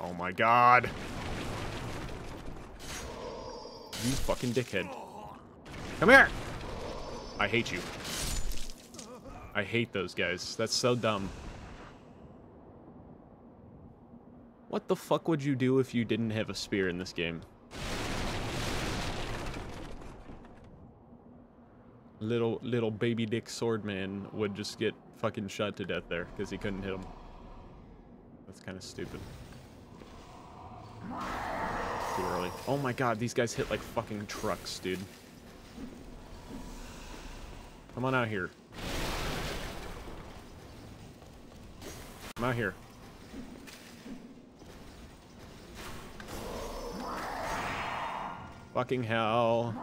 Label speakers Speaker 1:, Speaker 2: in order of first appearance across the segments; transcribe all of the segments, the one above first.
Speaker 1: Oh my god. You fucking dickhead. Come here! I hate you. I hate those guys. That's so dumb. What the fuck would you do if you didn't have a spear in this game? Little little baby dick swordman would just get fucking shot to death there because he couldn't hit him. That's kind of stupid. Too early. Oh my god, these guys hit like fucking trucks, dude. Come on out here. Come out here. Fucking hell.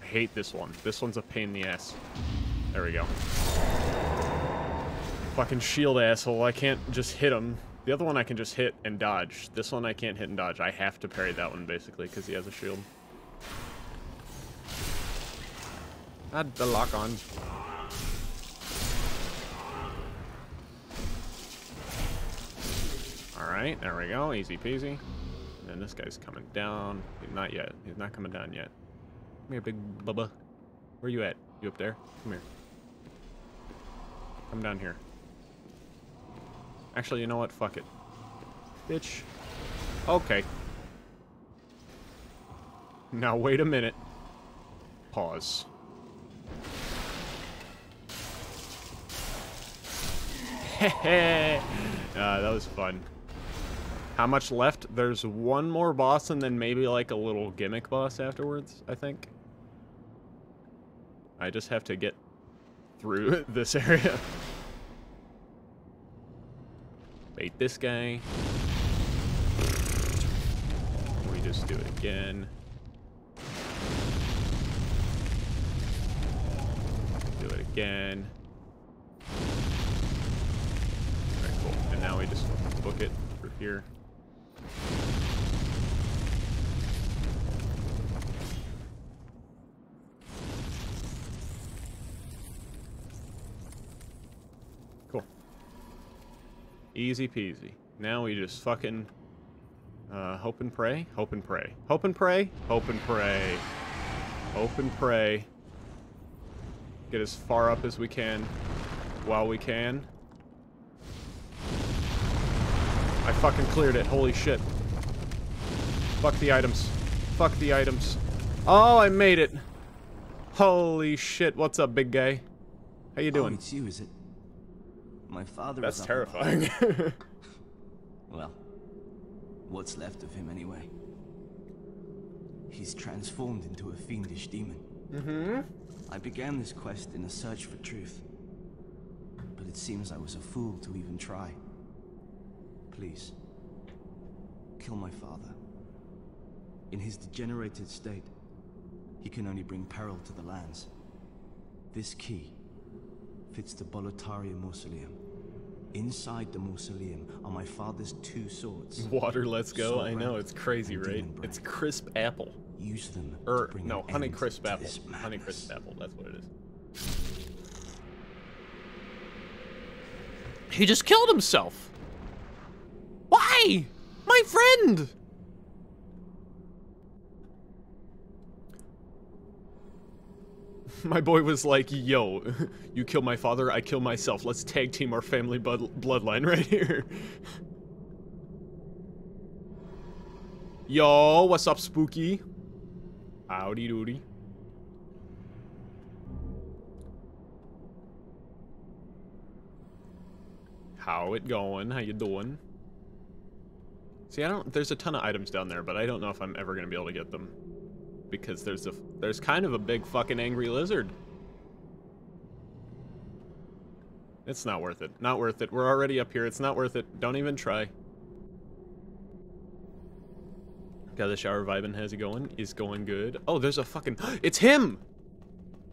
Speaker 1: I hate this one. This one's a pain in the ass. There we go. Fucking shield asshole. I can't just hit him. The other one I can just hit and dodge. This one I can't hit and dodge. I have to parry that one, basically, because he has a shield. Add the lock on. Alright, there we go. Easy peasy. And then this guy's coming down. Not yet. He's not coming down yet. Come here, big bubba. Where you at? You up there? Come here. Come down here. Actually, you know what? Fuck it. Bitch. Okay. Now, wait a minute. Pause. uh, that was fun. How much left? There's one more boss and then maybe like a little gimmick boss afterwards, I think. I just have to get through this area. Bait this guy. We just do it again. Do it again. Alright, cool. And now we just book it through here. Easy peasy. Now we just fucking uh, hope and pray, hope and pray, hope and pray, hope and pray, hope and pray. Get as far up as we can while we can. I fucking cleared it. Holy shit. Fuck the items. Fuck the items. Oh, I made it. Holy shit. What's up, big guy? How you doing?
Speaker 2: Oh, it's you, is it? My father
Speaker 1: That's terrifying.
Speaker 2: well, what's left of him anyway? He's transformed into a fiendish demon.
Speaker 1: mm-hmm.
Speaker 2: I began this quest in a search for truth. But it seems I was a fool to even try. Please, kill my father. In his degenerated state, he can only bring peril to the lands. This key fits the Boletaria mausoleum. Inside the mausoleum are my father's two swords.
Speaker 1: Water, let's go.
Speaker 2: Sword
Speaker 1: I know, it's crazy, right? It's crisp apple.
Speaker 2: Use them
Speaker 1: er,
Speaker 2: bring
Speaker 1: no, honey crisp apple. Honey crisp apple, that's what it is. He just killed himself! Why? My friend! My boy was like, yo, you kill my father, I kill myself. Let's tag team our family bloodline right here. Yo, what's up, Spooky? Howdy doody. How it going? How you doing? See, I don't. There's a ton of items down there, but I don't know if I'm ever gonna be able to get them because there's a there's kind of a big fucking angry lizard. It's not worth it. Not worth it. We're already up here. It's not worth it. Don't even try. Got the shower vibing. How's it going? Is going good. Oh, there's a fucking. It's him.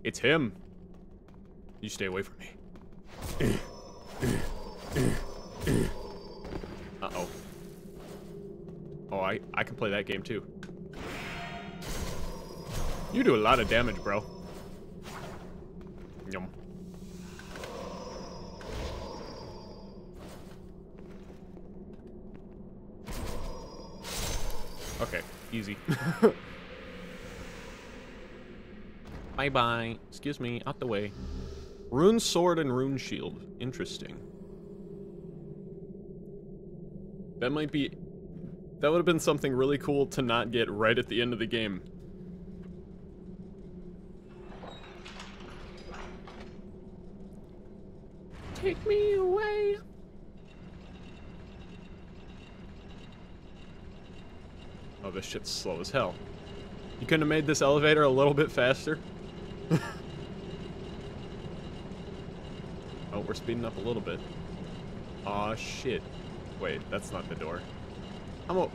Speaker 1: It's him. You stay away from me. Uh oh. Oh, I I can play that game too. You do a lot of damage, bro. Yum. Okay, easy. Bye-bye. Excuse me, out the way. Rune sword and rune shield. Interesting. That might be... That would have been something really cool to not get right at the end of the game. Take me away. Oh, this shit's slow as hell. You couldn't have made this elevator a little bit faster? oh, we're speeding up a little bit. Aw, shit. Wait, that's not the door. I'm a...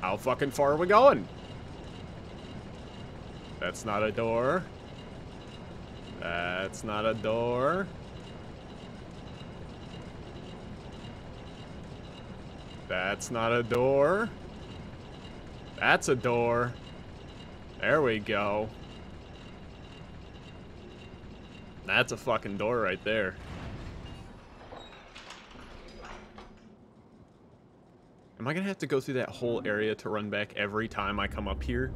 Speaker 1: How fucking far are we going? That's not a door. That's not a door. That's not a door. That's a door. There we go. That's a fucking door right there. Am I gonna have to go through that whole area to run back every time I come up here?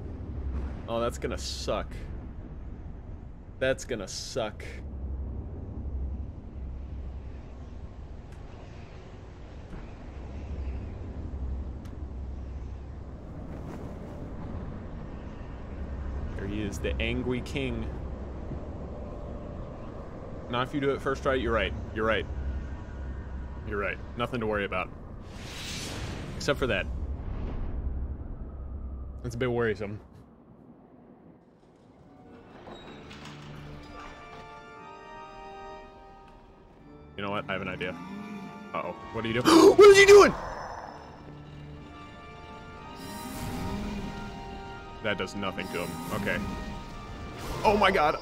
Speaker 1: Oh, that's gonna suck. That's gonna suck. The angry king. Not if you do it first right, you're right. You're right. You're right. Nothing to worry about. Except for that. That's a bit worrisome. You know what? I have an idea. Uh-oh. What are you doing? what is he doing? That does nothing to him. Okay. Oh my god.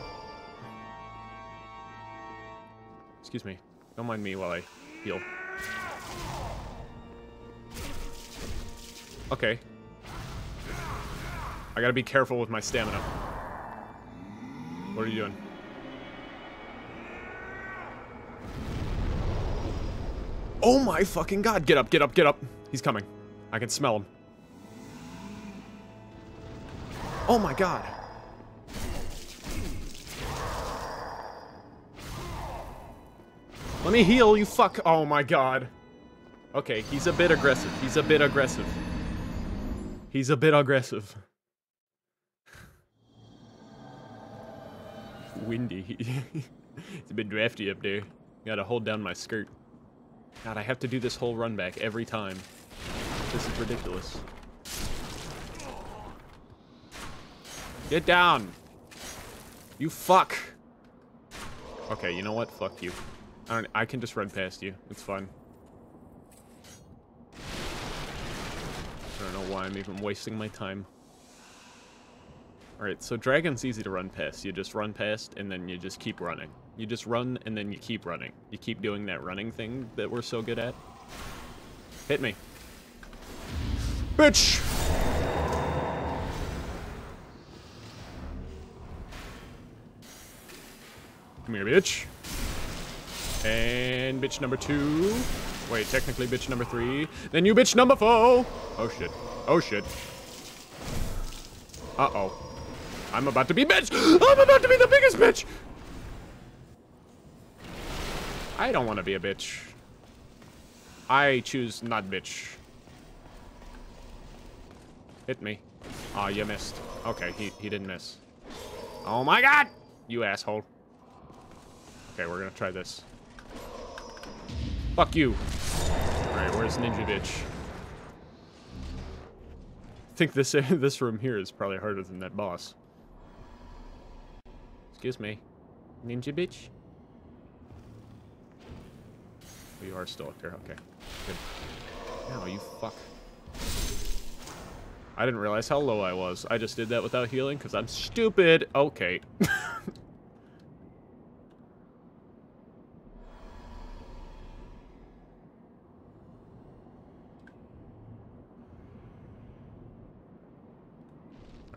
Speaker 1: Excuse me. Don't mind me while I heal. Okay. I gotta be careful with my stamina. What are you doing? Oh my fucking god. Get up, get up, get up. He's coming. I can smell him. Oh my god. Let me heal, you fuck. Oh my god. Okay, he's a bit aggressive. He's a bit aggressive. He's a bit aggressive. Windy. it's a bit drafty up there. Gotta hold down my skirt. God, I have to do this whole run back every time. This is ridiculous. Get down! You fuck! Okay, you know what? Fuck you. I, don't, I can just run past you. It's fine. I don't know why I'm even wasting my time. Alright, so Dragon's easy to run past. You just run past, and then you just keep running. You just run, and then you keep running. You keep doing that running thing that we're so good at. Hit me. Bitch! Come here, bitch. And bitch number two. Wait, technically bitch number three. Then you bitch number four. Oh shit. Oh shit. Uh-oh. I'm about to be bitch! I'm about to be the biggest bitch! I don't want to be a bitch. I choose not bitch. Hit me. Aw, oh, you missed. Okay, he, he didn't miss. Oh my god! You asshole. Okay, we're gonna try this. Fuck you. Alright, where's Ninja Bitch? I think this this room here is probably harder than that boss. Excuse me. Ninja Bitch? Oh, you are still up here. Okay. Good. No, you fuck. I didn't realize how low I was. I just did that without healing because I'm stupid. Okay.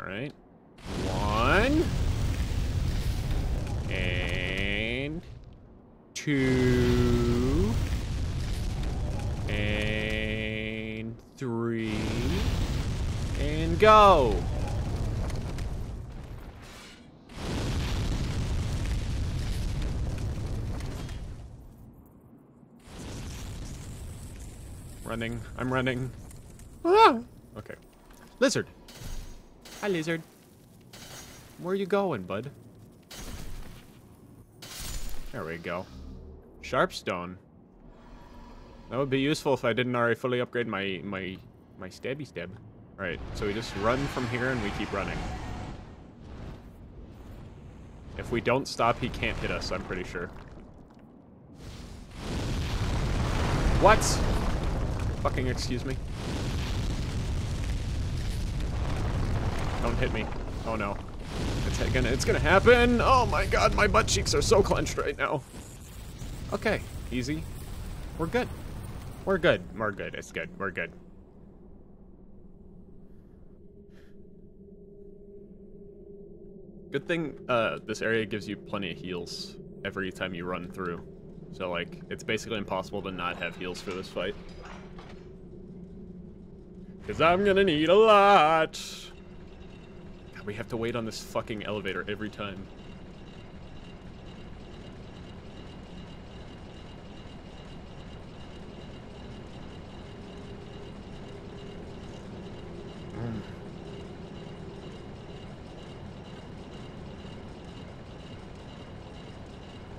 Speaker 1: All right. One. And two. And three. And go! Running. I'm running. Ah! Okay. Lizard. Hi, lizard. Where are you going, bud? There we go. Sharpstone. That would be useful if I didn't already fully upgrade my my my stabby stab. Alright, so we just run from here and we keep running. If we don't stop, he can't hit us, I'm pretty sure. What? Fucking excuse me. Don't hit me. Oh no. It's gonna, it's gonna happen! Oh my god, my butt cheeks are so clenched right now. Okay, easy. We're good. We're good. We're good. It's good. We're good. Good thing uh, this area gives you plenty of heals every time you run through. So, like, it's basically impossible to not have heals for this fight. Because I'm gonna need a lot. We have to wait on this fucking elevator every time.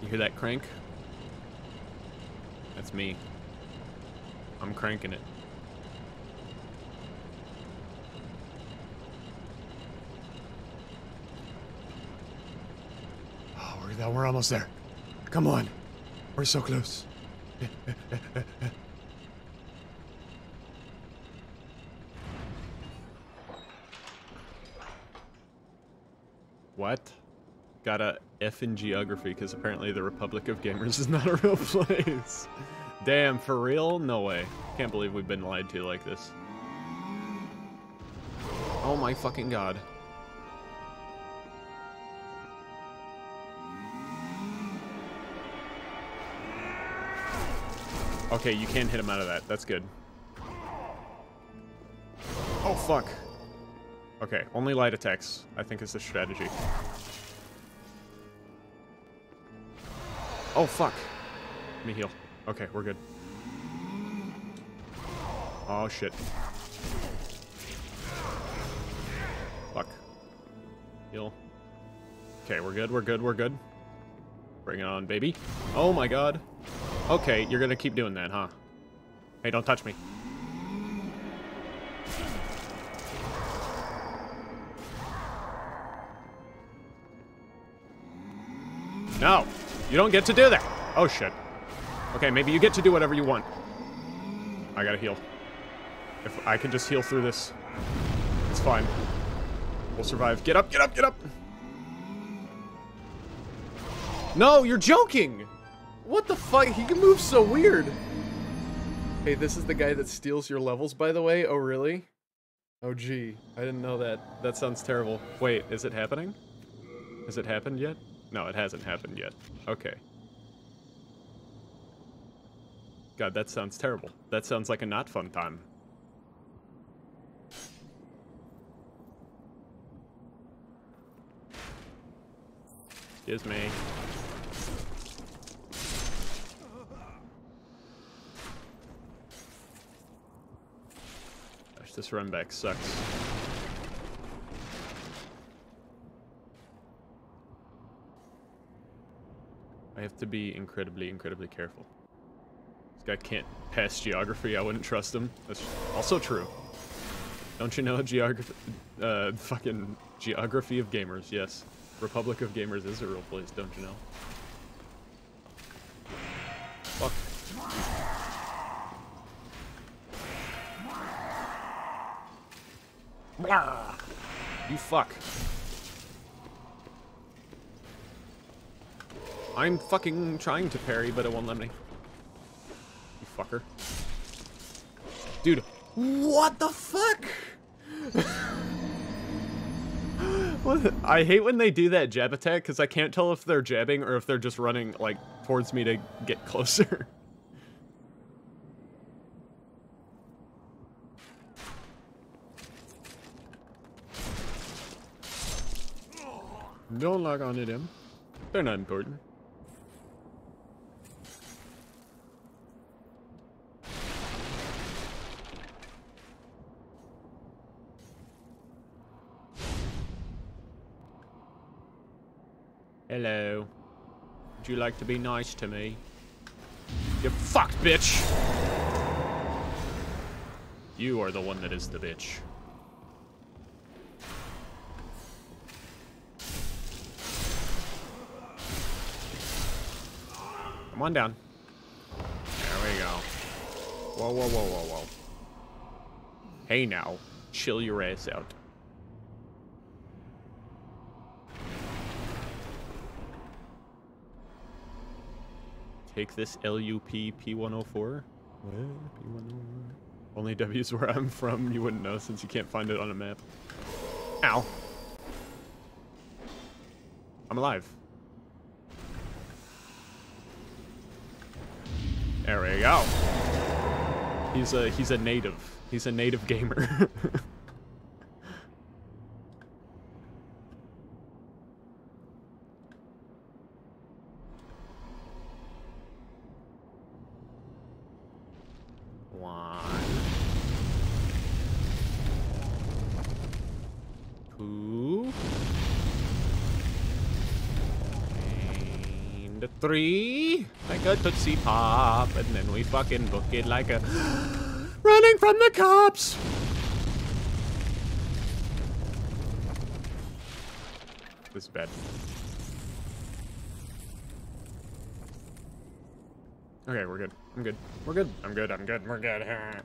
Speaker 1: You hear that crank? That's me. I'm cranking it. We're, we're almost there. Come on. We're so close. what? Got a F in geography because apparently the Republic of Gamers is not a real place. Damn, for real? No way. Can't believe we've been lied to like this. Oh my fucking god. Okay, you can hit him out of that. That's good. Oh, fuck. Okay, only light attacks, I think is the strategy. Oh, fuck. Let me heal. Okay, we're good. Oh, shit. Fuck. Heal. Okay, we're good, we're good, we're good. Bring it on, baby. Oh my god. Okay, you're gonna keep doing that, huh? Hey, don't touch me. No! You don't get to do that! Oh, shit. Okay, maybe you get to do whatever you want. I gotta heal. If I can just heal through this, it's fine. We'll survive. Get up, get up, get up! No, you're joking! What the fuck? He can move so weird. Hey, this is the guy that steals your levels, by the way. Oh, really? Oh, gee. I didn't know that. That sounds terrible. Wait, is it happening? Has it happened yet? No, it hasn't happened yet. Okay. God, that sounds terrible. That sounds like a not fun time. Excuse me. This run back sucks. I have to be incredibly, incredibly careful. This guy can't pass geography. I wouldn't trust him. That's also true. Don't you know geography? Uh, fucking geography of gamers. Yes, Republic of Gamers is a real place. Don't you know? Blah. You fuck. I'm fucking trying to parry, but it won't let me. You fucker. Dude, what the fuck? what? I hate when they do that jab attack, because I can't tell if they're jabbing or if they're just running, like, towards me to get closer. Don't lock onto them. They're not important. Hello. Would you like to be nice to me? You fucked, bitch! You are the one that is the bitch. Come on down. There we go. Whoa, whoa, whoa, whoa, whoa. Hey now, chill your ass out. Take this LUP P104. What? P104? Only W's where I'm from, you wouldn't know since you can't find it on a map. Ow. I'm alive. There we go. He's a he's a native. He's a native gamer. One. Two. And three. A Tootsie Pop. And then we fucking book it like a... Running from the cops! This is bad. Okay, we're good. I'm good. We're good. I'm good. I'm good. We're good. so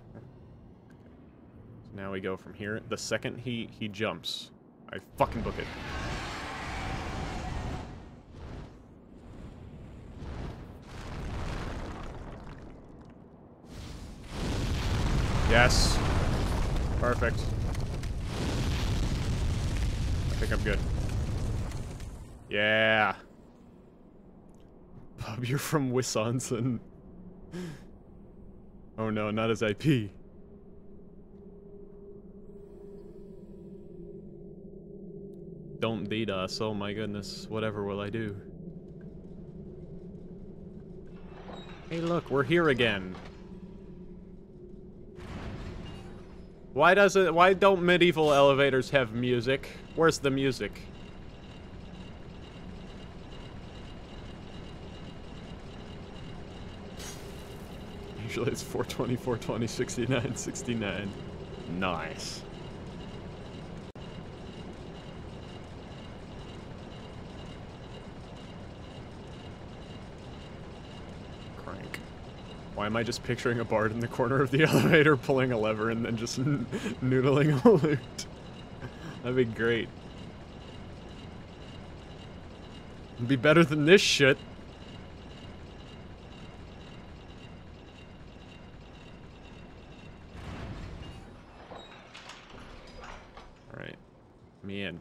Speaker 1: now we go from here. The second he he jumps, I fucking book it. Yes. Perfect. I think I'm good. Yeah. Bob, you're from Wisconsin. Oh no, not his IP. Don't beat us, oh my goodness. Whatever will I do? Hey look, we're here again. Why does it, why don't medieval elevators have music? Where's the music? Usually it's 420, 420, 69, 69. Nice. Crank. Why am I just picturing a bard in the corner of the elevator pulling a lever and then just noodling a lute? That'd be great. It'd be better than this shit. Alright. Me in.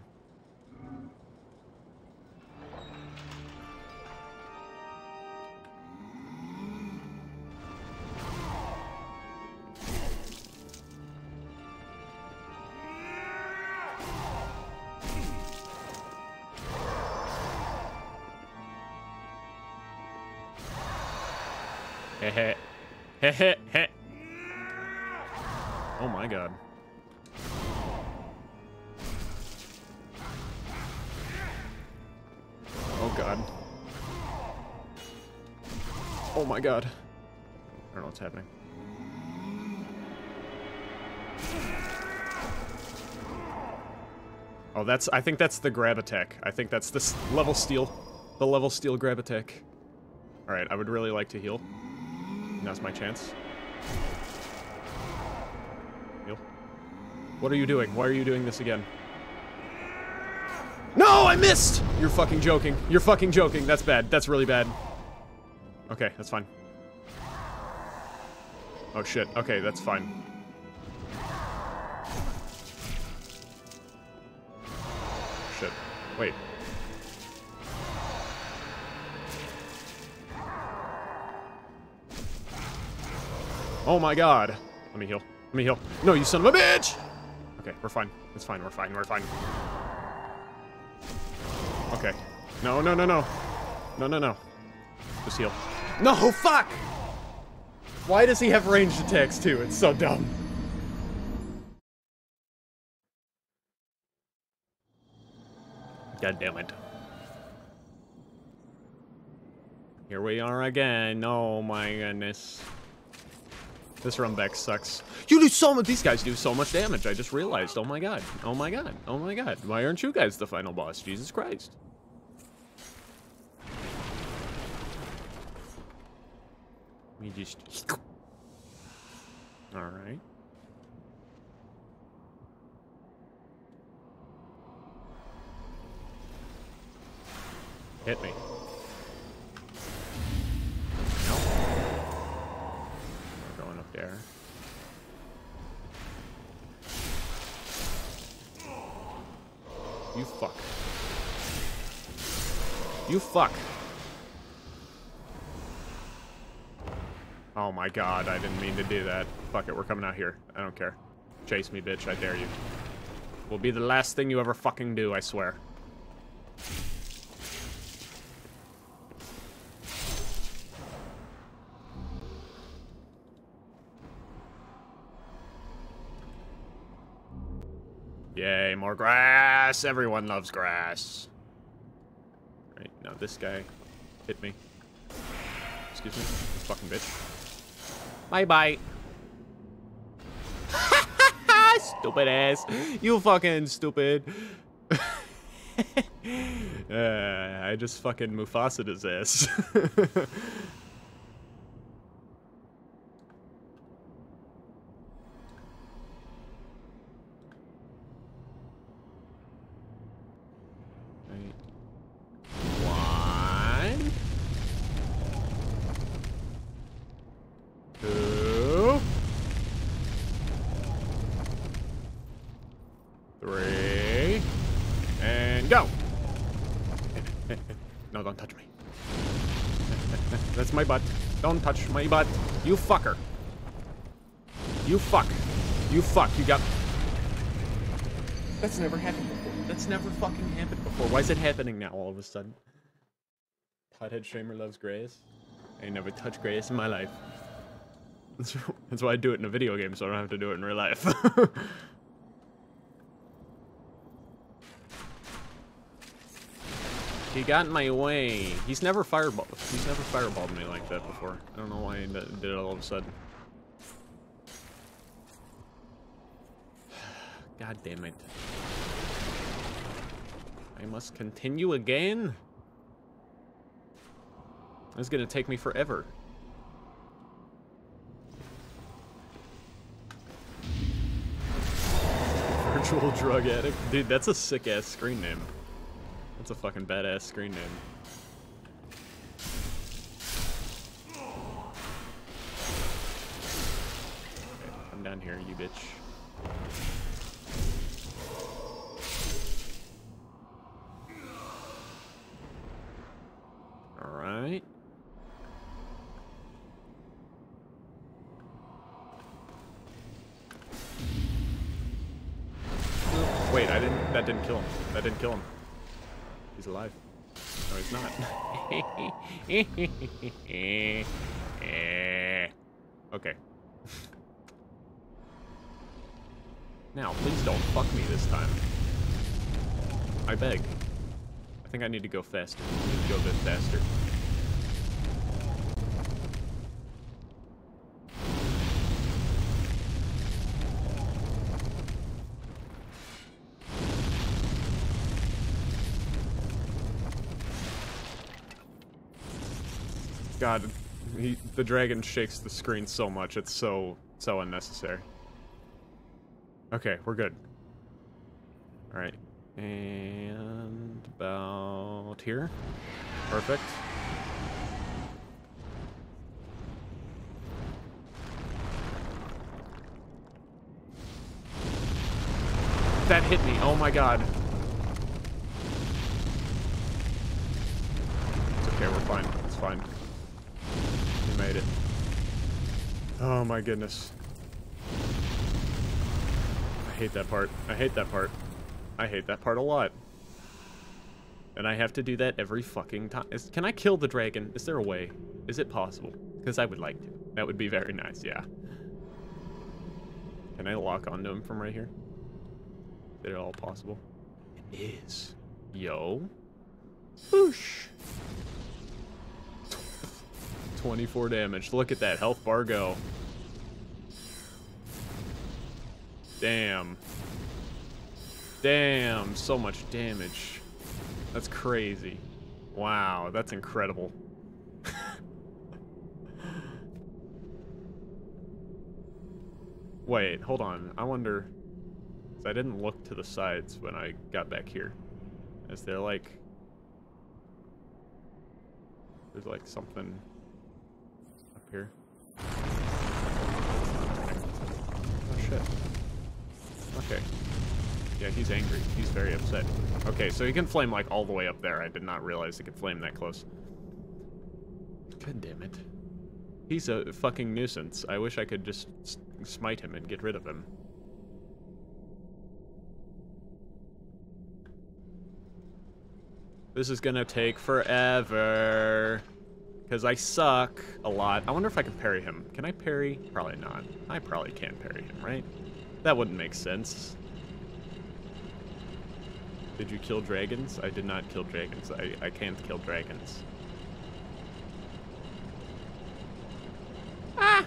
Speaker 1: Oh my god. Oh god. Oh my god. I don't know what's happening. Oh, that's, I think that's the grab attack. I think that's this level steal. The level steal grab attack. Alright, I would really like to heal. Now's my chance. Heal. What are you doing? Why are you doing this again? No, I missed! You're fucking joking. You're fucking joking. That's bad. That's really bad. Okay, that's fine. Oh shit. Okay, that's fine. Shit. Wait. Oh my god. Let me heal. Let me heal. No, you son of a bitch! Okay, we're fine. It's fine. We're fine. We're fine. Okay. No, no, no, no. No, no, no. Just heal. No, fuck! Why does he have ranged attacks too? It's so dumb. God damn it. Here we are again. Oh my goodness. This run back sucks. You do so much. These guys do so much damage. I just realized. Oh my god. Oh my god. Oh my god. Why aren't you guys the final boss? Jesus Christ. We just. All right. Hit me. There. You fuck. You fuck. Oh my god, I didn't mean to do that. Fuck it, we're coming out here. I don't care. Chase me, bitch, I dare you. Will be the last thing you ever fucking do, I swear. More grass! Everyone loves grass. Right, now this guy hit me. Excuse me, fucking bitch. Bye-bye. stupid ass. You fucking stupid. uh, I just fucking Mufasa'd his ass. Right. One. Two. Three. And go. no, don't touch me. That's my butt. Don't touch my butt. You fucker. You fuck. You fuck. You got... That's never happened before. That's never fucking happened before. Why is it happening now all of a sudden? Pothead streamer loves Grace. I ain't never touched Grace in my life. That's, that's why I do it in a video game, so I don't have to do it in real life. he got in my way. He's never fireball. He's never fireballed me like that before. I don't know why he did it all of a sudden. God damn it. I must continue again? This is gonna take me forever. Virtual drug addict? Dude, that's a sick ass screen name. That's a fucking badass screen name. Okay, I'm down here, you bitch. Alright. Wait, I didn't. That didn't kill him. That didn't kill him. He's alive. No, he's not. okay. now, please don't fuck me this time. I beg. I think I need to go faster. I need to go a bit faster. God, he, the dragon shakes the screen so much. It's so, so unnecessary. Okay, we're good. Alright. And about here. Perfect. That hit me. Oh my god. It's okay, we're fine. It's fine. We made it. Oh my goodness. I hate that part. I hate that part. I hate that part a lot. And I have to do that every fucking time. Is, can I kill the dragon? Is there a way? Is it possible? Because I would like to. That would be very nice, yeah. Can I lock onto him from right here? Is it all possible? It is. Yo. Whoosh. 24 damage. Look at that health bar go. Damn. Damn, so much damage. That's crazy. Wow, that's incredible. Wait, hold on. I wonder... I didn't look to the sides when I got back here. Is there like... There's like something here. Oh shit. Okay. Yeah, he's angry. He's very upset. Okay, so he can flame like all the way up there. I did not realize he could flame that close. God damn it. He's a fucking nuisance. I wish I could just smite him and get rid of him. This is gonna take forever. Because I suck a lot. I wonder if I can parry him. Can I parry? Probably not. I probably can't parry him, right? That wouldn't make sense. Did you kill dragons? I did not kill dragons. I, I can't kill dragons. Ah!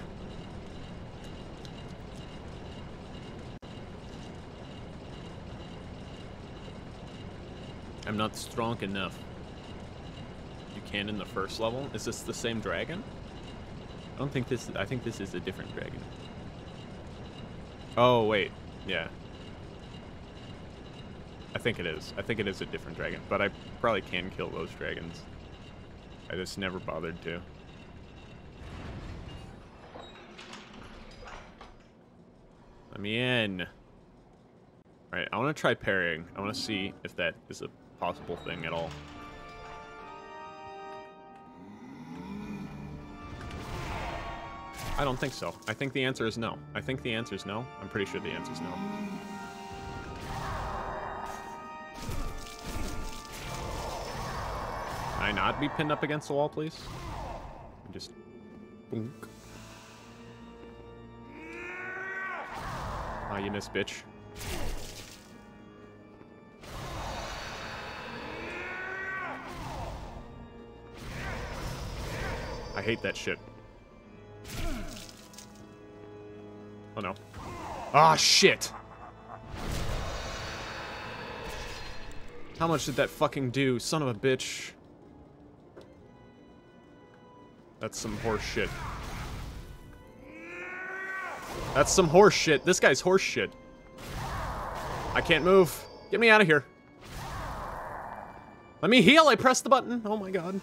Speaker 1: I'm not strong enough. Can in the first level? Is this the same dragon? I don't think this, I think this is a different dragon. Oh, wait. Yeah. I think it is. I think it is a different dragon, but I probably can kill those dragons. I just never bothered to. Let me in. Alright, I want to try parrying. I want to see if that is a possible thing at all. I don't think so. I think the answer is no. I think the answer is no. I'm pretty sure the answer is no. Can I not be pinned up against the wall, please? Just... Boonk. Ah, oh, you missed, bitch. I hate that shit. Oh no. Ah, shit! How much did that fucking do? Son of a bitch. That's some horse shit. That's some horse shit. This guy's horse shit. I can't move. Get me out of here. Let me heal. I pressed the button. Oh my god.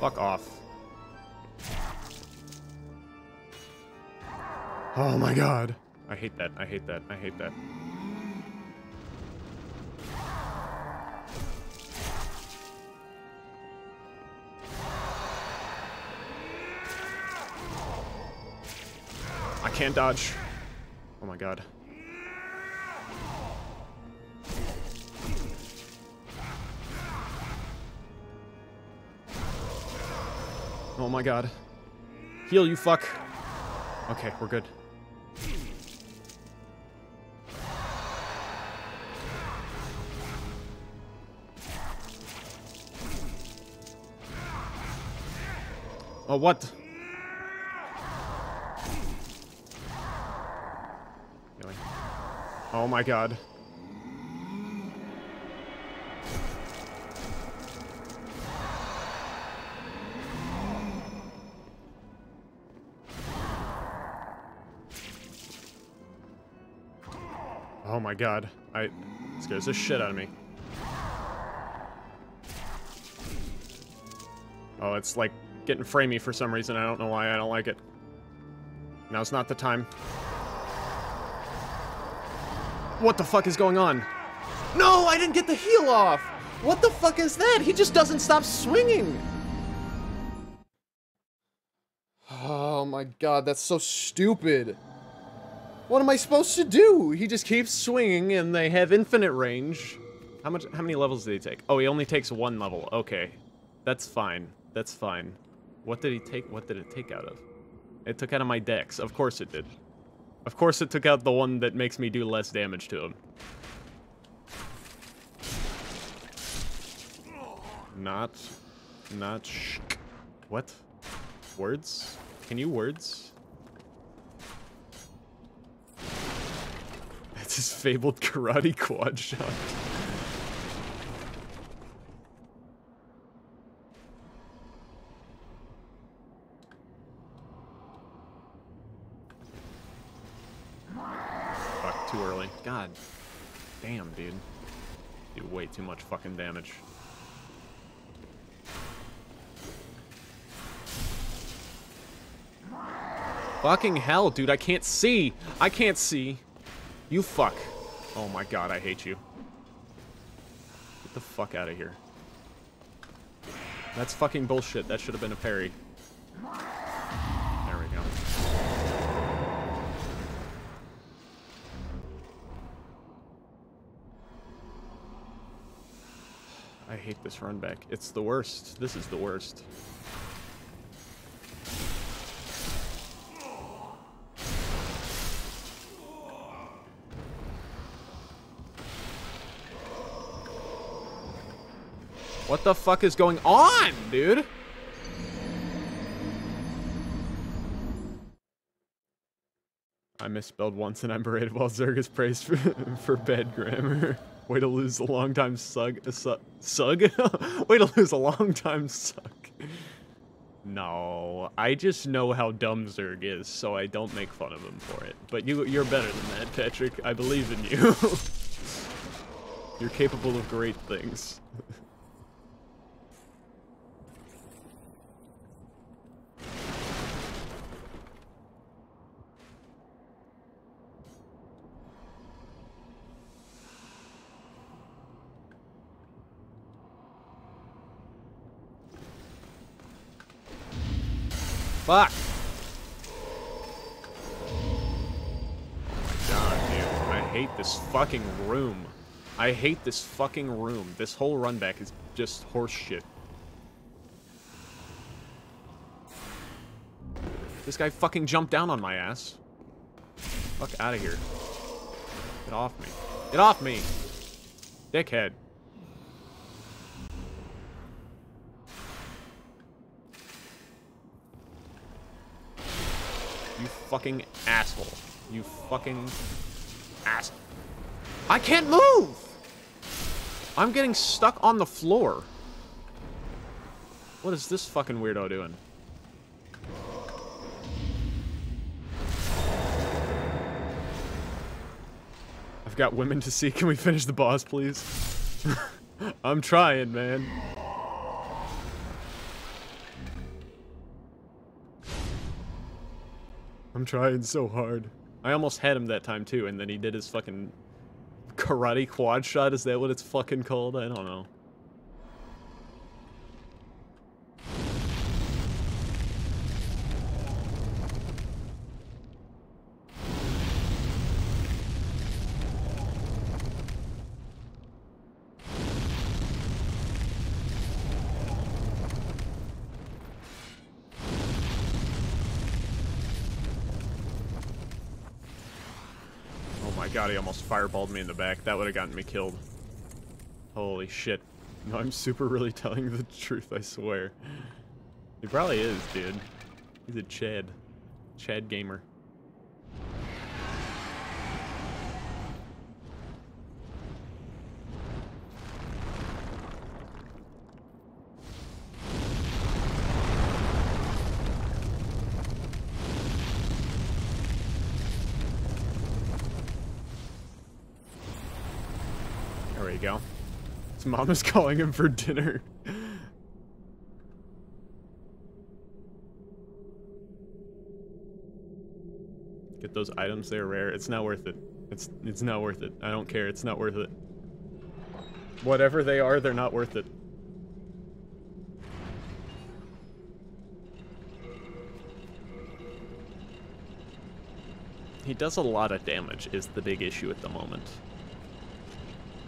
Speaker 1: Fuck off. Oh my god. I hate that. I hate that. I hate that. I can't dodge. Oh my god. Oh my god. Heal, you fuck. Okay, we're good. Oh, what? Oh my god. God. I... Scares the shit out of me. Oh, it's like getting framey for some reason. I don't know why I don't like it. Now's not the time. What the fuck is going on? No, I didn't get the heal off! What the fuck is that? He just doesn't stop swinging! Oh my god, that's so stupid. What am I supposed to do? He just keeps swinging and they have infinite range. How much? How many levels did he take? Oh, he only takes one level. Okay. That's fine. That's fine. What did he take? What did it take out of? It took out of my decks. Of course it did. Of course it took out the one that makes me do less damage to him. Not... Not sh... What? Words? Can you words? His fabled karate quad shot. Fuck, too early. God damn, dude. Do way too much fucking damage. Fucking hell, dude, I can't see. I can't see. You fuck. Oh my god, I hate you. Get the fuck out of here. That's fucking bullshit. That should have been a parry. There we go. I hate this run back. It's the worst. This is the worst. What the fuck is going on, dude? I misspelled once and I'm berated while Zerg is praised for, for bad grammar. Way to lose a long time sug. Uh, su sug? Way to lose a long time suck. No, I just know how dumb Zerg is, so I don't make fun of him for it. But you, you're better than that, Patrick. I believe in you. you're capable of great things. Fucking room. I hate this fucking room. This whole run back is just horse shit. This guy fucking jumped down on my ass. Fuck out of here. Get off me. Get off me! Dickhead. You fucking asshole. You fucking ass. I can't move! I'm getting stuck on the floor. What is this fucking weirdo doing? I've got women to see. Can we finish the boss, please? I'm trying, man. I'm trying so hard. I almost had him that time too, and then he did his fucking karate quad shot. Is that what it's fucking called? I don't know. Fireballed me in the back. That would have gotten me killed. Holy shit. No, I'm super really telling the truth, I swear. He probably is, dude. He's a Chad. Chad gamer. Mom is calling him for dinner. Get those items, they're rare. It's not worth it. It's it's not worth it. I don't care, it's not worth it. Whatever they are, they're not worth it. He does a lot of damage is the big issue at the moment.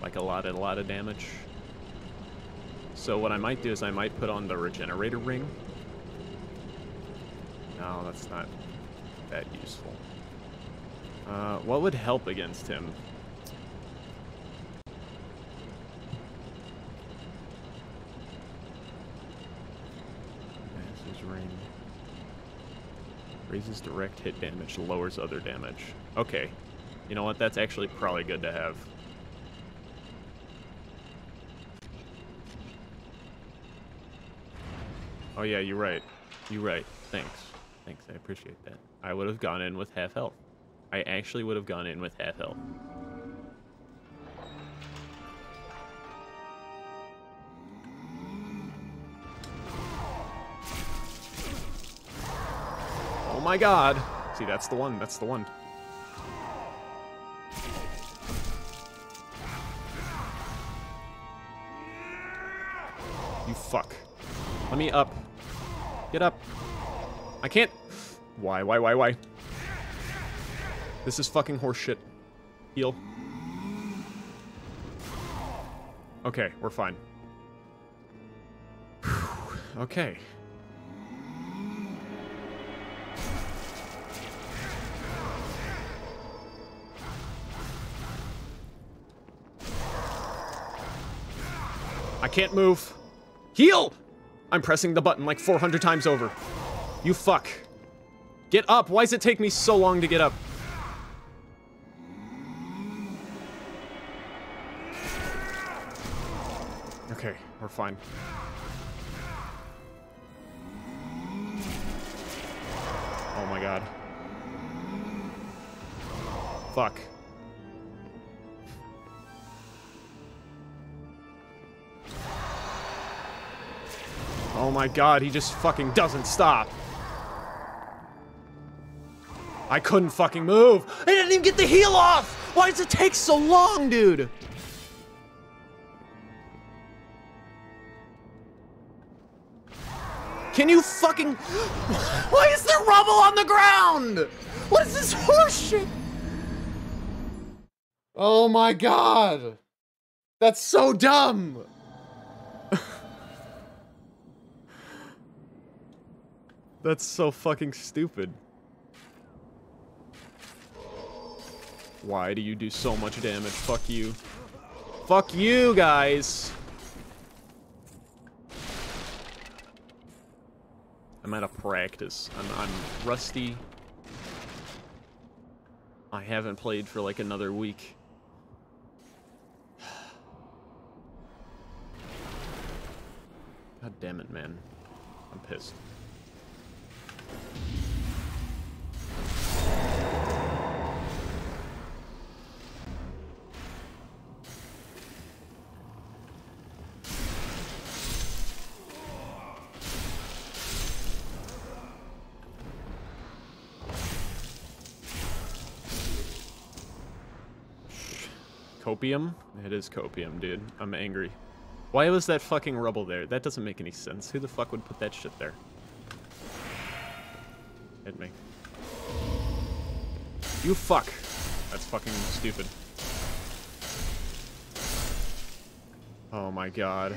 Speaker 1: Like a lot, a lot of damage. So what I might do is I might put on the regenerator ring. No, that's not that useful. Uh, what would help against him? Ring. Raises direct hit damage, lowers other damage. Okay. You know what? That's actually probably good to have. Oh yeah, you're right. You're right. Thanks. Thanks, I appreciate that. I would have gone in with half health. I actually would have gone in with half health. Oh my god. See, that's the one. That's the one. You fuck. Let me up. Get up. I can't. Why, why, why, why? This is fucking horseshit. Heal. Okay, we're fine. okay. I can't move. Heal! I'm pressing the button like 400 times over. You fuck. Get up. Why does it take me so long to get up? Okay, we're fine. Oh my god. Fuck. Oh my god, he just fucking doesn't stop. I couldn't fucking move. I didn't even get the heal off. Why does it take so long, dude? Can you fucking... Why is there rubble on the ground? What is this horseshit? Oh my god. That's so dumb. That's so fucking stupid. Why do you do so much damage? Fuck you. Fuck you, guys. I'm out of practice. I'm, I'm rusty. I haven't played for like another week. God damn it, man. I'm pissed. Copium? It is copium, dude. I'm angry. Why was that fucking rubble there? That doesn't make any sense. Who the fuck would put that shit there? Hit me. You fuck. That's fucking stupid. Oh my god.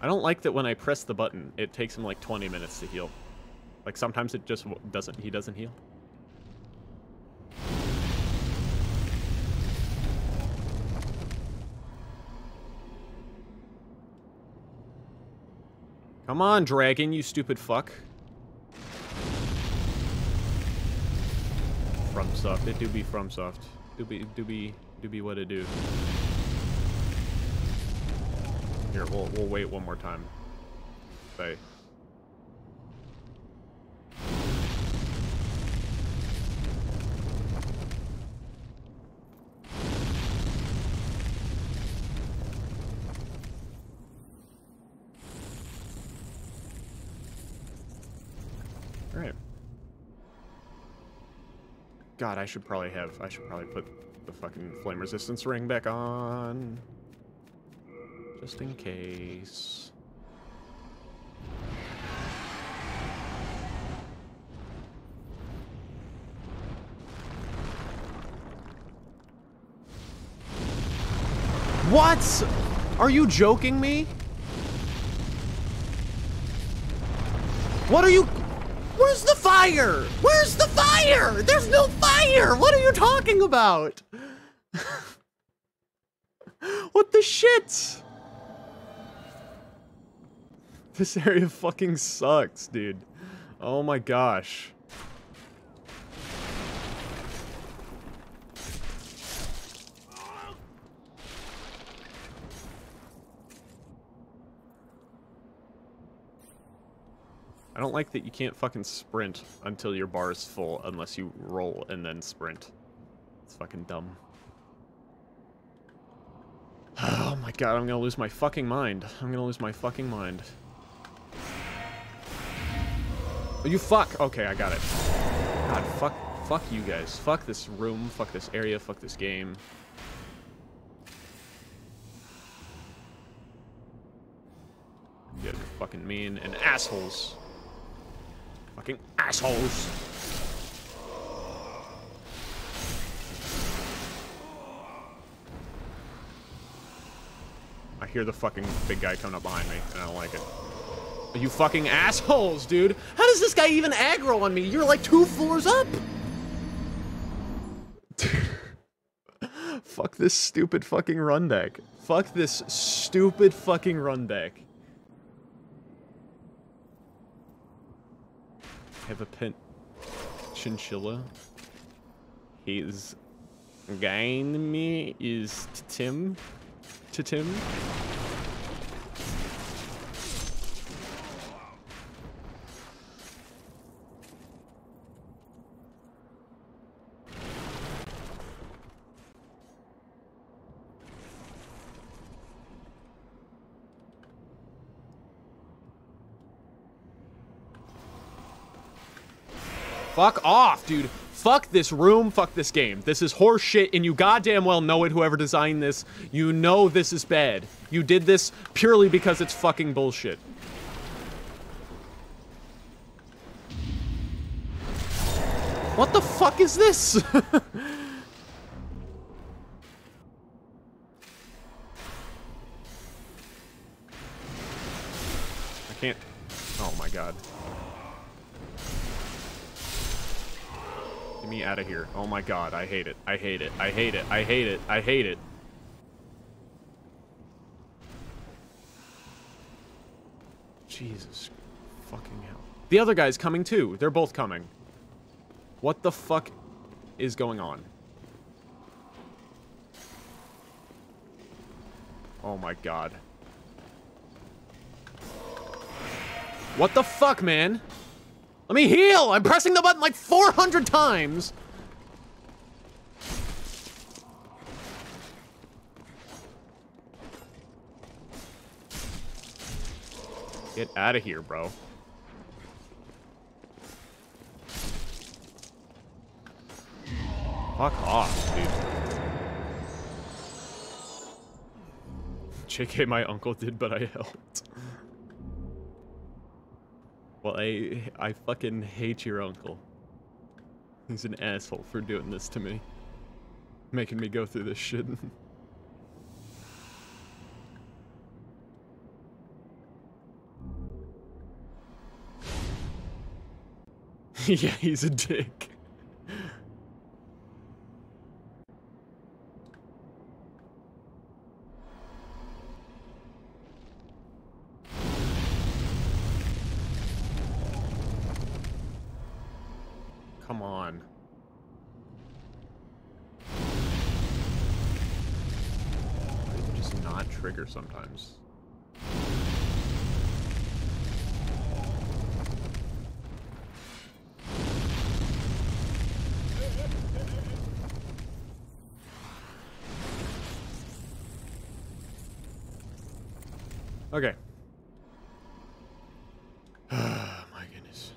Speaker 1: I don't like that when I press the button, it takes him like 20 minutes to heal. Like sometimes it just doesn't, he doesn't heal. Come on, dragon, you stupid fuck. FromSoft, it do be FromSoft. Do be, do be, do be what it do. Here, we'll, we'll wait one more time. Say. God, I should probably have, I should probably put the fucking flame resistance ring back on. Just in case. What? Are you joking me? What are you... Where's the fire? Where's the fire? There's no fire! What are you talking about? what the shit? This area fucking sucks, dude. Oh my gosh. I don't like that you can't fucking sprint until your bar is full unless you roll and then sprint. It's fucking dumb. Oh my god, I'm gonna lose my fucking mind. I'm gonna lose my fucking mind. Oh, you fuck! Okay, I got it. God, fuck, fuck you guys. Fuck this room, fuck this area, fuck this game. You are fucking mean and assholes. Fucking assholes. I hear the fucking big guy coming up behind me, and I don't like it. You fucking assholes, dude. How does this guy even aggro on me? You're like two floors up. Fuck this stupid fucking run deck. Fuck this stupid fucking run deck. Have a pet chinchilla. His gain me is Tim. To Tim. Fuck off, dude. Fuck this room, fuck this game. This is horse shit, and you goddamn well know it, whoever designed this. You know this is bad. You did this purely because it's fucking bullshit. What the fuck is this? out of here. Oh my god, I hate it. I hate it. I hate it. I hate it. I hate it. Jesus fucking hell. The other guy's coming too. They're both coming. What the fuck is going on? Oh my god. What the fuck, man? Let me heal! I'm pressing the button like 400 times! Get out of here, bro. Fuck off, dude. JK, my uncle did, but I helped. Well, I, I fucking hate your uncle. He's an asshole for doing this to me. Making me go through this shit. yeah, he's a dick. Come on. Just not trigger sometimes. Okay. My goodness.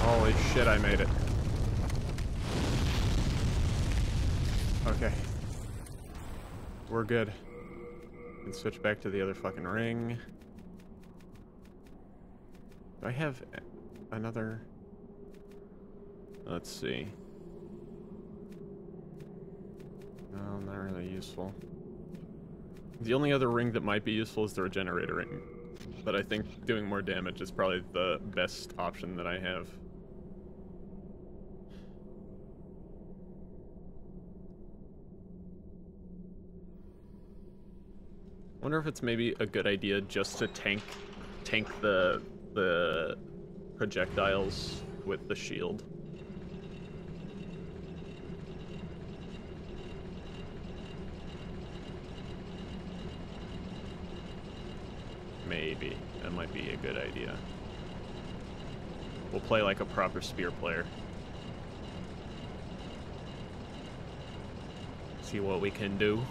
Speaker 1: Holy shit, I made it. Okay. We're good. And switch back to the other fucking ring. Do I have another? Let's see. No, not really useful. The only other ring that might be useful is the regenerator ring. But I think doing more damage is probably the best option that I have. Wonder if it's maybe a good idea just to tank tank the the projectiles with the shield. Maybe. That might be a good idea. We'll play like a proper spear player. See what we can do.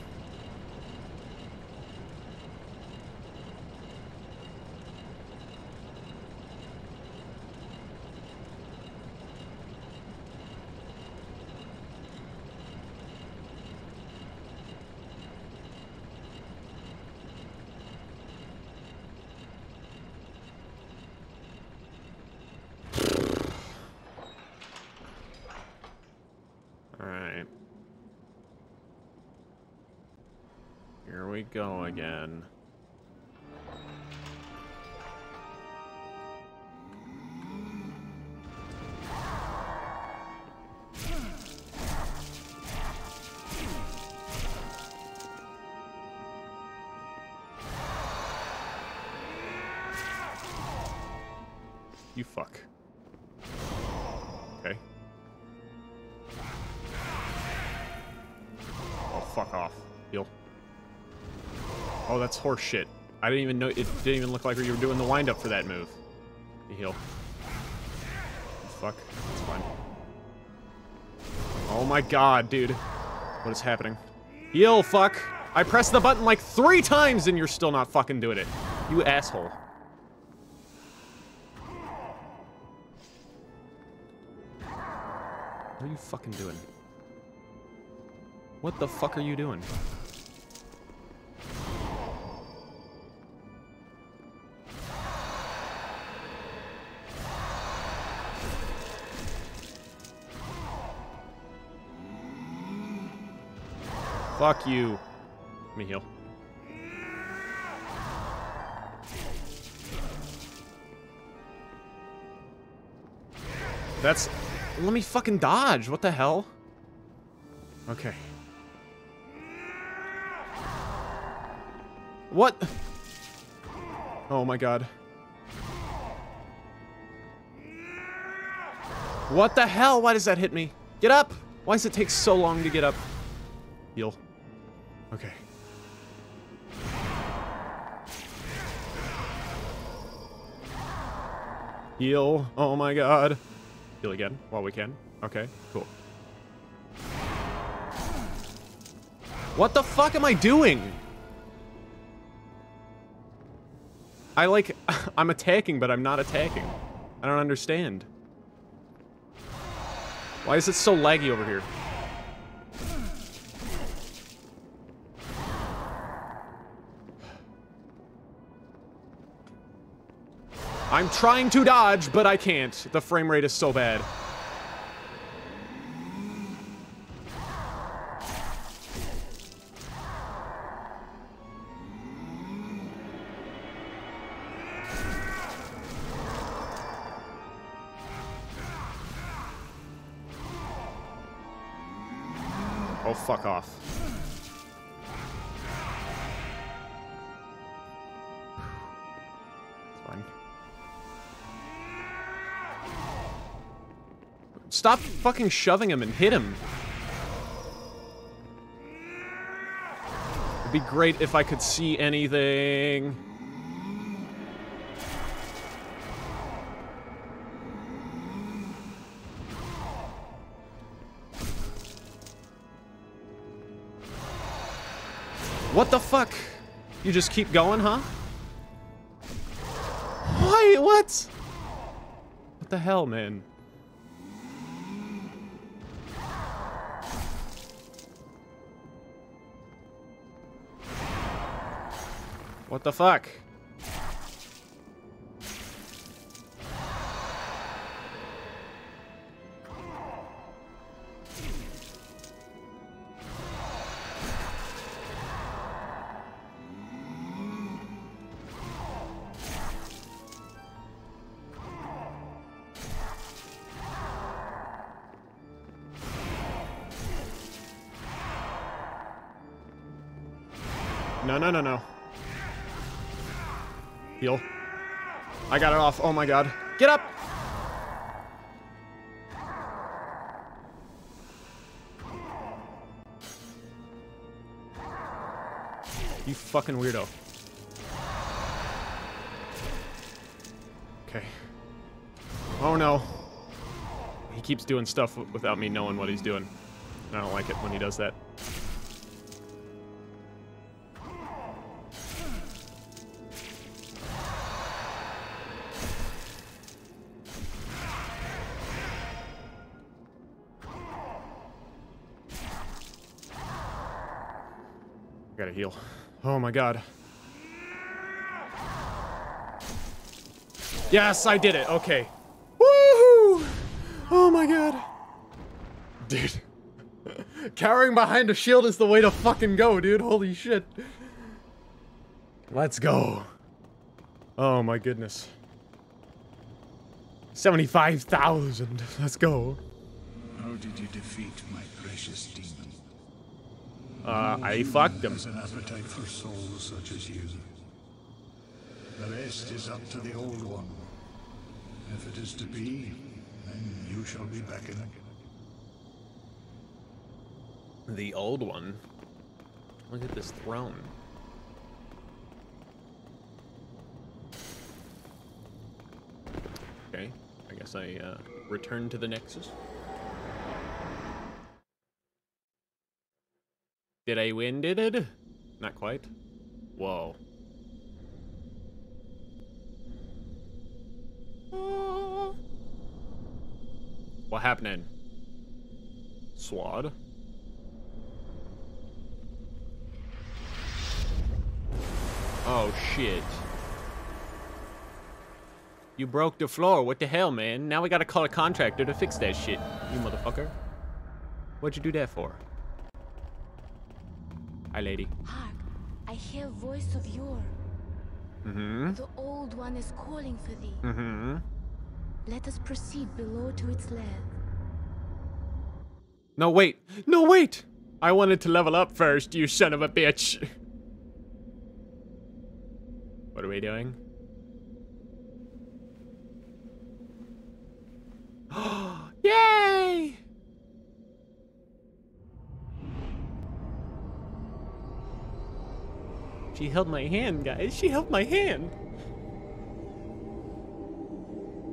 Speaker 1: Alright. Here we go again. That's horse shit. I didn't even know, it didn't even look like you were doing the wind-up for that move. You heal. Fuck. That's fine. Oh my god, dude. What is happening? Heal, fuck! I pressed the button like three times and you're still not fucking doing it. You asshole. What are you fucking doing? What the fuck are you doing? Fuck you. Let me heal. That's... Let me fucking dodge. What the hell? Okay. What? Oh my god. What the hell? Why does that hit me? Get up! Why does it take so long to get up? Heal. Okay. Heal. Oh my god. Heal again while we can. Okay, cool. What the fuck am I doing? I like, I'm attacking, but I'm not attacking. I don't understand. Why is it so laggy over here? I'm trying to dodge, but I can't. The frame rate is so bad. Oh, fuck off. Stop fucking shoving him and hit him. It'd be great if I could see anything. What the fuck? You just keep going, huh? Why? What? What the hell, man? What the fuck? No, no, no, no. Heal. I got it off. Oh my god. Get up! You fucking weirdo. Okay. Oh no. He keeps doing stuff without me knowing what he's doing. I don't like it when he does that. Oh my god. Yes, I did it. Okay. Woohoo! Oh my god. Dude. Cowering behind a shield is the way to fucking go, dude. Holy shit. Let's go. Oh my goodness. 75,000. Let's go.
Speaker 3: How did you defeat my precious demon?
Speaker 1: Uh, I fucked him.
Speaker 3: Has an appetite for souls such as you. The rest is up to the old one. If it is to be, then you shall be beckoned.
Speaker 1: The old one. Look at this throne. Okay, I guess I uh, return to the Nexus. Did I win, did it? Not quite. Whoa. What happening? Swad? Oh, shit. You broke the floor. What the hell, man? Now we gotta call a contractor to fix that shit. You motherfucker. What'd you do that for? Hi, lady.
Speaker 4: Hark, I hear voice of yore.
Speaker 1: Mm-hmm.
Speaker 4: The old one is calling for thee.
Speaker 1: Mm-hmm.
Speaker 4: Let us proceed below to its lair.
Speaker 1: No, wait. No, wait! I wanted to level up first, you son of a bitch. What are we doing? Yay! She held my hand, guys. She held my hand.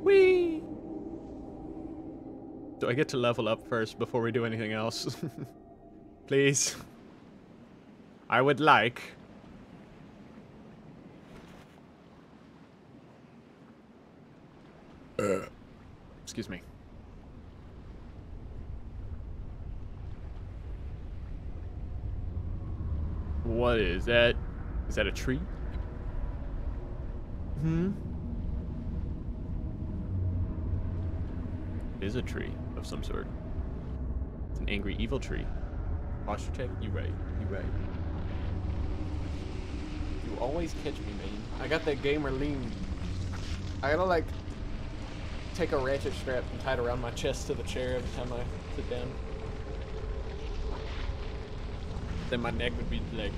Speaker 1: Whee! Do I get to level up first before we do anything else? Please. I would like. Uh, excuse me. What is that? Is that a tree? Hmm? It is a tree of some sort. It's an angry evil tree. Posture check? You right. You right. You always catch me, man. I got that gamer lean. I gotta like take a ratchet strap and tie it around my chest to the chair every time I sit down. Then my neck would be like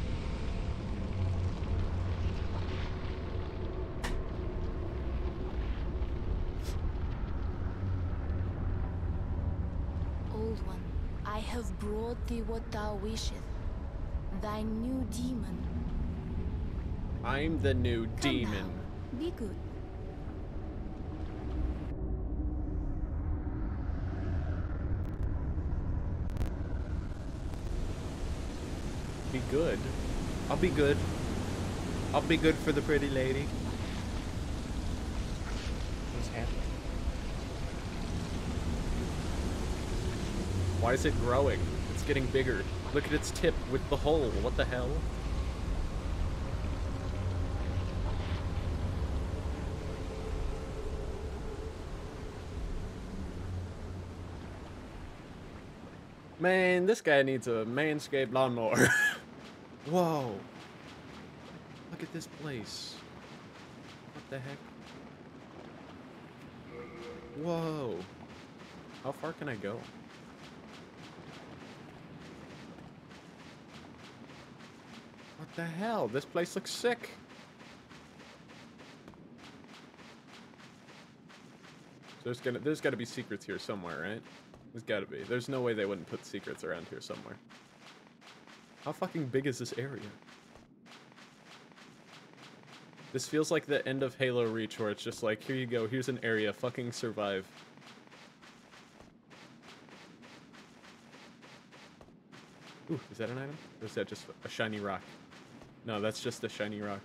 Speaker 4: Old one, I have brought thee what thou wishest. Thy new demon.
Speaker 1: I'm the new
Speaker 4: Come
Speaker 1: demon.
Speaker 4: now, be good.
Speaker 1: Be good. I'll be good. I'll be good for the pretty lady. What's happening? Why is it growing? getting bigger. Look at its tip with the hole. What the hell? Man, this guy needs a manscaped lawnmower. Whoa. Look at this place. What the heck? Whoa. How far can I go? The hell? This place looks sick. There's gonna there's gotta be secrets here somewhere, right? There's gotta be. There's no way they wouldn't put secrets around here somewhere. How fucking big is this area? This feels like the end of Halo Reach where it's just like, here you go, here's an area, fucking survive. Ooh, is that an item? Or is that just a shiny rock? No, that's just a shiny rock.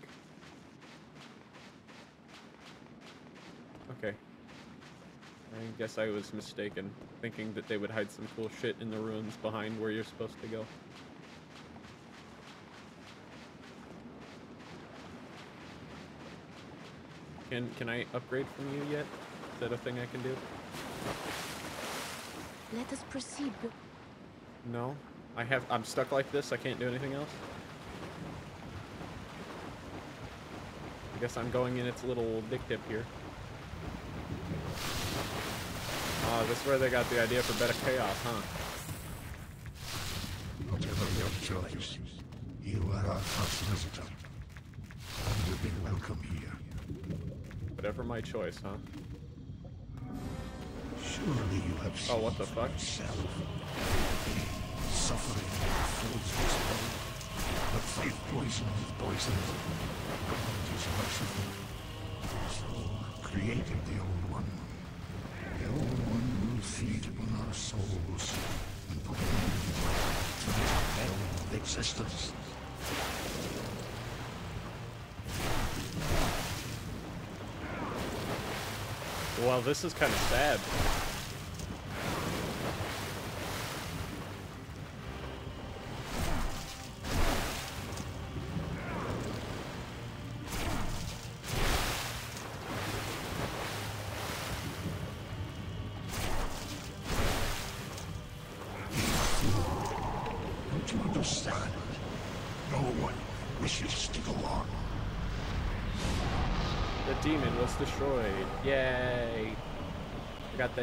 Speaker 1: Okay. I guess I was mistaken, thinking that they would hide some cool shit in the ruins behind where you're supposed to go. Can can I upgrade from you yet? Is that a thing I can do?
Speaker 4: Let us proceed.
Speaker 1: No. I have I'm stuck like this, I can't do anything else. I guess I'm going in its little dick tip here. Oh, this is where they got the idea for better chaos, huh?
Speaker 3: Whatever your choice, you are our first visitor. And you've been welcome here.
Speaker 1: Whatever my choice, huh?
Speaker 3: Surely you have
Speaker 1: Oh, what the fuck?
Speaker 3: yourself. Suffering fills this body, but poison is poison. God is merciful. So created the Old One. The Old One will feed upon our souls and put them to the hell of existence.
Speaker 1: Well, this is kind of sad.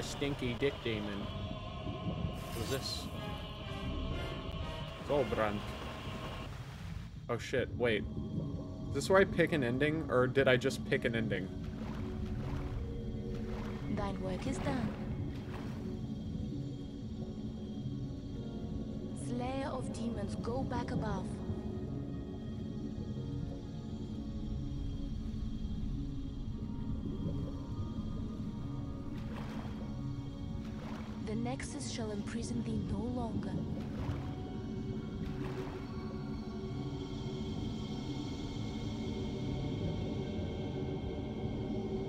Speaker 1: That stinky dick demon. What is this? Zolbrand. Oh shit, wait. Is this where I pick an ending, or did I just pick an ending?
Speaker 4: thine work is done. Slayer of demons, go back above. Imprison thee no longer.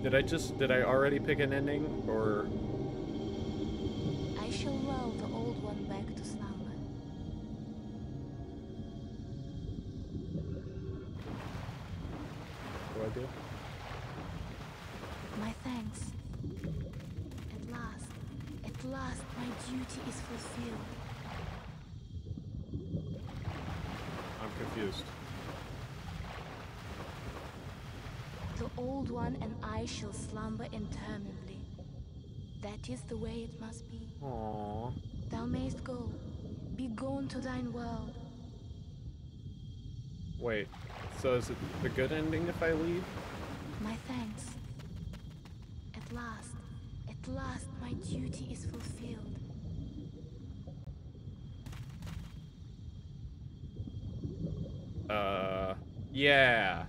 Speaker 1: Did I just, did I already pick an ending, or...
Speaker 4: interminably. That is the way it must be.
Speaker 1: Aww.
Speaker 4: Thou mayst go. Be gone to thine world.
Speaker 1: Wait, so is it the good ending if I leave?
Speaker 4: My thanks. At last, at last, my duty is fulfilled.
Speaker 1: Uh, yeah.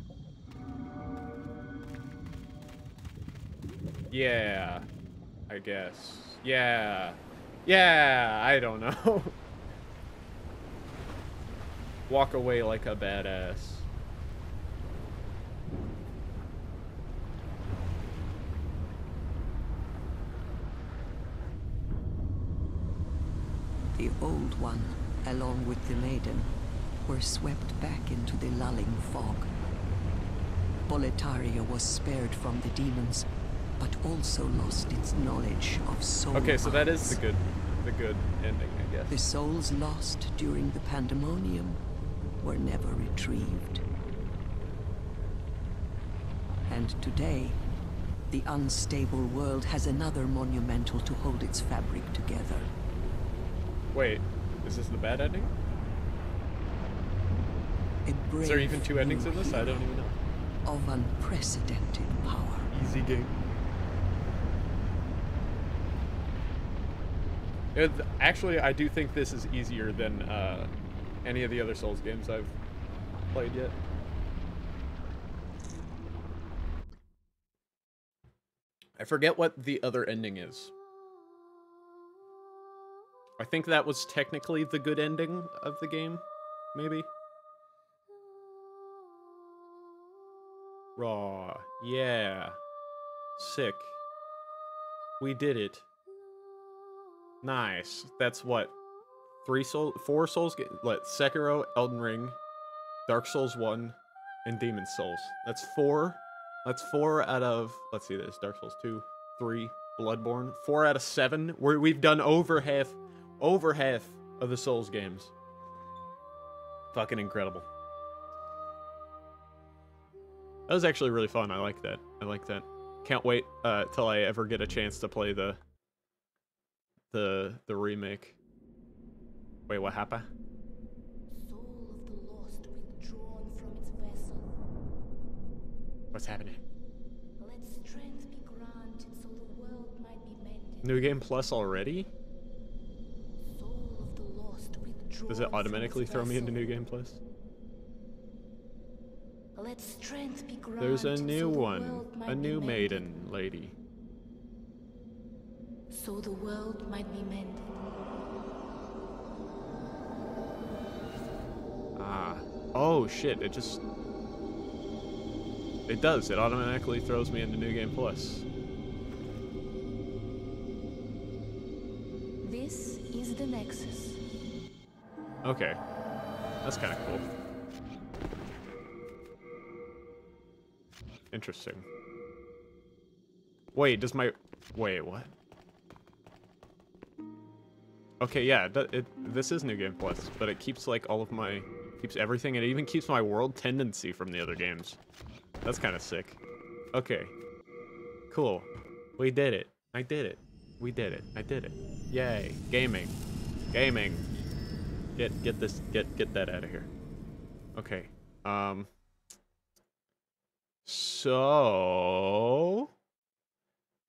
Speaker 1: Yeah, I guess. Yeah. Yeah, I don't know. Walk away like a badass.
Speaker 5: The Old One, along with the Maiden, were swept back into the lulling fog. Boletaria was spared from the demons, but also lost its knowledge of soul
Speaker 1: Okay, so that is the good. the good ending, I guess.
Speaker 5: The souls lost during the pandemonium were never retrieved. And today, the unstable world has another monumental to hold its fabric together.
Speaker 1: Wait, is this the bad ending?
Speaker 5: A
Speaker 1: Is there even two endings in this? I don't even know.
Speaker 5: Of unprecedented power.
Speaker 1: Easy game. It, actually, I do think this is easier than uh, any of the other Souls games I've played yet. I forget what the other ending is. I think that was technically the good ending of the game, maybe. Raw. Yeah. Sick. We did it. Nice. That's what? Three soul four souls get let Sekiro, Elden Ring, Dark Souls 1, and Demon Souls. That's four. That's four out of let's see this. Dark Souls 2, 3, Bloodborne. Four out of seven. We're, we've done over half over half of the Souls games. Fucking incredible. That was actually really fun. I like that. I like that. Can't wait uh, till I ever get a chance to play the the the remake. Wait, what happened?
Speaker 4: Soul of the lost withdrawn from its vessel.
Speaker 1: What's happening?
Speaker 4: Let strength be granted so the world might be mended.
Speaker 1: New game plus already?
Speaker 4: Soul of the lost withdrawn
Speaker 1: Does it automatically throw me into new game plus?
Speaker 4: Let strength be granted
Speaker 1: There's a
Speaker 4: so
Speaker 1: new
Speaker 4: the
Speaker 1: one, a new maiden lady.
Speaker 4: So the world might be mended.
Speaker 1: Ah. Oh shit, it just It does. It automatically throws me into new game plus.
Speaker 4: This is the Nexus.
Speaker 1: Okay. That's kind of cool. Interesting. Wait, does my... Wait, what? Okay, yeah, it, this is New Game Plus, but it keeps, like, all of my... Keeps everything, and it even keeps my world tendency from the other games. That's kind of sick. Okay. Cool. We did it. I did it. We did it. I did it. Yay. Gaming. Gaming. Get get this get get that out of here. Okay. Um so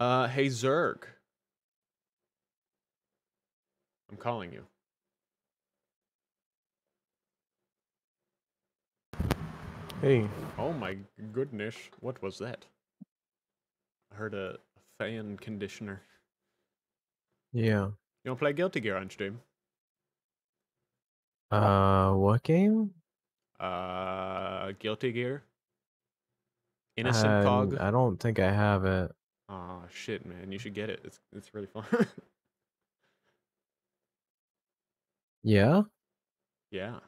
Speaker 1: uh hey Zerg. I'm calling you.
Speaker 6: Hey,
Speaker 1: Oh my goodness. What was that? I heard a fan conditioner.
Speaker 6: yeah.
Speaker 1: You wanna play Guilty Gear on stream?
Speaker 6: Uh, what game?
Speaker 1: Uh Guilty Gear? Innocent
Speaker 6: Um,
Speaker 1: Cog?
Speaker 6: I don't think I have it.
Speaker 1: Oh shit, man! You should get it. It's it's really fun.
Speaker 6: Yeah?
Speaker 1: yeah.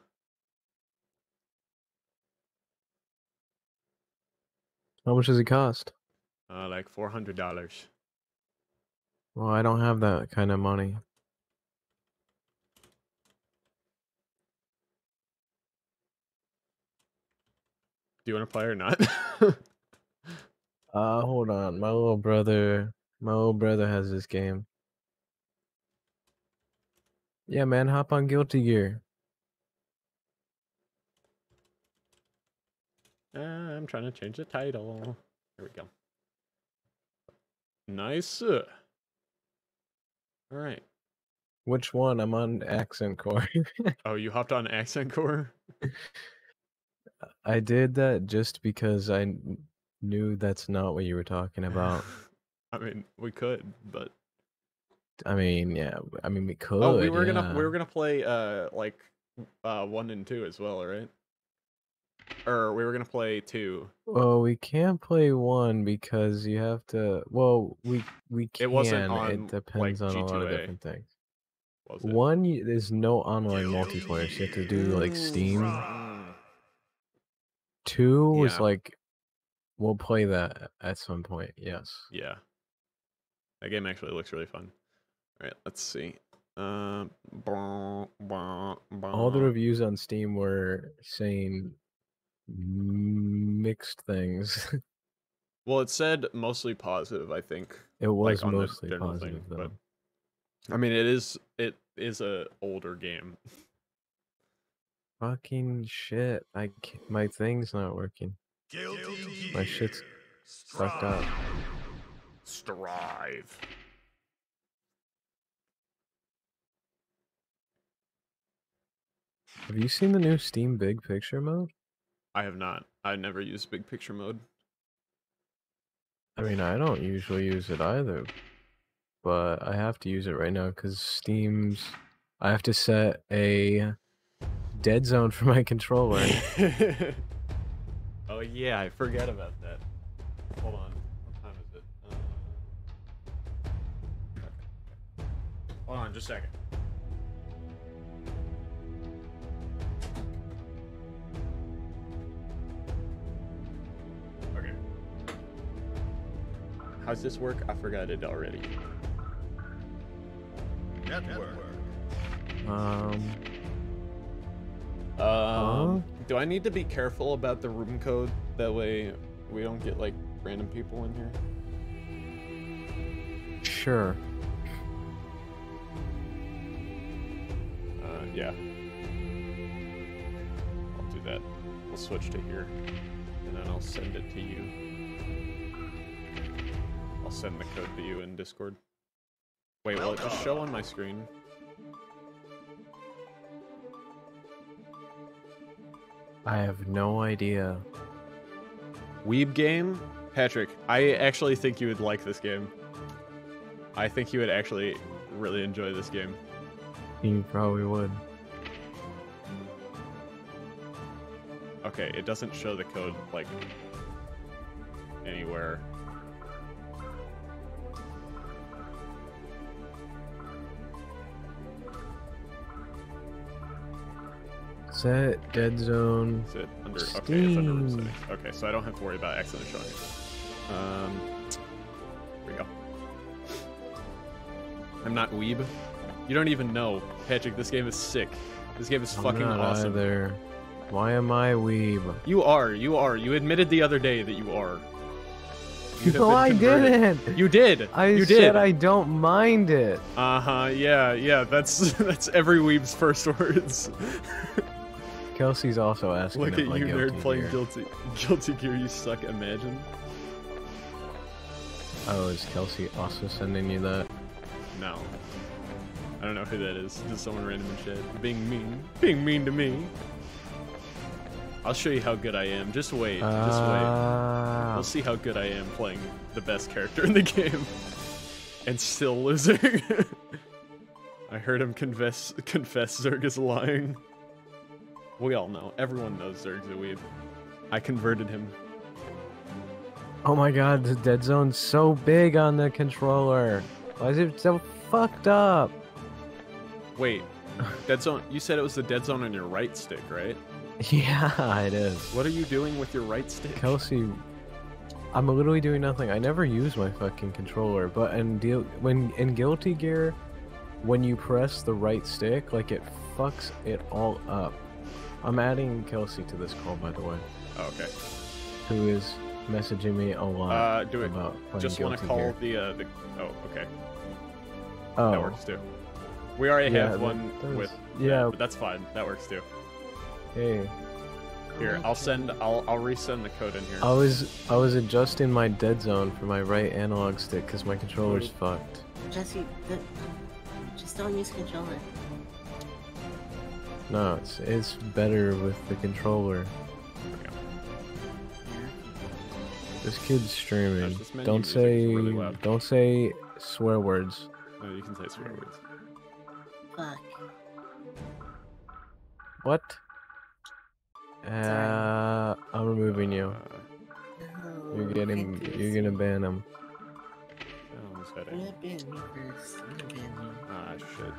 Speaker 6: How much does it cost?
Speaker 1: Uh, like four hundred dollars.
Speaker 6: Well, I don't have that kind of money.
Speaker 1: Do you want to play or not?
Speaker 6: Uh, hold on. My little brother, my little brother has this game. Yeah, man, hop on Guilty Gear.
Speaker 1: uh, I'm trying to change the title. There we go. Nice. uh. All right.
Speaker 6: Which one? I'm on Accent Core.
Speaker 1: Oh, you hopped on Accent Core?
Speaker 6: I did that just because I knew that's not what you were talking about.
Speaker 1: I mean, we could, but
Speaker 6: I mean, yeah, I mean we could.
Speaker 1: oh, we were gonna we were gonna play uh like uh one and two as well, right? Or we were gonna play two.
Speaker 6: Well, we can't play one because you have to. Well, we we can.
Speaker 1: It wasn't on,
Speaker 6: it
Speaker 1: like,
Speaker 6: depends on a lot of different things.
Speaker 1: Was it?
Speaker 6: One, there's no online multiplayer. So you have to do like Steam. Two was like, we'll play that at some point. Yes.
Speaker 1: Yeah. That game actually looks really fun. All right, let's see. Uh, bah, bah,
Speaker 6: All the reviews on Steam were saying mixed things.
Speaker 1: Well, it said mostly positive, I think.
Speaker 6: it was
Speaker 1: on the
Speaker 6: mostly positive
Speaker 1: thing,
Speaker 6: though.
Speaker 1: but- I mean, it is it is a older game.
Speaker 6: Fucking shit! I ca- my thing's not working. My shit's fucked up.
Speaker 1: Strive.
Speaker 6: Have you seen the new Steam Big Picture mode?
Speaker 1: I have not. I never used big picture mode.
Speaker 6: I mean, I don't usually use it either, but I have to use it right now because Steam's. I have to set a dead zone for my controller.
Speaker 1: oh yeah, I forget about that. Hold on. What time is it? Uh... okay. Hold on, just a second. How's this work? I forgot it already.
Speaker 3: Network.
Speaker 6: Um,
Speaker 1: Um, do I need to be careful about the room code? That way we don't get like random people in here.
Speaker 6: sure.
Speaker 1: Uh, yeah. I'll do that. We'll switch to here, and then I'll send it to you. I'll send the code to you in Discord. Wait, will it just show on my screen?
Speaker 6: I have no idea.
Speaker 1: Weeb game? Patrick, I actually think you would like this game. I think you would actually really enjoy this game.
Speaker 6: You probably would.
Speaker 1: Okay, it doesn't show the code like anywhere.
Speaker 6: Set dead zone.
Speaker 1: Is it under? Okay, it's under room
Speaker 6: Steam.
Speaker 1: settings. Okay, so I don't have to worry about accidentally showing it. Um, here we go. I'm not weeb. You don't even know, Patrick. This game is sick. This game is
Speaker 6: I'm
Speaker 1: fucking awesome.
Speaker 6: Either. Why am I weeb?
Speaker 1: You are. You are. You admitted the other day that you are. You
Speaker 6: No, I didn't.
Speaker 1: You did.
Speaker 6: I
Speaker 1: you
Speaker 6: said
Speaker 1: did.
Speaker 6: I don't mind it.
Speaker 1: Uh huh. Yeah. Yeah. That's that's every weeb's first words.
Speaker 6: Kelsey's also asking.
Speaker 1: Look at you, nerd, playing
Speaker 6: Gear.
Speaker 1: guilty. Guilty Gear. You suck. Imagine.
Speaker 6: Oh, is Kelsey also sending you that?
Speaker 1: No. I don't know who that is. Just someone random in chat. Being mean. Being mean to me. I'll show you how good I am. Just wait. Just wait.
Speaker 6: Ah,
Speaker 1: We'll see how good I am playing the best character in the game. And still losing. I heard him confess confess Zerg is lying. We all know. Everyone knows Zerg's a weeb. I converted him.
Speaker 6: Oh my god, the dead zone's so big on the controller. Why is it so fucked up?
Speaker 1: Wait. Dead zone you said it was the dead zone on your right stick, right?
Speaker 6: Yeah, it is.
Speaker 1: What are you doing with your right stick?
Speaker 6: Kelsey, I'm literally doing nothing. I never use my fucking controller, but in deal when in Guilty Gear, when you press the right stick, like it fucks it all up. I'm adding Kelsey to this call, by the way,
Speaker 1: Oh, okay.
Speaker 6: who is messaging me a lot.
Speaker 1: Uh, do it.
Speaker 6: about
Speaker 1: Just want to call
Speaker 6: Gear.
Speaker 1: the uh the. Oh, okay.
Speaker 6: Oh,
Speaker 1: That works too. We already
Speaker 6: Yeah,
Speaker 1: have one
Speaker 6: does-
Speaker 1: with.
Speaker 6: yeah.
Speaker 1: but that's fine. That works too.
Speaker 6: hey,
Speaker 1: Here, I'll send. I'll I'll resend the code in here.
Speaker 6: I was I was adjusting my dead zone for my right analog stick because my controller's fucked.
Speaker 7: Jesse, the, just don't use controller.
Speaker 6: No, it's it's better with the controller. This kid's streaming.
Speaker 1: Gosh, this
Speaker 6: Don't say
Speaker 1: really loud.
Speaker 6: don't say swear words.
Speaker 1: No, you can say swear words.
Speaker 7: Fuck.
Speaker 6: What? Uh, I'm removing you.
Speaker 7: No.
Speaker 6: You're getting you're gonna ban him.
Speaker 1: oh, this
Speaker 7: You're gonna ban me first. You're gonna ban me.
Speaker 1: Ah, shit.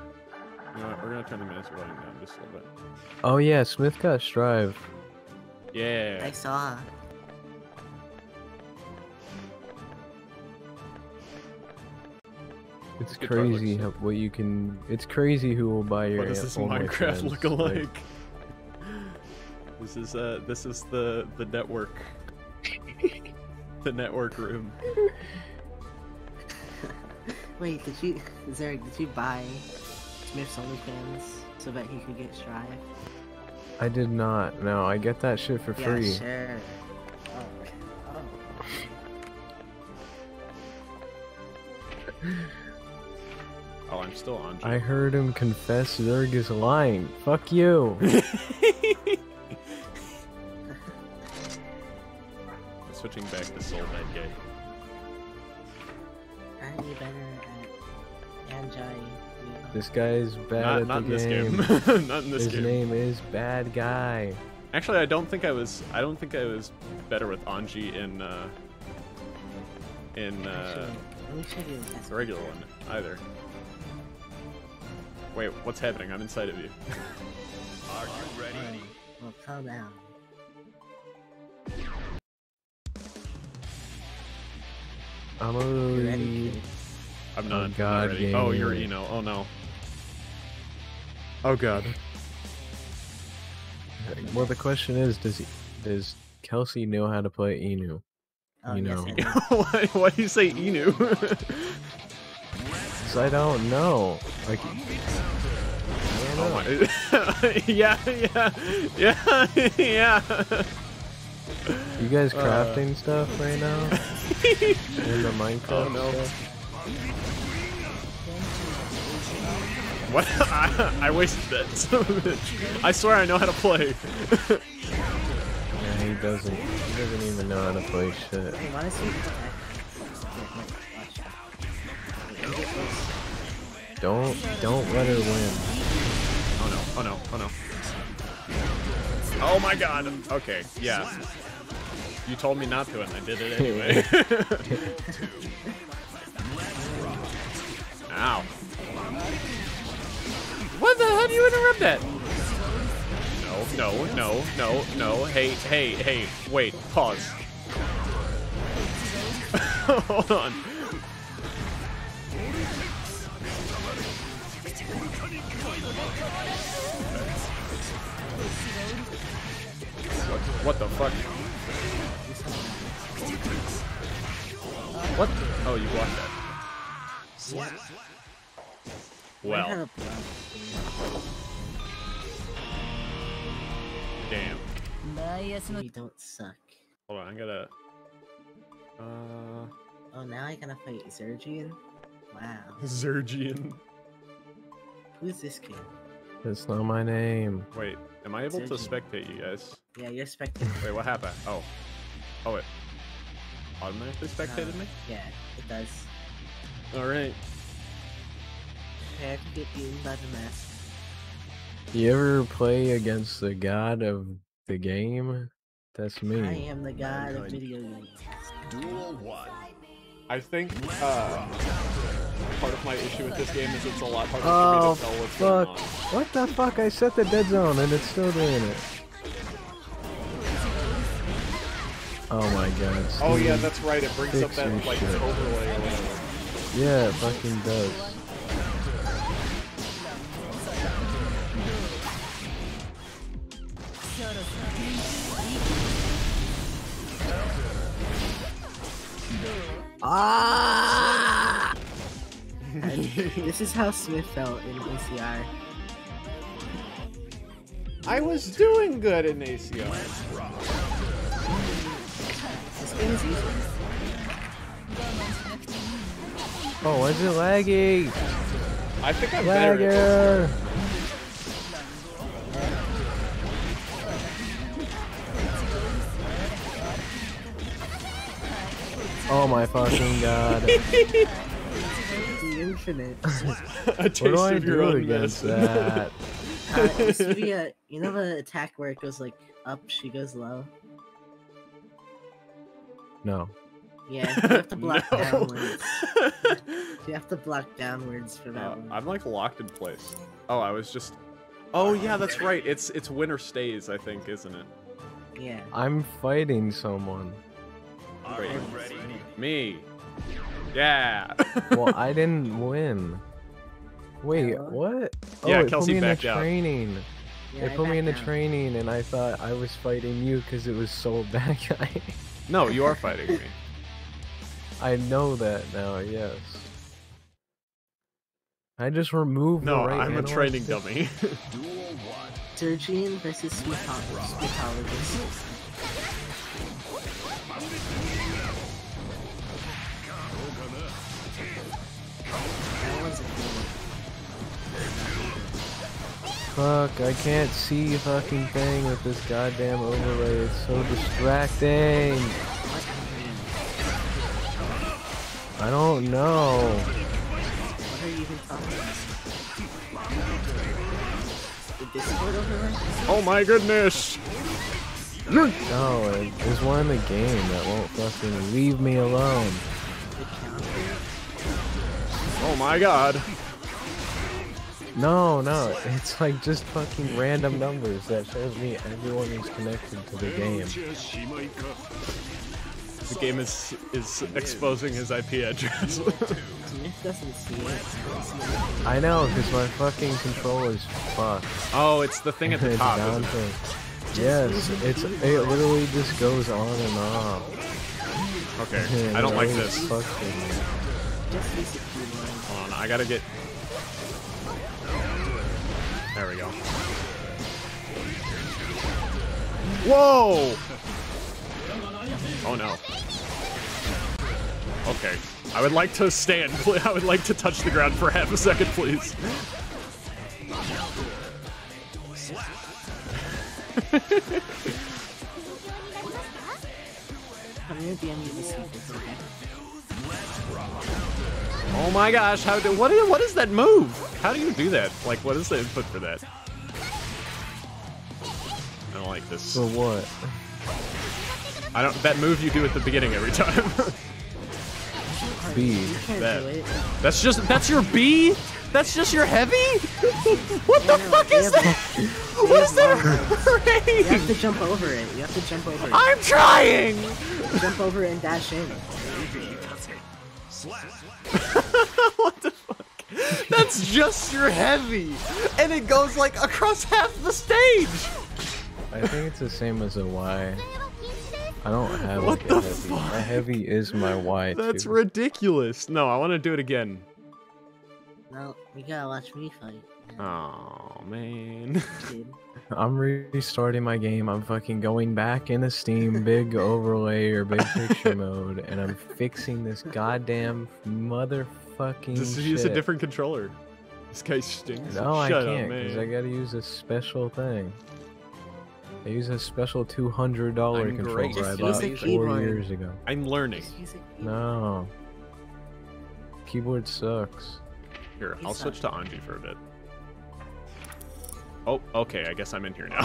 Speaker 1: You know what? We're gonna turn the music volume down just a little bit.
Speaker 6: Oh yeah, Smyth got Strive.
Speaker 1: Yeah.
Speaker 7: I saw.
Speaker 6: It's
Speaker 1: Guitar
Speaker 6: crazy how, what you can. It's crazy who will buy your.
Speaker 1: What does this Minecraft look
Speaker 6: like-
Speaker 1: alike? This is uh this is the the network. the network room.
Speaker 7: Wait, did you, Zerg, did you buy Smyth's OnlyFans so that he could get Strive?
Speaker 6: I did not. No, I get that shit for free.
Speaker 7: Yeah, sure. Oh. oh.
Speaker 1: Oh, I'm still on.
Speaker 6: I heard him confess Zerg is lying. Fuck you.
Speaker 1: I'm switching back to Sol Bad Gay.
Speaker 7: Aren't you better at Anji?
Speaker 6: This guy's bad
Speaker 1: Not,
Speaker 6: at
Speaker 1: not in
Speaker 6: the
Speaker 1: this
Speaker 6: game.
Speaker 1: game. not in this
Speaker 6: His
Speaker 1: game.
Speaker 6: name is Bad Guy.
Speaker 1: Actually, I don't think I was. I don't think I was better with Anji in uh, in uh,
Speaker 7: Let me show you this.
Speaker 1: the regular one either. Wait, what's happening? I'm inside of you.
Speaker 3: Are you ready?
Speaker 7: Well, calm down.
Speaker 6: I'm a
Speaker 1: I'm
Speaker 6: Oh,
Speaker 1: not. I'm
Speaker 6: God,
Speaker 1: ready. Oh, you're. Eno. Oh no. Oh god.
Speaker 6: Well, the question is, does he, does Kelsey know how to play Inu?
Speaker 7: Oh,
Speaker 6: You know.
Speaker 7: I
Speaker 1: why, why do you say Enu?
Speaker 6: 'Cause I don't know. Like, I don't
Speaker 1: oh
Speaker 6: know.
Speaker 1: my. yeah, yeah, yeah, yeah.
Speaker 6: You guys
Speaker 1: Uh.
Speaker 6: crafting stuff right now? In the Minecraft
Speaker 1: Oh, no.
Speaker 6: stuff?
Speaker 1: What? I, I wasted that. son of a bitch. I swear I know how to play.
Speaker 6: Yeah, he doesn't. He doesn't even know how to play shit.
Speaker 7: Hey, wanna see the attack? Wait, wait, watch. Wait, you get this?
Speaker 6: Don't don't let her win.
Speaker 1: Oh no, oh no, oh no. Oh my god. Okay, yeah. You told me not to and I did it anyway. Ow. What the hell do you interrupt that? No, no, no, no, no. Hey, hey, hey, wait, pause. Hold on. What, what the fuck? What? Oh, you blocked that.
Speaker 7: Learn how
Speaker 1: Well,
Speaker 7: to block.
Speaker 1: damn.
Speaker 7: You don't suck.
Speaker 1: Hold on, I gotta. Uh,
Speaker 7: Oh, now I gotta fight Zergian? Wow.
Speaker 1: Zergian.
Speaker 7: Who's this kid?
Speaker 6: That's not my name.
Speaker 1: Wait, am I able to spectate you guys?
Speaker 7: Yeah, you're spectating.
Speaker 1: Wait, what happened? Oh. Oh, it automatically spectated me?
Speaker 7: Yeah, it does.
Speaker 1: Alright.
Speaker 7: Prepare to get eaten by the mask.
Speaker 6: You ever play against the god of the game? That's me.
Speaker 7: I am the god of video games.
Speaker 3: Duel one.
Speaker 1: I think, uh, part of my issue with this game is it's a lot harder
Speaker 6: Oh,
Speaker 1: for me to tell what's going
Speaker 6: fuck.
Speaker 1: on.
Speaker 6: What the fuck? I set the dead zone and it's still doing it. Oh my god.
Speaker 1: Oh yeah, that's right, it brings up that, like,
Speaker 6: shit.
Speaker 1: overlay or whatever.
Speaker 6: Yeah, it fucking does.
Speaker 7: Ah! And this is how Smyth felt in ACR.
Speaker 1: I was doing good in ACR.
Speaker 7: This game is easy.
Speaker 6: Oh, why is it laggy?
Speaker 1: I think I'm better at
Speaker 6: Lagger! Oh my fucking god.
Speaker 7: The infinite.
Speaker 1: a taste
Speaker 6: What do I
Speaker 1: of your
Speaker 6: do
Speaker 1: own
Speaker 6: against
Speaker 1: medicine.
Speaker 6: that?
Speaker 7: Uh, it used to be a, you know the attack where it goes like up, she goes low?
Speaker 6: No.
Speaker 7: Yeah, you have to block
Speaker 1: No.
Speaker 7: downwards. You have to block downwards for that
Speaker 1: Uh,
Speaker 7: one.
Speaker 1: I'm like locked in place. Oh, I was just. Oh yeah, that's right. It's it's winter stays, I think, isn't it?
Speaker 7: Yeah.
Speaker 6: I'm fighting someone.
Speaker 3: Are
Speaker 1: Wait. Me. Yeah.
Speaker 6: well, I didn't win. Wait,
Speaker 7: Yeah,
Speaker 6: what? Oh,
Speaker 1: Yeah,
Speaker 6: it
Speaker 1: Kelsey
Speaker 6: put me in
Speaker 1: backed
Speaker 6: the
Speaker 1: out.
Speaker 6: training.
Speaker 7: Yeah,
Speaker 6: it
Speaker 7: I
Speaker 6: put me in the
Speaker 7: backed
Speaker 6: training, and I thought I was fighting you because it was Soul Bad Guy.
Speaker 1: no, you are fighting me.
Speaker 6: I know that now. Yes. I just removed.
Speaker 1: No,
Speaker 6: the right
Speaker 1: I'm a training
Speaker 6: stick.
Speaker 1: dummy.
Speaker 7: Surgeon versus Sweetologist.
Speaker 6: Fuck, I can't see fucking thing with this goddamn overlay. It's so distracting. I don't know.
Speaker 7: What are you even talking about? The Discord overlay?
Speaker 1: oh my goodness.
Speaker 6: No, it- there's one in the game that won't fucking leave me alone.
Speaker 1: Oh my god.
Speaker 6: No, no, it's like just fucking random numbers that shows me everyone is connected to the game.
Speaker 1: The game is is exposing his IP address.
Speaker 7: Smyth doesn't see it.
Speaker 6: I know, because my fucking controller's fucked.
Speaker 1: oh, it's the thing at the top. isn't it?
Speaker 6: Yes, it's it literally just goes on and off.
Speaker 1: Okay, I don't like this.
Speaker 6: fucks with me.
Speaker 7: Just use the keyboard.
Speaker 1: Hold on, I gotta get. There we go. Whoa! Oh no. Okay. I would like to stand. I would like to touch the ground for half a second, please. Oh my gosh! How do what? Is, what is that move? How do you do that? Like, what is the input for that? I don't like this.
Speaker 6: For what?
Speaker 1: I don't. That move you do at the beginning every time.
Speaker 6: Speed.
Speaker 1: That- That's just that's your B? That's just your heavy? what the
Speaker 7: No, no,
Speaker 1: fuck
Speaker 7: they
Speaker 1: is
Speaker 7: have-
Speaker 1: that?
Speaker 7: they
Speaker 1: What is that
Speaker 7: long You have to jump over it. You have to jump over it.
Speaker 1: I'm trying!
Speaker 7: Jump over it and dash in.
Speaker 1: what the fuck? That's just your heavy! And it goes like across half the stage!
Speaker 6: I think it's the same as a Y. I don't have
Speaker 1: What
Speaker 6: like
Speaker 1: the
Speaker 6: a heavy.
Speaker 1: fuck?
Speaker 6: My heavy is my Y
Speaker 1: That's
Speaker 6: too.
Speaker 1: ridiculous. No, I want to do it again.
Speaker 7: No, you gotta watch me fight.
Speaker 1: Oh man.
Speaker 7: Dude.
Speaker 6: I'm restarting my game. I'm fucking going back into Steam, big overlay or big picture mode, and I'm fixing this goddamn motherfucking
Speaker 1: Just
Speaker 6: shit.
Speaker 1: use a different controller. This guy stinks.
Speaker 6: No, I can't
Speaker 1: up,
Speaker 6: because
Speaker 1: man.
Speaker 6: I gotta use a special thing. I use a special two hundred dollar controller
Speaker 1: great.
Speaker 6: I bought four
Speaker 7: keyboard.
Speaker 6: years ago.
Speaker 1: I'm learning.
Speaker 7: Just use it.
Speaker 6: No, keyboard sucks.
Speaker 1: Here, I'll
Speaker 7: suck.
Speaker 1: switch to Anji for a bit. Oh, okay, I guess I'm in here now.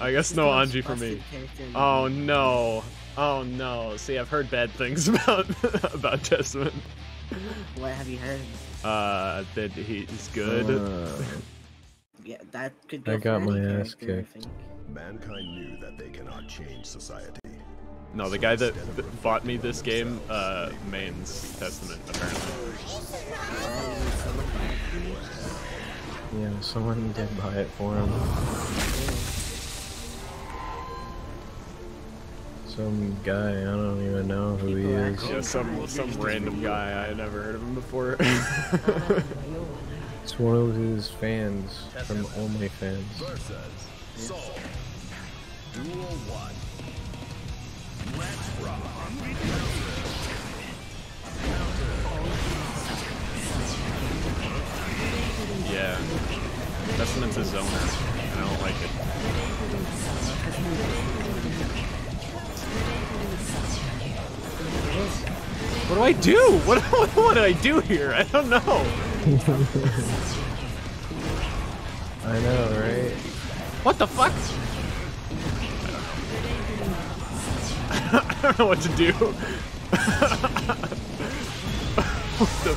Speaker 1: I guess no Anji for me.
Speaker 7: busted character in the
Speaker 1: Oh no. Oh no. See, I've heard bad things about about Desmond.
Speaker 7: What have you heard?
Speaker 1: Uh, that he's good.
Speaker 6: Uh,
Speaker 7: Yeah, that could go
Speaker 6: I got my ass
Speaker 7: character, I
Speaker 6: kicked.
Speaker 7: think.
Speaker 3: Mankind knew that they cannot change society.
Speaker 1: no, the guy that, that bought me this game, uh, mains Testament apparently.
Speaker 7: Yeah, someone buy it for you.
Speaker 6: yeah, someone did buy it for him. Some guy, I don't even know who he is.
Speaker 7: actually-
Speaker 1: Yeah, some some random guy I had never heard of him before.
Speaker 6: It's one of his fans from OnlyFans.
Speaker 3: Duel one.
Speaker 1: yeah. Testament's a zoner. I don't like it. What do I do? What, what, what did I do here? I don't know.
Speaker 6: I know, right?
Speaker 1: What the fuck? I don't know what to do. what the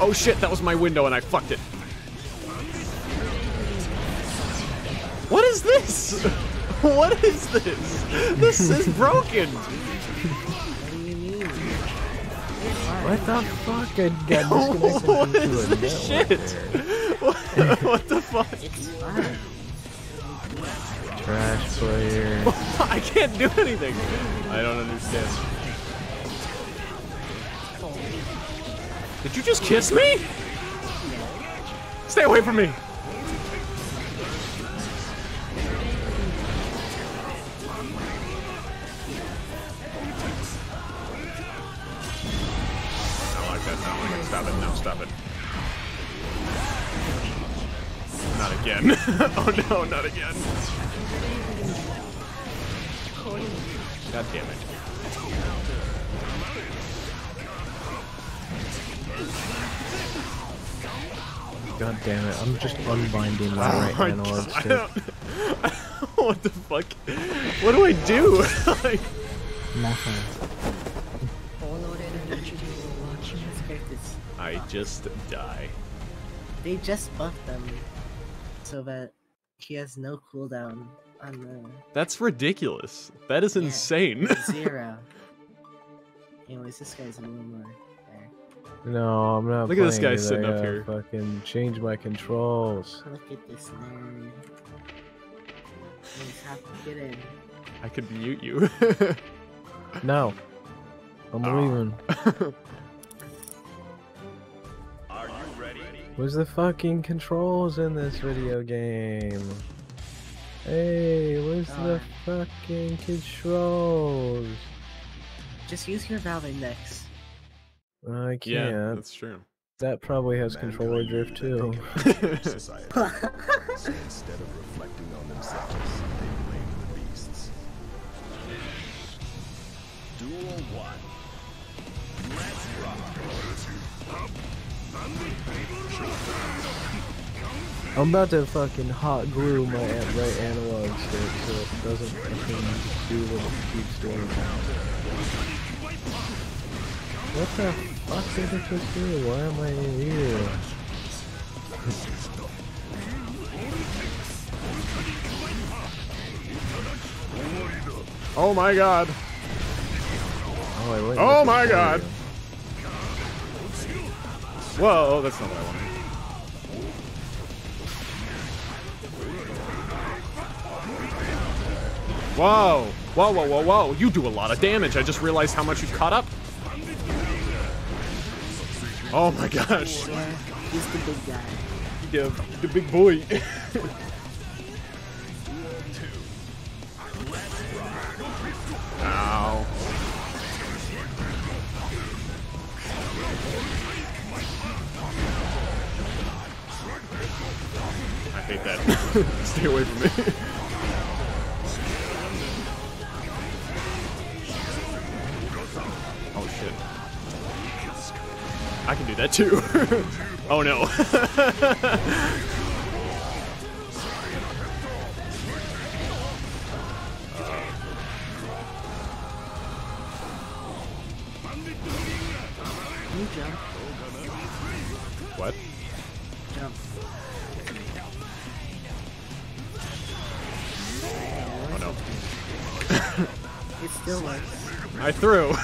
Speaker 1: Oh shit, that was my window and I fucked it. What is this? What is this? This is broken.
Speaker 7: What do you mean?
Speaker 6: What the fuck? I got disconnected
Speaker 1: What
Speaker 6: into
Speaker 1: is
Speaker 6: a
Speaker 1: this shit? What, what the fuck?
Speaker 7: It's fine.
Speaker 6: Trash player.
Speaker 1: I can't do anything. I don't understand. Did you just kiss me? Stay away from me. Stop it. No, stop it. Not again. oh no, not again. God damn it.
Speaker 6: God damn it! I'm just unbinding my
Speaker 1: Oh
Speaker 6: right
Speaker 1: my
Speaker 6: analog
Speaker 1: God,
Speaker 6: stick.
Speaker 1: what the fuck? What do I do? like,
Speaker 6: Nothing.
Speaker 1: I just die.
Speaker 7: They just buffed them so that he has no cooldown on the
Speaker 1: That's ridiculous. That is
Speaker 7: Yeah.
Speaker 1: insane.
Speaker 7: zero. Anyways, this guy's a little more there.
Speaker 6: No, I'm not.
Speaker 1: Look at this guy
Speaker 6: it.
Speaker 1: Sitting up here.
Speaker 6: Fucking change my controls.
Speaker 7: Look at this nerd. He's have to get in.
Speaker 1: I could mute you.
Speaker 6: No, I'm
Speaker 1: Oh.
Speaker 6: leaving. Where's the fucking controls in this video game? Hey, where's the fucking controls?
Speaker 7: Just use your Valve Index.
Speaker 6: I can't.
Speaker 1: yeah, that's true.
Speaker 6: That probably has controller drift too. I'm about to fucking hot glue my right analog stick so it doesn't fucking do what it keeps doing. What the fuck did it just do? Why am I here?
Speaker 1: Oh my god.
Speaker 6: Oh,
Speaker 1: Oh my god. Whoa, oh, that's not what I wanted. Whoa. Whoa, whoa, whoa, whoa. You do a lot of damage. I just realized how much you've caught up. Oh my gosh.
Speaker 7: Yeah, he's the big guy.
Speaker 1: Yeah, the big boy. Ow. I hate that. Stay away from me. I can do that too. oh no.
Speaker 7: You jump,
Speaker 1: what?
Speaker 7: jump.
Speaker 1: Oh no.
Speaker 7: It still works.
Speaker 1: I threw.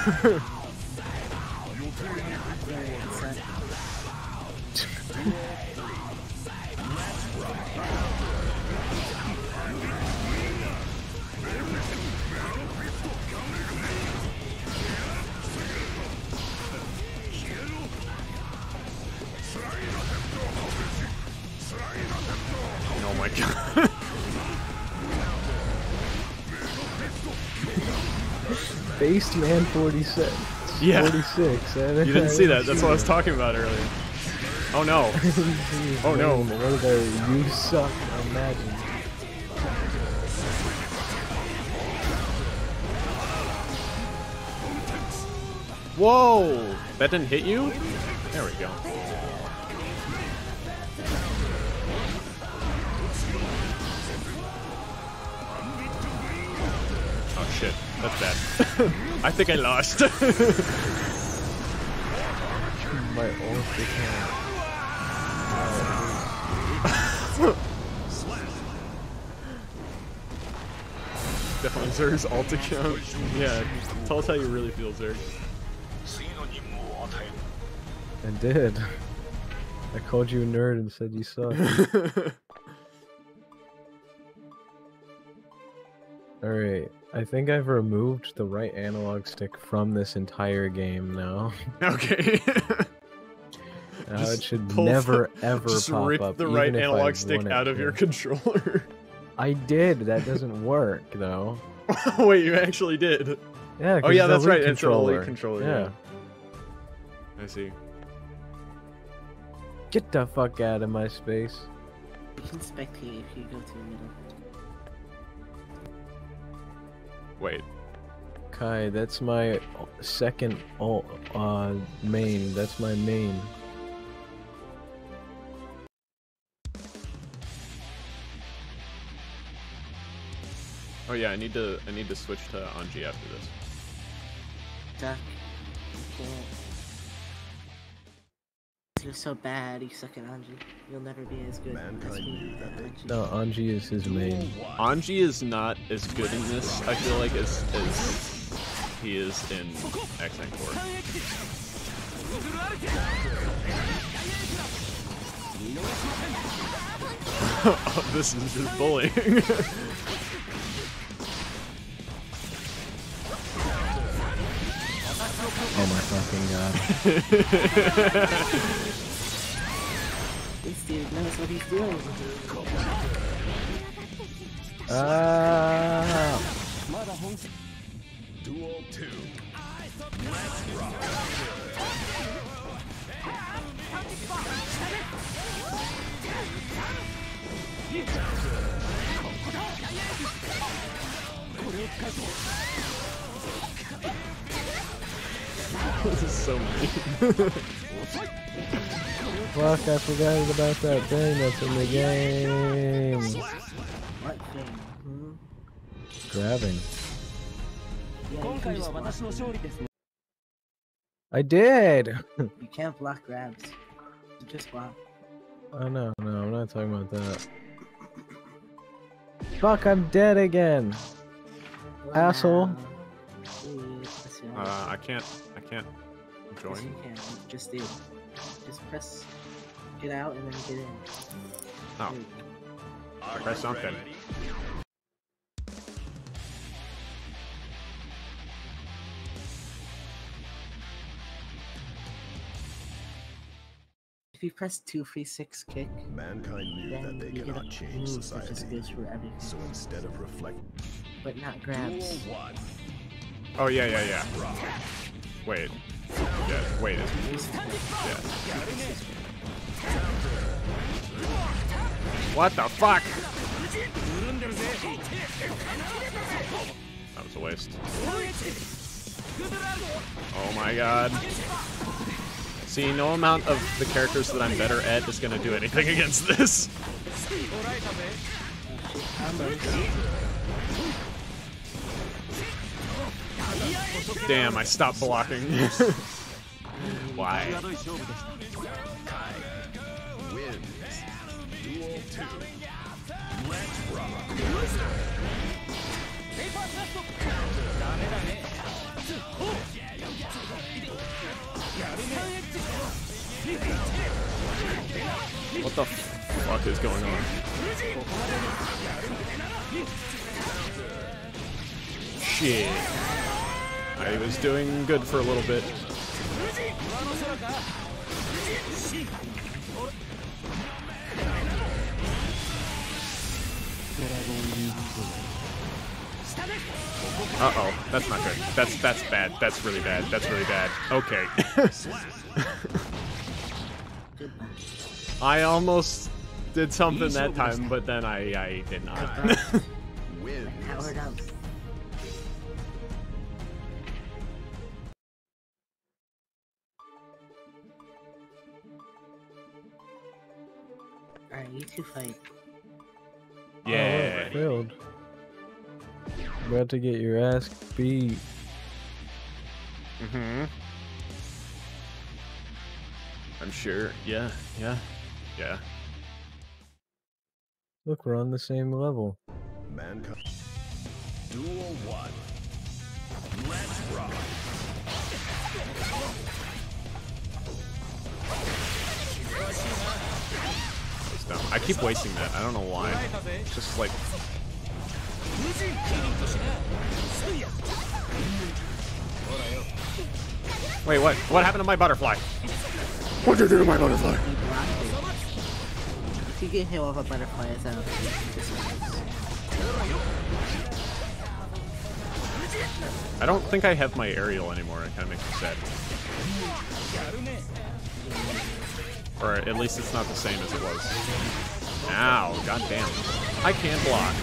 Speaker 6: And man. 46.
Speaker 1: Yeah.
Speaker 6: 46. Man.
Speaker 1: You didn't see that. That's what I was talking about earlier. Oh no. oh no.
Speaker 6: You suck. Imagine.
Speaker 1: Whoa! That didn't hit you? There we go. That's bad. I think I lost.
Speaker 6: My ult account.
Speaker 1: Definitely Zerg's alt account. Yeah, tell us how you really feel, Zerg.
Speaker 6: I did. I called you a nerd and said you suck. Alright. I think I've removed the right analog stick from this entire game now.
Speaker 1: okay.
Speaker 6: Now
Speaker 1: Just
Speaker 6: it should
Speaker 1: pull the-
Speaker 6: never ever
Speaker 1: Just
Speaker 6: pop
Speaker 1: rip
Speaker 6: up.
Speaker 1: the
Speaker 6: even
Speaker 1: right
Speaker 6: if I
Speaker 1: analog stick out of
Speaker 6: to.
Speaker 1: your controller.
Speaker 6: I did. That doesn't work though.
Speaker 1: Wait, you actually did.
Speaker 6: Yeah.
Speaker 1: Oh
Speaker 6: 'cause
Speaker 1: yeah, that's
Speaker 6: Elite
Speaker 1: right. It's an elite controller.
Speaker 6: Yeah.
Speaker 1: yeah. I see.
Speaker 6: Get the fuck out of my space.
Speaker 7: You can spectate if you go to the middle.
Speaker 1: Wait.
Speaker 6: Ky, that's my second uh, main. That's my main.
Speaker 1: Oh yeah, I need to I need to switch to Anji after this.
Speaker 7: Duck. You can't. You're so bad, you suck at Anji. You'll never be as good as me
Speaker 8: knew that
Speaker 7: at
Speaker 8: they-
Speaker 7: Anji.
Speaker 6: No, Anji is his main.
Speaker 1: Anji is not as good in this, I feel like, as, as he is in X-Men Core. oh, this is just bullying.
Speaker 6: Oh my fucking god.
Speaker 7: This dude knows what he's doing.
Speaker 6: Ah!
Speaker 8: Duel 2.
Speaker 1: this is so mean.
Speaker 6: Fuck, I forgot about that thing that's in the game.
Speaker 7: What thing? Hmm?
Speaker 6: Grabbing.
Speaker 7: Yeah, you can just block them.
Speaker 6: I did!
Speaker 7: You can't block grabs. You just block.
Speaker 6: oh no, no, I'm not talking about that. Fuck, I'm dead again! Asshole.
Speaker 7: Wow. Ooh, that's right.
Speaker 1: Uh, I can't, I can't join?
Speaker 7: Yes, you can. Just do. Just press get out and then get in.
Speaker 1: Oh,
Speaker 7: There you go.
Speaker 1: Something.
Speaker 7: If you press two, three, six, kick,
Speaker 8: Mankind knew
Speaker 7: then
Speaker 8: that they
Speaker 7: you get a
Speaker 8: cannot change
Speaker 7: move that just
Speaker 8: society.
Speaker 7: goes for everything,
Speaker 8: So instead of reflecting,
Speaker 7: but not
Speaker 8: Duel
Speaker 7: grabs.
Speaker 1: Oh yeah, yeah, yeah. Wait. Yeah, wait. Yeah. What the fuck? That was a waste. Oh my god. See, no amount of the characters that I'm better at is gonna do anything against this. Damn, I stopped blocking. Why?
Speaker 8: Wins. Duel 2. Let's rock.
Speaker 1: What the fuck is going on? Shit. I was doing good for a little bit. Uh oh, that's not good. That's that's bad. That's really bad. That's really bad. Okay. I almost did something that time, but then I I did not.
Speaker 7: Alright, you two fight.
Speaker 1: yeah.
Speaker 6: Oh, failed. About to get your ass beat.
Speaker 1: Mm-hmm. I'm sure. Yeah, yeah, yeah.
Speaker 6: Look, we're on the same level.
Speaker 8: Mankind. Duel 1. Let's rock.
Speaker 1: It's dumb. I keep wasting that. I don't know why. It's just like Wait, what? What happened to my butterfly? What did you do to my butterfly?
Speaker 7: He blocked it. If you get hit with a butterfly, it's out.
Speaker 1: I don't think I have my aerial anymore. It kind of makes me sad. Or at least it's not the same as it was. Ow, goddamn. I can't block.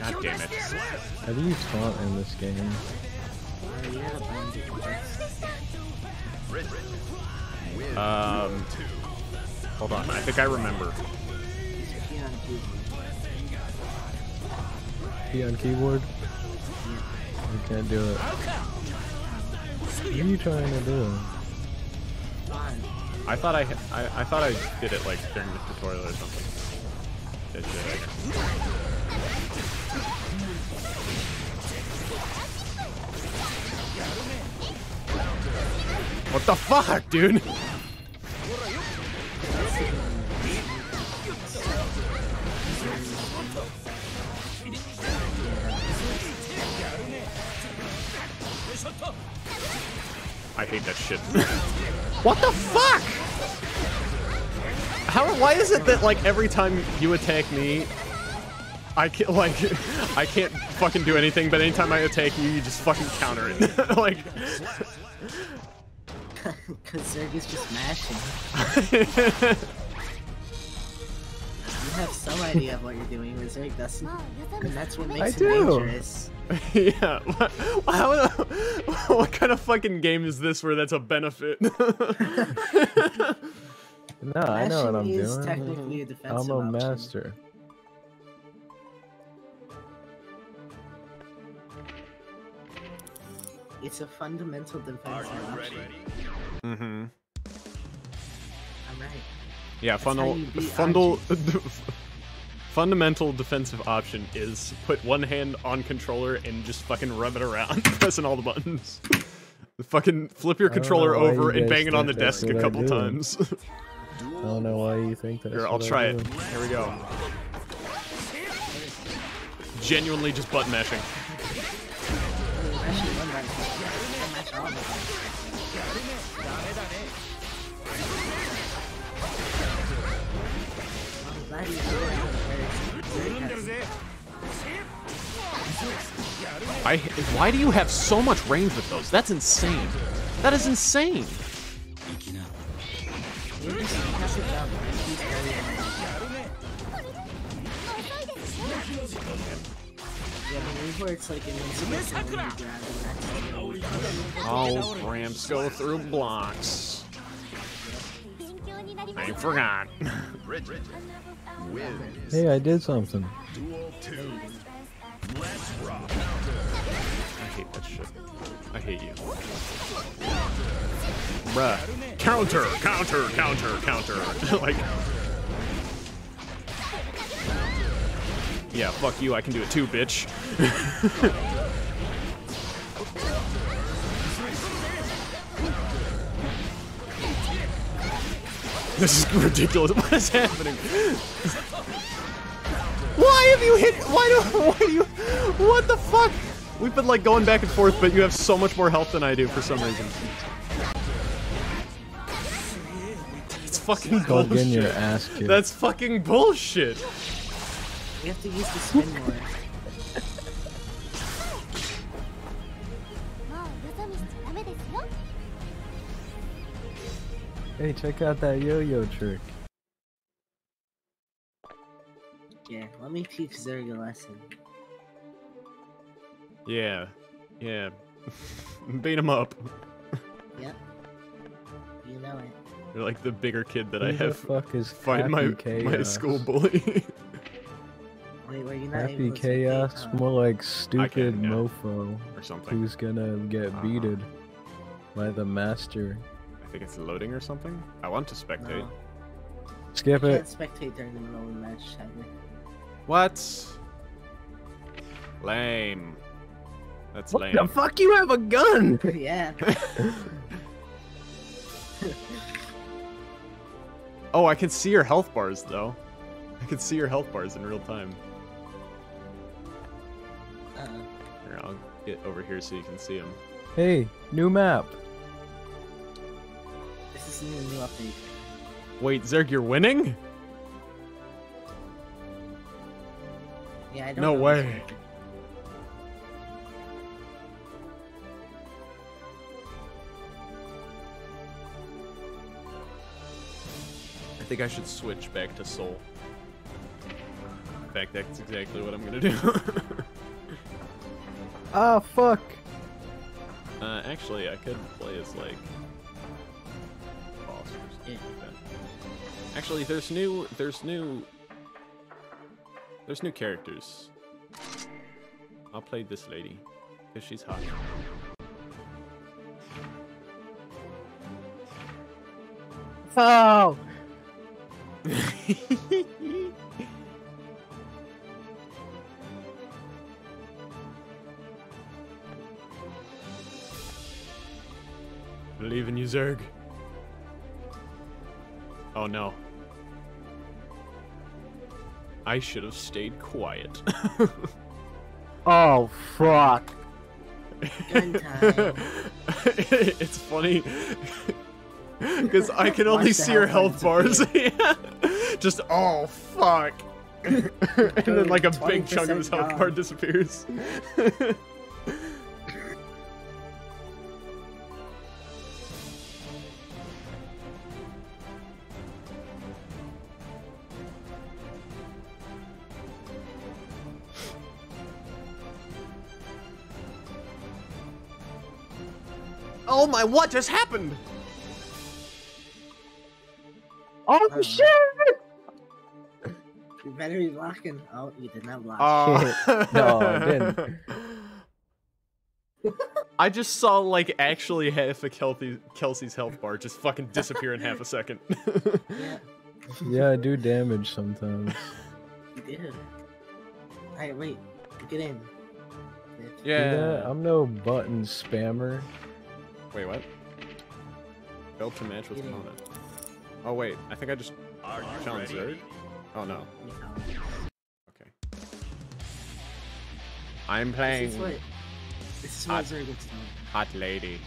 Speaker 1: God damn it.
Speaker 6: How do you taunt in this game?
Speaker 1: Um, hold on. I think I remember.
Speaker 6: P on keyboard? You can't do it. What are you trying to do?
Speaker 1: I thought I, I I thought I did it like during the tutorial or something. Did shit, What the fuck, dude? I hate that shit. what the fuck? How? Why is it that like every time you attack me, I can't like I can't fucking do anything, but anytime I attack you, you just fucking counter it. like
Speaker 7: Because Zerg is just mashing. you have some idea of what you're doing, but Zerg doesn't. And that's what makes
Speaker 6: I
Speaker 7: him
Speaker 6: do.
Speaker 7: dangerous.
Speaker 1: yeah. What, how, what kind of fucking game is this where that's a benefit?
Speaker 6: No, I know what I'm
Speaker 7: is
Speaker 6: doing.
Speaker 7: technically a
Speaker 6: I'm a
Speaker 7: option.
Speaker 6: master.
Speaker 7: It's a fundamental defensive option.
Speaker 1: mm-hmm.
Speaker 7: I'm right.
Speaker 1: Yeah,
Speaker 7: funnel, how
Speaker 1: fundamental defensive option is put one hand on controller and just fucking rub it around, pressing all the buttons. fucking flip your controller over
Speaker 6: you
Speaker 1: and bang it on the desk a couple times.
Speaker 6: I don't know why you think that.
Speaker 1: Here, I'll try it. Here we go. Genuinely just button mashing. I. Why do you have so much range with those? That's insane. That is insane.
Speaker 7: You just have to jump. and he's very Yeah, but we where it's like invincible when you grab him, that's
Speaker 1: Oh, ramps go through blocks. I forgot.
Speaker 6: Hey, I did something.
Speaker 8: Duel 2. Let's rock.
Speaker 1: That shit. I hate you. Bruh. Counter, counter, counter, counter. like. Yeah, fuck you, I can do it too, bitch. this is ridiculous. What is happening? Why have you hit? Why do? Why do you? What the fuck? We've been like going back and forth, but you have so much more health than I do for some reason. It's fucking
Speaker 6: Called getting your
Speaker 1: bullshit.
Speaker 6: ass kicked.
Speaker 1: That's fucking bullshit.
Speaker 7: We have to use the spin more.
Speaker 6: Hey, check out that yo-yo trick.
Speaker 7: Yeah, let me teach Zerg a lesson.
Speaker 1: Yeah, yeah. Beat him up.
Speaker 7: Yep. You know it.
Speaker 1: You're like the bigger kid that I
Speaker 6: Who the
Speaker 1: have
Speaker 6: fuck is
Speaker 1: fight my
Speaker 6: Happy
Speaker 1: my school bully.
Speaker 7: Wait, were you not
Speaker 6: Happy
Speaker 7: able to take it?
Speaker 6: chaos, more like stupid
Speaker 1: yeah.
Speaker 6: mofo
Speaker 1: or something.
Speaker 6: who's gonna get
Speaker 1: Uh-huh.
Speaker 6: beated by the master.
Speaker 1: I think it's loading or something. I want to spectate.
Speaker 7: No.
Speaker 6: Skip
Speaker 7: I
Speaker 6: it.
Speaker 7: can't spectate during the middle of the match, Tiger.
Speaker 1: What? Lame. That's
Speaker 6: What
Speaker 1: lame.
Speaker 6: the fuck? You have a gun.
Speaker 7: yeah.
Speaker 1: Oh, I can see your health bars though. I can see your health bars in real time.
Speaker 7: Uh,
Speaker 1: Here, I'll get over here so you can see them.
Speaker 6: Hey, new map.
Speaker 7: this is a new, new update.
Speaker 1: Wait, Zerg, you're winning?
Speaker 7: Yeah, I don't
Speaker 1: No
Speaker 7: know
Speaker 1: way.
Speaker 7: what's
Speaker 1: think I should switch back to Sol. In fact, that's exactly what I'm gonna do.
Speaker 6: Ah, fuck.
Speaker 1: uh, actually, I could play as like boss or something
Speaker 7: Yeah.
Speaker 1: like that. Actually, there's new, there's new, there's new characters. I'll play this lady because she's hot.
Speaker 6: Oh.
Speaker 1: Believe in you, Zerg. Oh no. I should have stayed quiet.
Speaker 6: Oh, fuck.
Speaker 7: Gun time.
Speaker 1: it's funny because I can only see your
Speaker 7: health
Speaker 1: bars. yeah. Just oh fuck. and then like a big chunk of his health bar disappears. oh my! What just happened?
Speaker 6: Oh,
Speaker 7: Uh,
Speaker 6: shit.
Speaker 7: You better be blocking. Oh, you did not block.
Speaker 1: Oh.
Speaker 6: No, I didn't.
Speaker 1: I just saw like actually half of Kelsey, Kelsey's health bar just fucking disappear in half a second.
Speaker 7: yeah,
Speaker 6: Yeah, I do damage sometimes.
Speaker 7: you did. Alright, wait. Get in. bitch.
Speaker 6: See that? I'm no button spammer.
Speaker 1: Wait, what? Build to match with
Speaker 7: Get in.
Speaker 1: opponent. Oh wait, I think I just found Zerg. Oh no.
Speaker 7: You found it.
Speaker 1: Okay. I'm
Speaker 7: This
Speaker 1: playing
Speaker 7: is what. This is
Speaker 1: Hot.
Speaker 7: what Zerg gets done.
Speaker 1: hot lady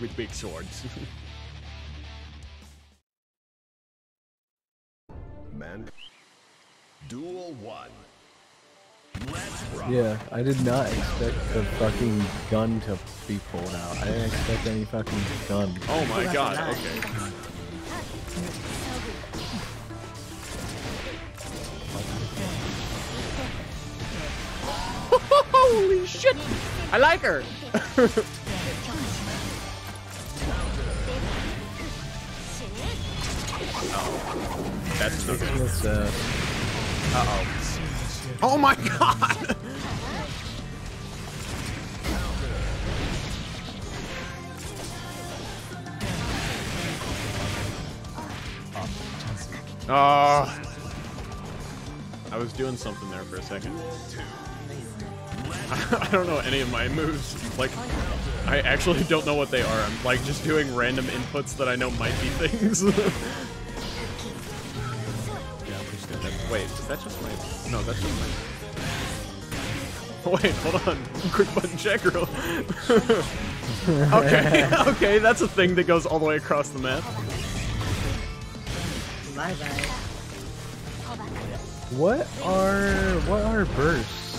Speaker 1: with big swords.
Speaker 8: Man. Duel 1.
Speaker 6: Yeah, I did not expect the fucking gun to be pulled out. I didn't expect any fucking gun.
Speaker 1: oh my god, okay. Holy shit! I like her! That's no good. Uh-oh. Oh my god! Oh. I was doing something there for a second. I don't know any of my moves. Like, I actually don't know what they are. I'm like just doing random inputs that I know might be things. Wait, is that just my? No, that's just my. Wait, hold on. Quick button check, girl. okay, okay, that's a thing that goes all the way across the map.
Speaker 7: Bye bye.
Speaker 6: What are what are bursts?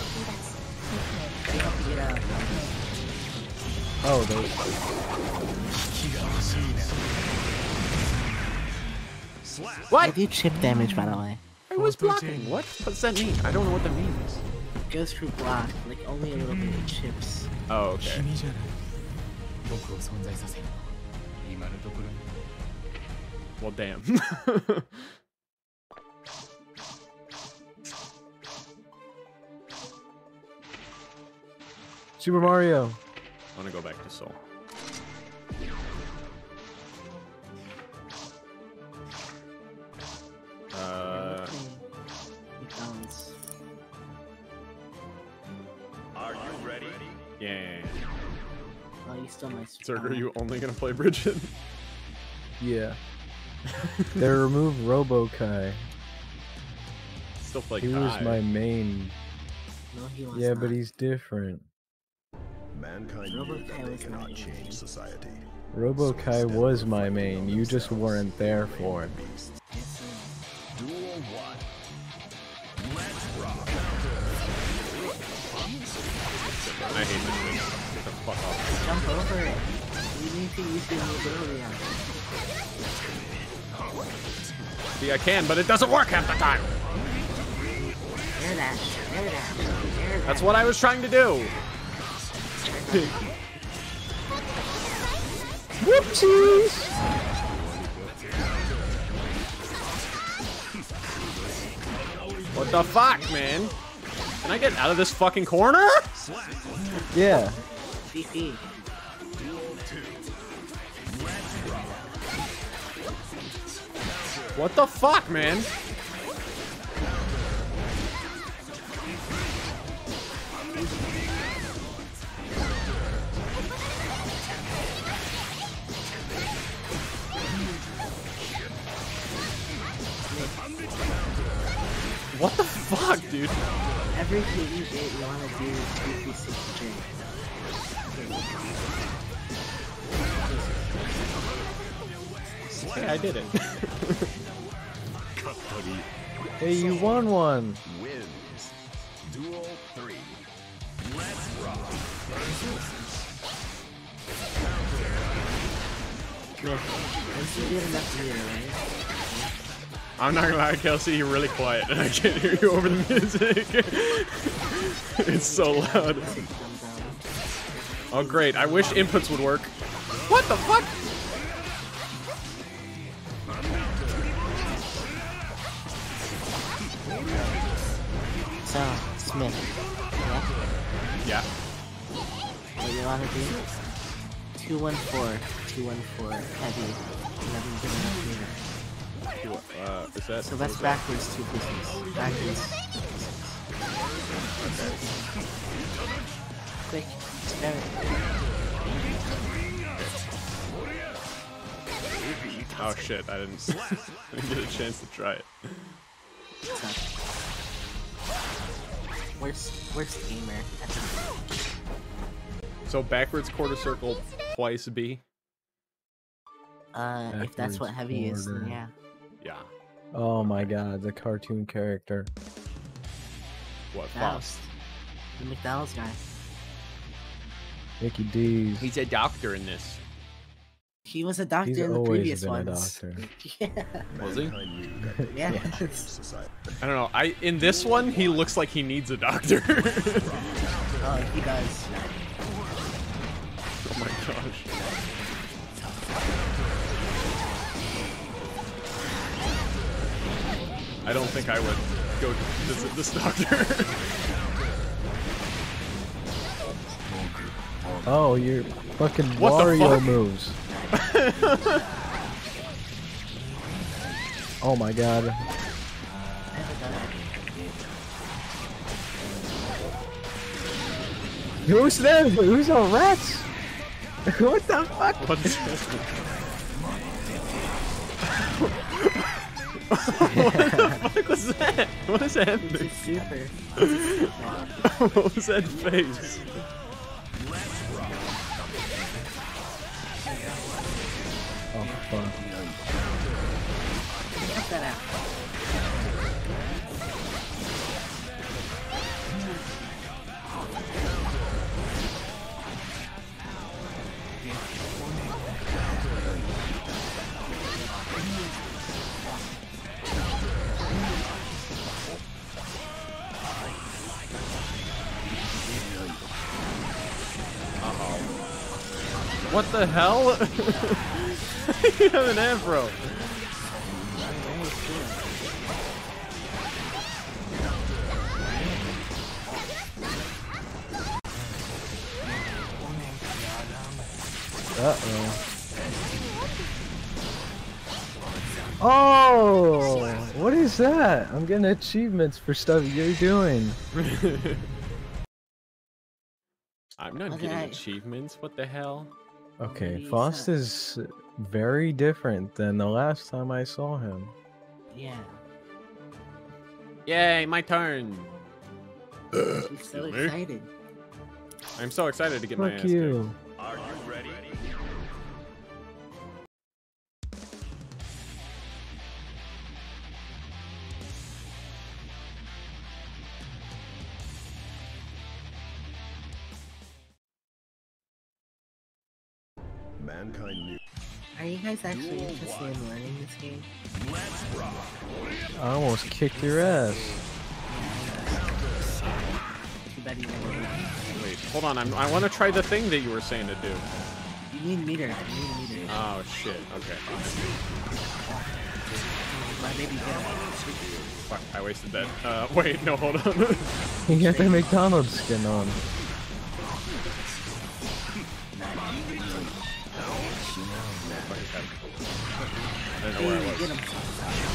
Speaker 7: You have to get out.
Speaker 6: Oh, those.
Speaker 7: I do chip damage, by the way.
Speaker 1: I was blocking. What? What does that mean? I don't know what that means.
Speaker 7: Goes through block, like only a little bit of chips.
Speaker 1: Oh, okay. Well, damn.
Speaker 6: Super Mario.
Speaker 1: I want to go back to Sol.
Speaker 7: Uh, Are you ready? Yeah. Oh, you still my.
Speaker 1: Sir, are you only gonna play Bridget?
Speaker 6: yeah. they removed Robo-Ky.
Speaker 1: Still play
Speaker 6: He was my main.
Speaker 7: No, he was
Speaker 6: Yeah, but he's different.
Speaker 8: Mankind knew that they
Speaker 7: was
Speaker 8: cannot change
Speaker 7: main.
Speaker 8: society.
Speaker 6: Robo-Ky was my main. You just weren't there for it.
Speaker 8: Beasts.
Speaker 7: Yes, sir.
Speaker 8: Duel one. Let's rock.
Speaker 1: I hate this. Get the fuck off.
Speaker 7: Jump over it. You need to use your mobility on it.
Speaker 1: See, I can, but it doesn't work half the time.
Speaker 7: Air dash. Air dash. Air dash.
Speaker 1: That's what I was trying to do.
Speaker 6: Whoopsies!
Speaker 1: What the fuck, man? Can I get out of this fucking corner?
Speaker 6: Yeah.
Speaker 1: What the fuck, man? What the fuck, dude?
Speaker 7: Everything you get, you want to do is 363.
Speaker 1: Hey, I did it.
Speaker 6: Hey, you won one.
Speaker 8: Wins. Duel three. Let's rock.
Speaker 7: Smyth, once you get enough meter, right?
Speaker 1: I'm not gonna lie, Kelsey, you're really quiet and I can't hear you over the music. it's so loud.
Speaker 7: Music comes down.
Speaker 1: Oh great, I wish inputs would work. What the fuck?
Speaker 7: So, Smyth, yeah?
Speaker 1: Yeah.
Speaker 7: What you want to do? 214, 214, heavy. You haven't meter.
Speaker 1: Uh, is that?
Speaker 7: So that's backwards two pieces. Backwards. Quick, spare it.
Speaker 1: Oh shit, I didn't, I didn't get a chance to try it.
Speaker 7: Tough. Worst, worst gamer.
Speaker 1: So backwards quarter circle twice B.
Speaker 7: Uh, if that's what
Speaker 6: Backwards
Speaker 7: heavy is, then yeah.
Speaker 1: Yeah.
Speaker 6: Oh my god, the cartoon character.
Speaker 1: What? Faust?
Speaker 7: Faust. The McDonald's guy.
Speaker 6: Mickey D's.
Speaker 1: He's a doctor in this.
Speaker 7: He was a doctor
Speaker 6: He's
Speaker 7: in the previous
Speaker 6: been a
Speaker 7: ones.
Speaker 6: doctor.
Speaker 7: yeah.
Speaker 1: Was he?
Speaker 8: Mankind knew that they
Speaker 7: Yeah.
Speaker 8: cannot change society.
Speaker 1: I don't know. I in this one he looks like he needs a doctor.
Speaker 7: Oh, he does.
Speaker 1: oh my gosh. I don't think I would go visit this doctor.
Speaker 6: Oh, your fucking
Speaker 1: What
Speaker 6: Wario
Speaker 1: fuck?
Speaker 6: moves. oh my god.
Speaker 7: Never done it.
Speaker 6: Who's them? Who's all rats? what the fuck?
Speaker 1: what the fuck was that? What is happening?
Speaker 7: It's super.
Speaker 1: what was that face? What the hell? you have an afro.
Speaker 6: Uh oh. Oh, what is that? I'm getting achievements for stuff you're doing.
Speaker 1: I'm not
Speaker 7: Okay.
Speaker 1: getting achievements. What the hell?
Speaker 6: Okay,
Speaker 7: He's,
Speaker 6: Faust is very different than the last time I saw him.
Speaker 7: Yeah.
Speaker 1: Yay, my turn.
Speaker 7: She's so excited.
Speaker 1: I'm so excited to get my
Speaker 6: Fuck
Speaker 1: ass kicked.
Speaker 6: you.
Speaker 8: Are you ready? Mankind knew.
Speaker 7: Are you guys actually interested in learning this game?
Speaker 6: I almost kicked your ass.
Speaker 7: Too bad you never did.
Speaker 1: Wait, hold on. I'm, I want to try the thing that you were saying to do.
Speaker 7: You need meter. You need meter.
Speaker 1: Oh shit. Okay.
Speaker 7: My baby.
Speaker 1: Fuck. I wasted that. Uh, wait. No. Hold on.
Speaker 6: You got the McDonald's skin on.
Speaker 1: I don't know where I was.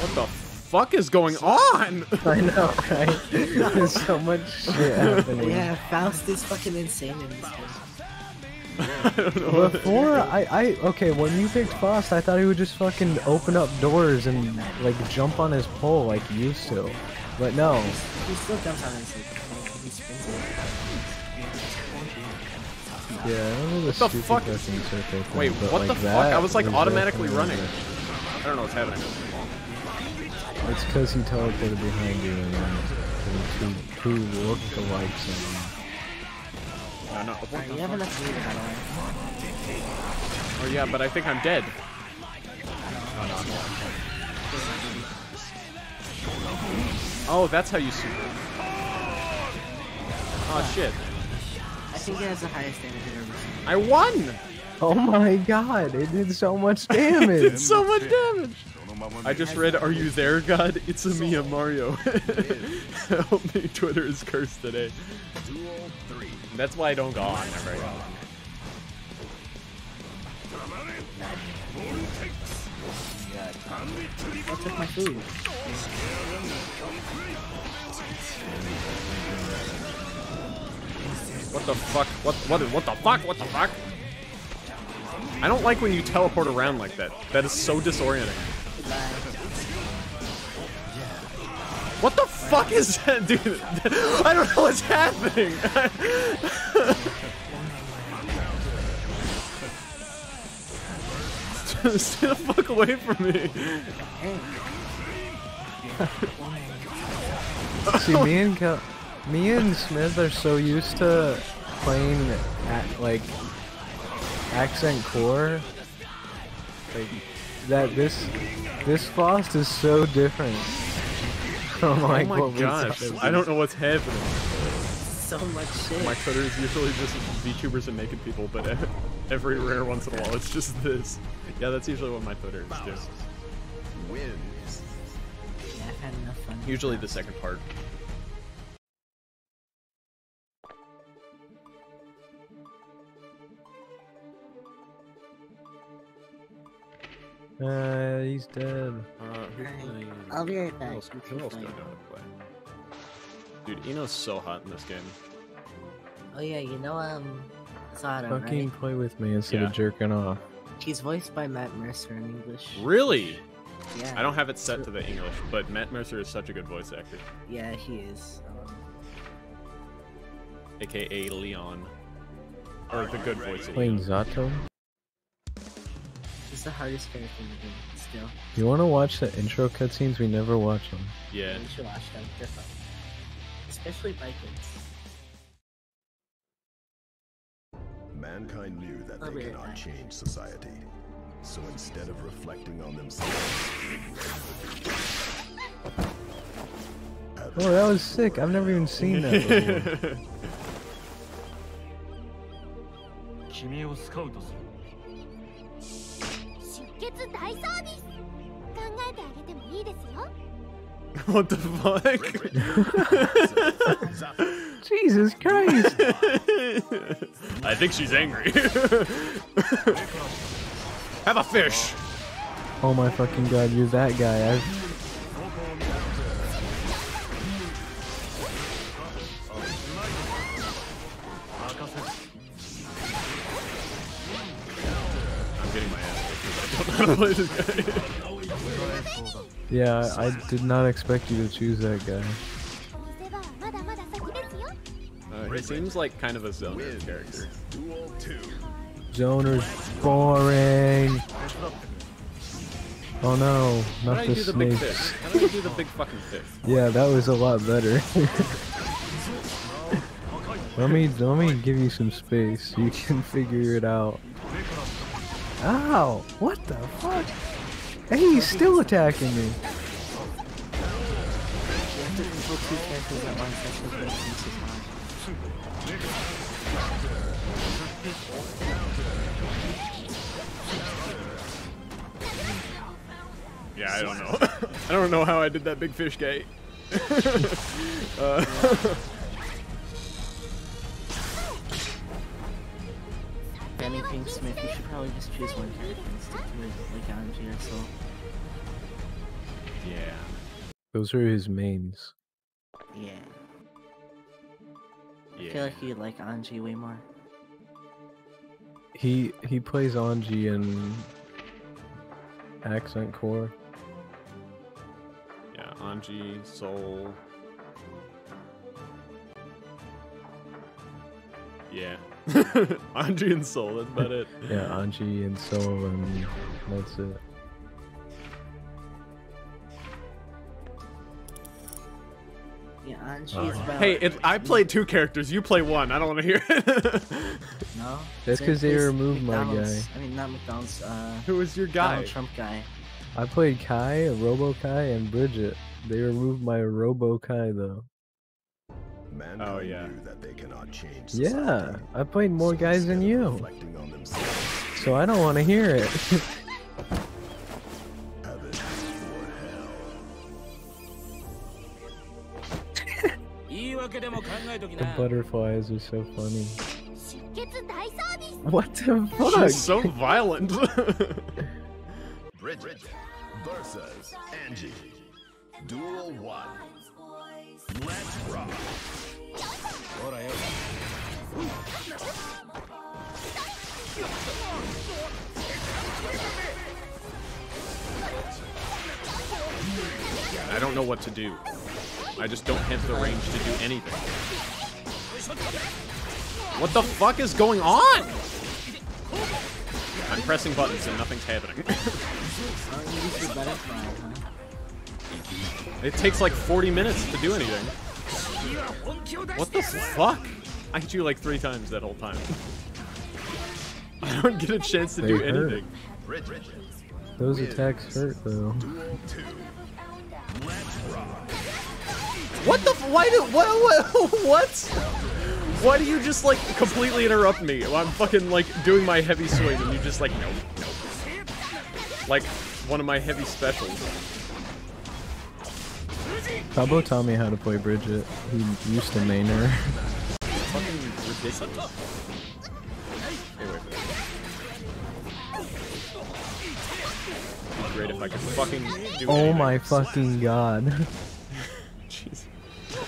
Speaker 1: What the fuck is going on?
Speaker 6: I know, right? There's so much shit happening.
Speaker 7: Yeah, Faust is fucking insane in this game.
Speaker 1: I don't know. what-
Speaker 6: Before I, I okay, when you picked Faust, I thought he would just fucking open up doors and like jump on his pole like he used to. But no.
Speaker 7: He still jumps on his like, he spins it.
Speaker 6: Yeah, I don't know the,
Speaker 1: the
Speaker 6: stupid
Speaker 1: fuck?
Speaker 6: fucking circle thing,
Speaker 1: Wait,
Speaker 6: but,
Speaker 1: what
Speaker 6: like,
Speaker 1: the fuck? I was like automatically running.
Speaker 6: better.
Speaker 1: I don't know what's happening.
Speaker 6: It's because he teleported behind you and then and two two lookalikes and
Speaker 1: No, no. What
Speaker 7: Alright,
Speaker 1: the
Speaker 7: you have enough meter by the way.
Speaker 1: Oh yeah, but I think I'm dead. Oh, that's how you super. Oh ah, shit.
Speaker 7: I think it has the highest damage I've ever seen.
Speaker 1: I won!
Speaker 6: Oh my god, it did so much damage.
Speaker 1: Did so much damage! I just read, Are you there, God? It's a me, a Mario. Help me, Twitter is cursed today. That's why I don't go on there very often.
Speaker 7: I took my food.
Speaker 1: What the fuck? What, what, what the fuck? What the fuck? I don't like when you teleport around like that. That is so disorienting. What the fuck is that, dude? I don't know what's happening. Stay the fuck away from me.
Speaker 6: See, me and Kel- me and Smyth are so used to playing at like accent core, like that. This this Faust is so different from oh like
Speaker 1: oh my
Speaker 6: what
Speaker 1: gosh. I don't know what's happening.
Speaker 7: So much shit.
Speaker 1: My Twitter is usually just VTubers and naked people, but every rare once in a while it's just this. Yeah, that's usually what my Twitter is too.
Speaker 8: Wins.
Speaker 7: Yeah, I've had enough fun.
Speaker 1: Usually the second part.
Speaker 6: Uh, he's dead.
Speaker 1: Uh, who's playing?
Speaker 7: I'll be right
Speaker 1: Who
Speaker 7: back.
Speaker 1: else, who else do I
Speaker 7: play.
Speaker 1: know to play? Dude, I-No's so hot in this game.
Speaker 7: Oh yeah, you know um, Zara,
Speaker 6: Fucking
Speaker 7: right?
Speaker 6: play with me instead
Speaker 1: Yeah.
Speaker 6: of jerking off.
Speaker 7: He's voiced by Matt Mercer in English.
Speaker 1: Really?
Speaker 7: Yeah.
Speaker 1: I don't have it set to the English, but Matt Mercer is such a good voice actor,
Speaker 7: Yeah, he is. Um,
Speaker 1: aka Leon, or the good voice of
Speaker 6: Playing Zato.
Speaker 7: He's the hardest character in the game. Still,
Speaker 6: You want to watch the intro cutscenes? We never watch them.
Speaker 1: Yeah.
Speaker 7: you should watch them. They're fun, especially Vikings.
Speaker 8: Mankind knew that
Speaker 7: I'll
Speaker 8: they
Speaker 7: be right
Speaker 8: change society. So instead of reflecting on themselves,
Speaker 6: Oh, that was sick. I've never even seen that before.
Speaker 9: 君をスカウトする
Speaker 4: 出血大サービス考えてあげてもいいですよ
Speaker 1: what the fuck?
Speaker 6: Jesus Christ!
Speaker 1: I think she's angry. Have a fish.
Speaker 6: Oh my fucking god, you're that guy. I've...
Speaker 1: play this guy.
Speaker 6: yeah, I did not expect you to choose that guy.
Speaker 1: Uh, he seems like kind of a zoner character.
Speaker 6: Zoner's boring. Oh no, not the,
Speaker 1: snake. How do do the big fucking fish?
Speaker 6: Yeah, that was a lot better. let me let me give you some space. You can figure it out. Ow! What the fuck? Hey, he's still attacking me.
Speaker 1: Yeah, I don't know. I don't know how I did that big fish gate. uh,
Speaker 7: If anything, Smyth, you should probably just choose one character and stick to it, like Anji or so.
Speaker 1: yeah.
Speaker 6: Those are his mains.
Speaker 7: Yeah.
Speaker 1: yeah.
Speaker 7: I feel like he'd like Anji way more.
Speaker 6: He he plays Anji in Accent Core.
Speaker 1: Yeah, Anji, Sol. Yeah. Anji and Sol, that's about it.
Speaker 6: Yeah, Anji and Sol, and that's it.
Speaker 7: Yeah, Anji
Speaker 6: Oh.
Speaker 7: is about.
Speaker 1: Hey, it, I play two characters, you play one. I don't want to hear it.
Speaker 7: No?
Speaker 6: That's 'cause they
Speaker 7: plays
Speaker 6: removed my guy.
Speaker 7: I mean, not McDonald's, uh.
Speaker 1: Who was your guy?
Speaker 7: Donald Trump guy.
Speaker 6: I played Ky, Robo Ky, and Bridget. They removed my Robo Ky though.
Speaker 8: Mankind
Speaker 1: oh, yeah.
Speaker 8: knew that they cannot change society.
Speaker 6: Yeah, I played more so guys than you. So I don't want to hear it. the butterflies are so funny. What the fuck?
Speaker 1: She's so violent.
Speaker 8: Bridget versus Anji. Duel 1. Let's rock.
Speaker 10: ほらよ
Speaker 1: I don't know what to do. I just don't have the range to do anything. What the fuck is going on? I'm pressing buttons and nothing's happening.
Speaker 7: Oh, you use your butterfly, huh?
Speaker 1: it takes like 40 minutes to do anything. What the fuck? I hit you like three times that whole time. I don't get a chance to
Speaker 6: They
Speaker 1: do
Speaker 6: hurt.
Speaker 1: anything.
Speaker 6: Those attacks hurt though.
Speaker 8: Duel 2. Let's rock.
Speaker 1: What the? f- Why do? What? What? What? Why do you just like completely interrupt me? while I'm fucking like doing my heavy swing and you just like nope, nope. Like one of my heavy specials.
Speaker 6: Cabo taught me how to play Bridget. He used to main her.
Speaker 1: Fucking ridiculous. Hey, wait for that. It'd be Great if I could fucking do
Speaker 6: Oh
Speaker 1: anything.
Speaker 6: my fucking god.
Speaker 1: Jeez.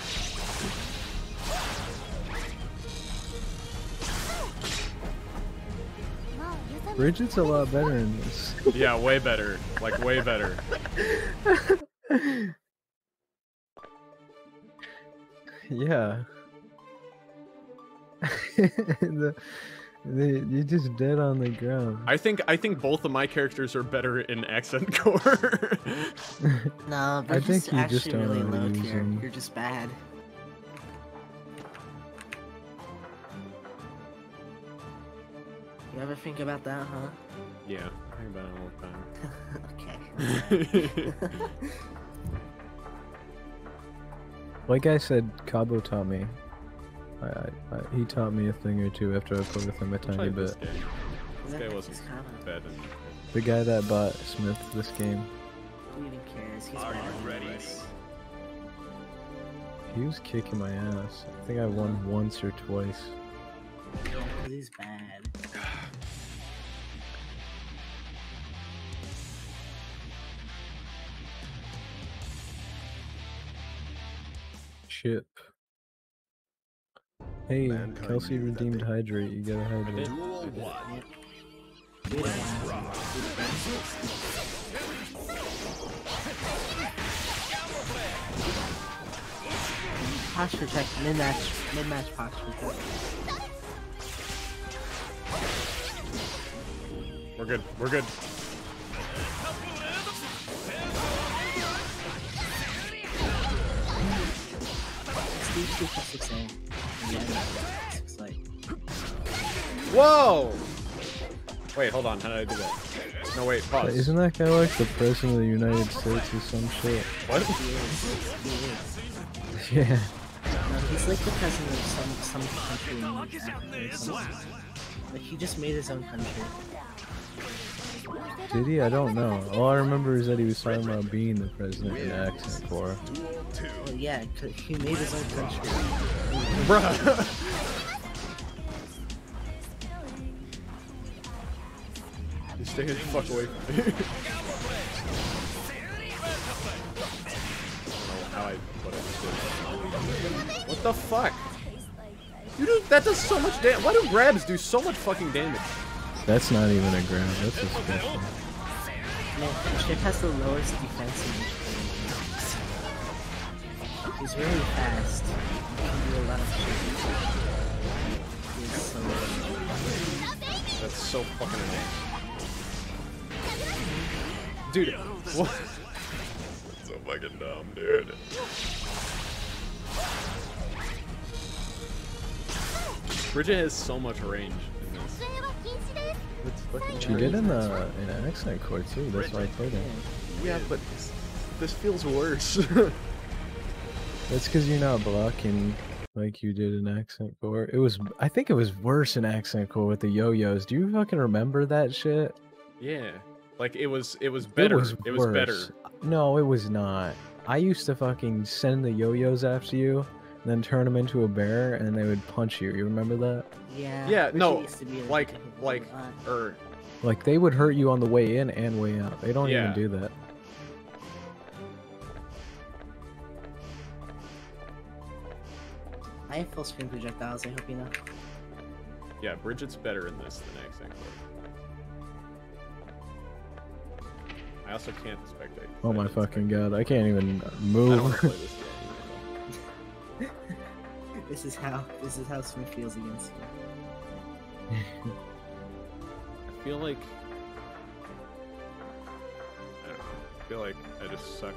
Speaker 6: Bridget's a lot better in this.
Speaker 1: Yeah, way better. Like way better.
Speaker 6: Yeah. the, the, you're just dead on the ground.
Speaker 1: I think I think both of my characters are better in accent core.
Speaker 7: No,
Speaker 6: I
Speaker 7: they're
Speaker 6: think
Speaker 7: just
Speaker 6: you just
Speaker 7: actually
Speaker 6: don't
Speaker 7: really
Speaker 6: know how to
Speaker 7: low tier.
Speaker 6: them.
Speaker 7: You're just bad. You ever think about that, huh?
Speaker 1: yeah, I think about it all the time.
Speaker 7: okay.
Speaker 6: Like I said, Cabo taught me. I, I, I, he taught me a thing or two after I played with him a tiny bit.
Speaker 1: this. This guy wasn't bad. In...
Speaker 6: The guy that bought Smyth this game,
Speaker 7: Who even cares? He's
Speaker 8: Are
Speaker 7: bad
Speaker 8: you ready?
Speaker 7: anyways.
Speaker 6: he was kicking my ass. I think I won once or twice.
Speaker 7: He's bad.
Speaker 6: Chipp. Hey,
Speaker 8: Mankind
Speaker 6: Kelsey redeemed hydrate. You gotta
Speaker 1: I
Speaker 6: hydrate.
Speaker 1: did.
Speaker 8: 1.
Speaker 7: Do it again. Do it again. Posture check, mid-match, mid-match posture check.
Speaker 1: We're good. We're good.
Speaker 7: Steve 2 for 6 A. And then 6.
Speaker 1: Whoa! Wait, hold on. How did I do that? No, wait. Pause.
Speaker 6: Isn't that guy like the president of the United States or some shit?
Speaker 1: What?
Speaker 7: He is. He is.
Speaker 6: Yeah.
Speaker 7: No, he's like the president of some, some country in Africa or something. Like, he just made his own country.
Speaker 6: Did he? I don't know. All I remember is that he was talking about being the president in Accent Core.
Speaker 7: Well, yeah, 'cause he made his own country.
Speaker 1: Bruh. You stay the fuck away from me. I don't know how I what I just did. What the fuck? You do that does so much damage. Why do grabs do so much fucking damage?
Speaker 6: That's not even a grab. That's a special.
Speaker 7: Man, Chipp has the lowest defense in each game. He's really fast. He can do a lot of shit. He's so
Speaker 1: That's so fucking annoying. Dude, what? That's so fucking dumb, dude. Bridget has so much range
Speaker 6: She did in the in Accent Core too. That's why I played it.
Speaker 1: Yeah, but this, this feels worse.
Speaker 6: That's because you're not blocking like you did in Accent Core. It was, I think it was worse in Accent Core with the yo-yos. Do you fucking remember that shit?
Speaker 1: yeah, like it was. It was better.
Speaker 6: It was,
Speaker 1: It was better.
Speaker 6: No, it was not. I used to fucking send the yo-yos after you, then turn them into a bear, and they would punch you. You remember that?
Speaker 7: Yeah.
Speaker 1: Yeah,
Speaker 7: Richie
Speaker 1: no,
Speaker 7: used
Speaker 1: like, like,
Speaker 7: a lot.
Speaker 1: or
Speaker 6: Like they would hurt you on the way in and way out. They don't
Speaker 1: Yeah.
Speaker 6: even do that.
Speaker 7: I have full screen projectiles. I hope you know.
Speaker 1: yeah, Bridget's better in this than Accent Core. I also can't spectate. 'cause
Speaker 6: Oh my
Speaker 1: didn't
Speaker 6: fucking god, I can't even
Speaker 1: spec- I don't wanna
Speaker 6: move.
Speaker 1: this
Speaker 7: is how this is how Smyth feels against me.
Speaker 1: I feel like I don't know. I feel like I just suck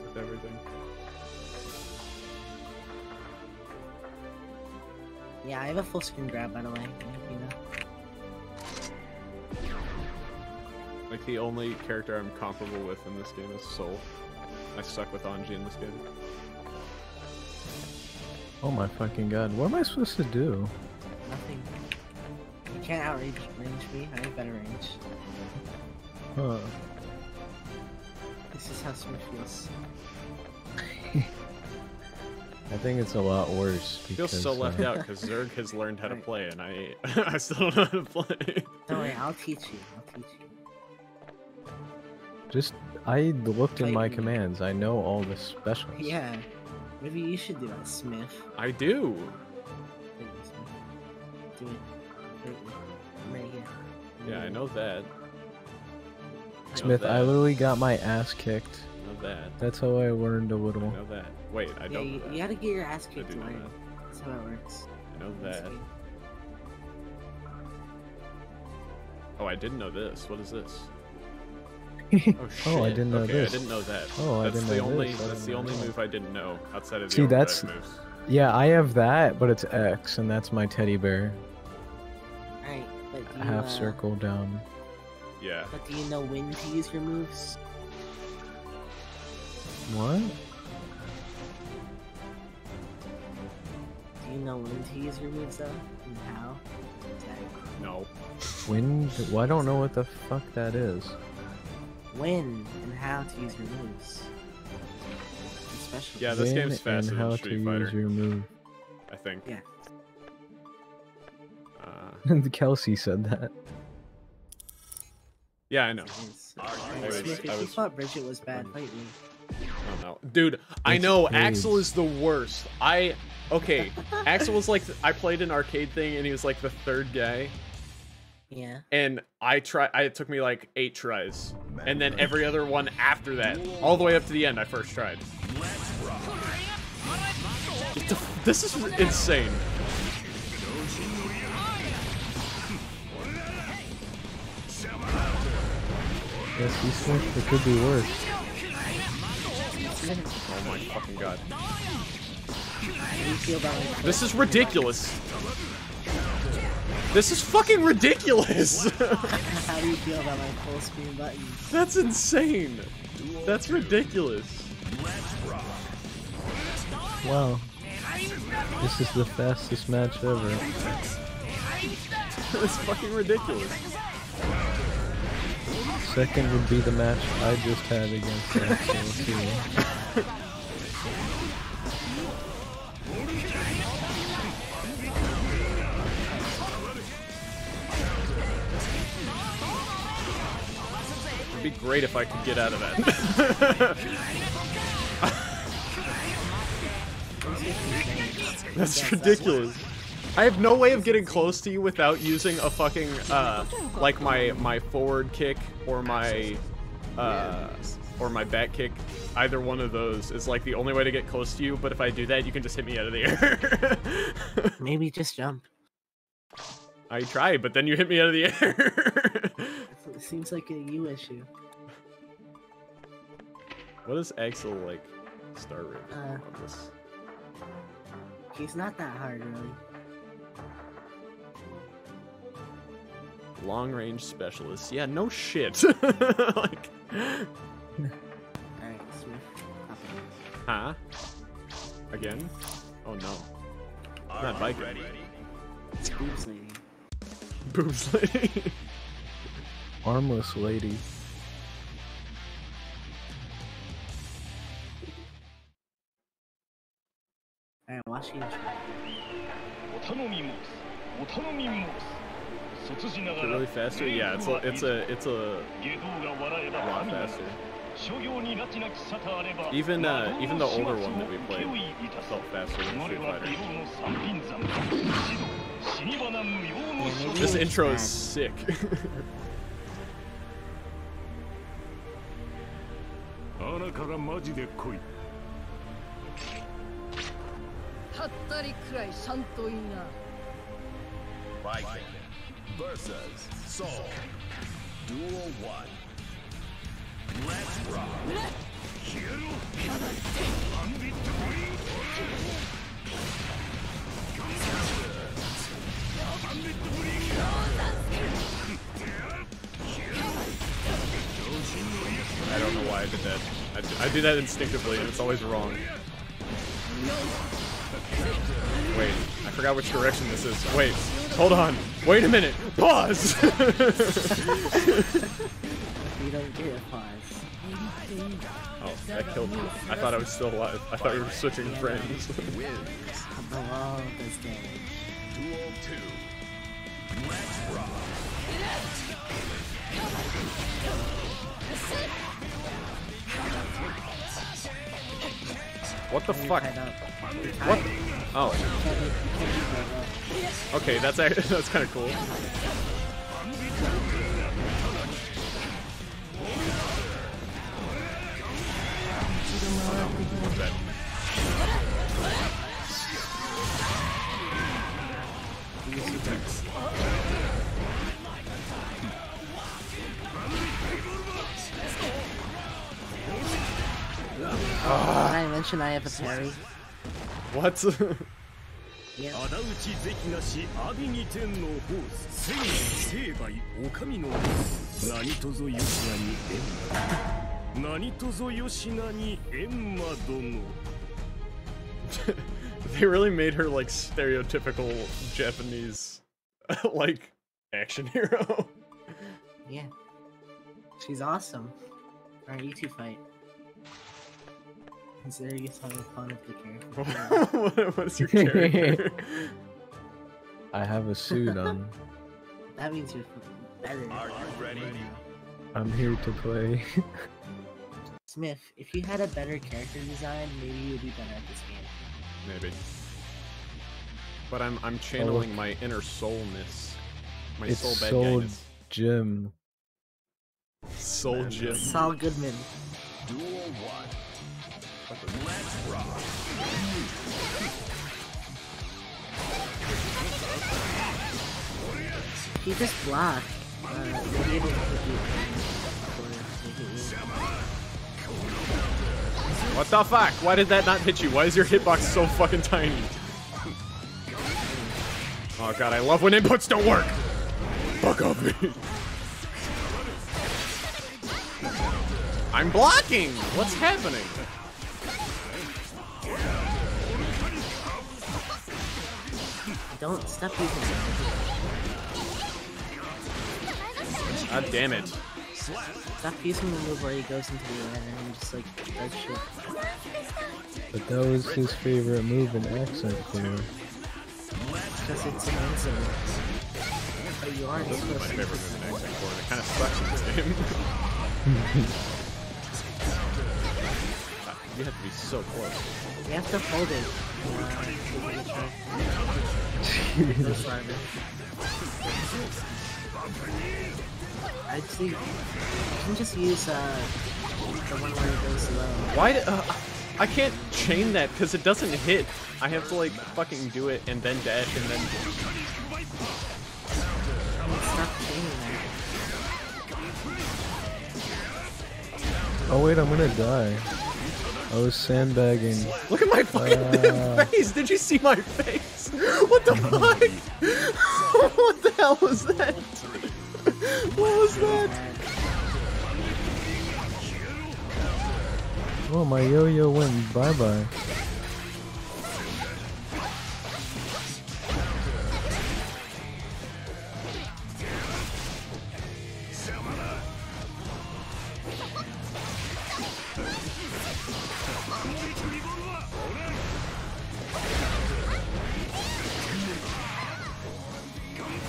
Speaker 1: with everything.
Speaker 7: Yeah, I have a full screen grab by the way. You know.
Speaker 1: Like the only character I'm comparable with in this game is Sol. I suck with Anji in this game.
Speaker 6: Oh my fucking god, what am I supposed to do?
Speaker 7: Nothing. You can't outrange range me. I have better range.
Speaker 6: Huh.
Speaker 7: This is how Smyth feels.
Speaker 6: I think it's a lot worse.
Speaker 1: I feel
Speaker 6: Because,
Speaker 1: so left
Speaker 6: uh,
Speaker 1: out because Zerg has learned how to play and I I still don't know how to play.
Speaker 7: Don't worry, I'll teach you. I'll teach you.
Speaker 6: Just I looked in my
Speaker 7: me.
Speaker 6: commands. I know all the specials.
Speaker 7: Yeah. Maybe you should do that, Smyth.
Speaker 1: I do.
Speaker 7: Do it. Wait, wait. I'm right
Speaker 1: Yeah, I know that. I know
Speaker 6: Smyth, I
Speaker 1: that.
Speaker 6: literally got my ass kicked.
Speaker 1: I know that.
Speaker 6: That's how I learned a little.
Speaker 1: know that. Wait, I
Speaker 7: Yeah,
Speaker 1: don't
Speaker 7: you,
Speaker 1: that.
Speaker 7: you gotta get your ass
Speaker 1: I
Speaker 7: kicked
Speaker 1: do
Speaker 7: to learn.
Speaker 1: that.
Speaker 7: That's how it works.
Speaker 1: I know that. Oh, I didn't know this. What is this?
Speaker 6: Oh,
Speaker 1: Oh shit.
Speaker 6: I didn't know
Speaker 1: okay,
Speaker 6: this.
Speaker 1: I didn't know that.
Speaker 6: Oh, I didn't
Speaker 1: the
Speaker 6: know
Speaker 1: only
Speaker 6: this.
Speaker 1: That's the only
Speaker 6: that.
Speaker 1: move I didn't know outside of the
Speaker 6: See, that's-
Speaker 1: moves.
Speaker 6: Yeah, I have that, but it's X, and that's my teddy bear.
Speaker 7: Alright, but do you,
Speaker 6: Half
Speaker 7: uh,
Speaker 6: circle down.
Speaker 1: Yeah.
Speaker 7: But do you know when to use your moves?
Speaker 6: What?
Speaker 7: Do you know when to use your moves though? And how?
Speaker 1: No.
Speaker 6: When? Well, I don't know what the fuck that is.
Speaker 7: When and how to use your moves. Especially.
Speaker 1: Yeah, this
Speaker 6: When
Speaker 1: game's faster
Speaker 6: and how
Speaker 1: than
Speaker 6: to
Speaker 1: Street
Speaker 6: use
Speaker 1: Fighter.
Speaker 6: your move.
Speaker 1: I think.
Speaker 7: Yeah.
Speaker 1: Uh,
Speaker 6: Kelsey said that.
Speaker 1: yeah, I know.
Speaker 7: Nice.
Speaker 1: I was-
Speaker 7: Smyth,
Speaker 1: I was-
Speaker 7: thought Bridget was bad, fight me.
Speaker 1: Oh no, dude! I know
Speaker 6: AIDS.
Speaker 1: Axl is the worst. I okay. Axl was like I played an arcade thing and he was like the third guy.
Speaker 7: Yeah.
Speaker 1: and I try. I, it took me like eight tries, and then every other one after that, all the way up to the end, I first tried. What the f- This is insane.
Speaker 6: Yes, he Smyth, it could be worse.
Speaker 1: Oh my fucking god.
Speaker 7: How do you feel about my
Speaker 1: This is ridiculous. This is fucking ridiculous.
Speaker 7: How do you feel about my full screen buttons?
Speaker 1: That's insane. That's ridiculous.
Speaker 6: Wow. This is the fastest match ever.
Speaker 1: That's fucking ridiculous.
Speaker 6: Second would be the match I just had against
Speaker 1: Axl be great if I could get out of that. That's ridiculous. I have no way of getting close to you without using a fucking uh like my my forward kick or my uh or my back kick. Either one of those is like the only way to get close to you, but if I do that, you can just hit me out of the air.
Speaker 7: Maybe just jump.
Speaker 1: I tried, but then you hit me out of the air.
Speaker 7: It seems like a you issue.
Speaker 1: what is Axl like star rating
Speaker 7: Uh,
Speaker 1: on this?
Speaker 7: He's not that hard, really.
Speaker 1: Long range specialist. Yeah, no shit. like,
Speaker 7: Alright, Smyth. Hop in.
Speaker 1: huh? Again? Oh no. It's not Baiken.
Speaker 7: It's boobs lady.
Speaker 1: Boobs lady.
Speaker 6: Armless lady.
Speaker 1: Is it really faster? Yeah, it's a, it's a, it's a lot faster. Even uh, even the older one that we played felt faster than Street Fighter.
Speaker 9: 美容の三品山死の死に花無用の所
Speaker 1: This
Speaker 9: 業
Speaker 1: intro is sick.
Speaker 3: 穴からマジで来い
Speaker 11: はったりくらいしゃんといいな
Speaker 8: Viking versus Soul. Duel 1. Let's rock.
Speaker 1: I don't know why I did that. I do that instinctively, and it's always wrong. Wait, I forgot which direction this is. Wait, hold on. Wait a minute. Pause.
Speaker 7: You don't get a pause.
Speaker 1: oh, that killed me. I thought I was still alive. I thought we were switching friends.
Speaker 7: Below this damage.
Speaker 8: Duel 2. Let's rock.
Speaker 1: what the fuck?
Speaker 7: tied up? You're
Speaker 1: What? Oh,
Speaker 7: You can't be- you can't be tied up.
Speaker 1: okay. That's act- that's kind of cool.
Speaker 7: Oh. Did I mention I have a parry?
Speaker 1: What? they really made her like stereotypical Japanese like action hero.
Speaker 7: Yeah. She's awesome. Alright, you two fight. Consider you having fun of the character.
Speaker 1: what, what is your character?
Speaker 6: I have a suit on.
Speaker 7: that means you're better.
Speaker 8: Are you ready?
Speaker 6: I'm here to play.
Speaker 7: Smyth, if you had a better character design, maybe you'd be better at this game.
Speaker 1: Maybe. But I'm I'm channeling my inner soulness. My
Speaker 6: it's
Speaker 1: soul bad
Speaker 6: Soul
Speaker 1: guyness.
Speaker 6: Jim.
Speaker 1: Soul Jim.
Speaker 7: Saul Goodman.
Speaker 8: Duel one. Let's rock.
Speaker 7: He just blocked. Uh, maybe it didn't hit you before it hit you.
Speaker 1: What the fuck? Why did that not hit you? Why is your hitbox so fucking tiny? Oh god, I love when inputs don't work. Fuck off me. I'm blocking. What's happening?
Speaker 7: Don't stop using it.
Speaker 1: God damn it.
Speaker 7: Stop using the move where he goes into the air and just like does shit.
Speaker 6: But that was his favorite move in Accent Core.
Speaker 7: Because it's amazing. But you are
Speaker 1: This is my
Speaker 7: supposed to
Speaker 1: favorite move in accent core, it kind of sucks in this game. you have to be so close.
Speaker 7: You have to hold it. Uh, I'd say you can just use uh, the one where it goes low.
Speaker 1: Why? d- Uh, I can't chain that because it doesn't hit. I have to like fucking do it and then dash and then.
Speaker 6: Oh wait, I'm gonna die. I was sandbagging.
Speaker 1: Look at my fucking
Speaker 6: Uh,
Speaker 1: face! Did you see my face? What the fuck? what the hell was that? What was that?
Speaker 6: Oh, my yo-yo went bye-bye.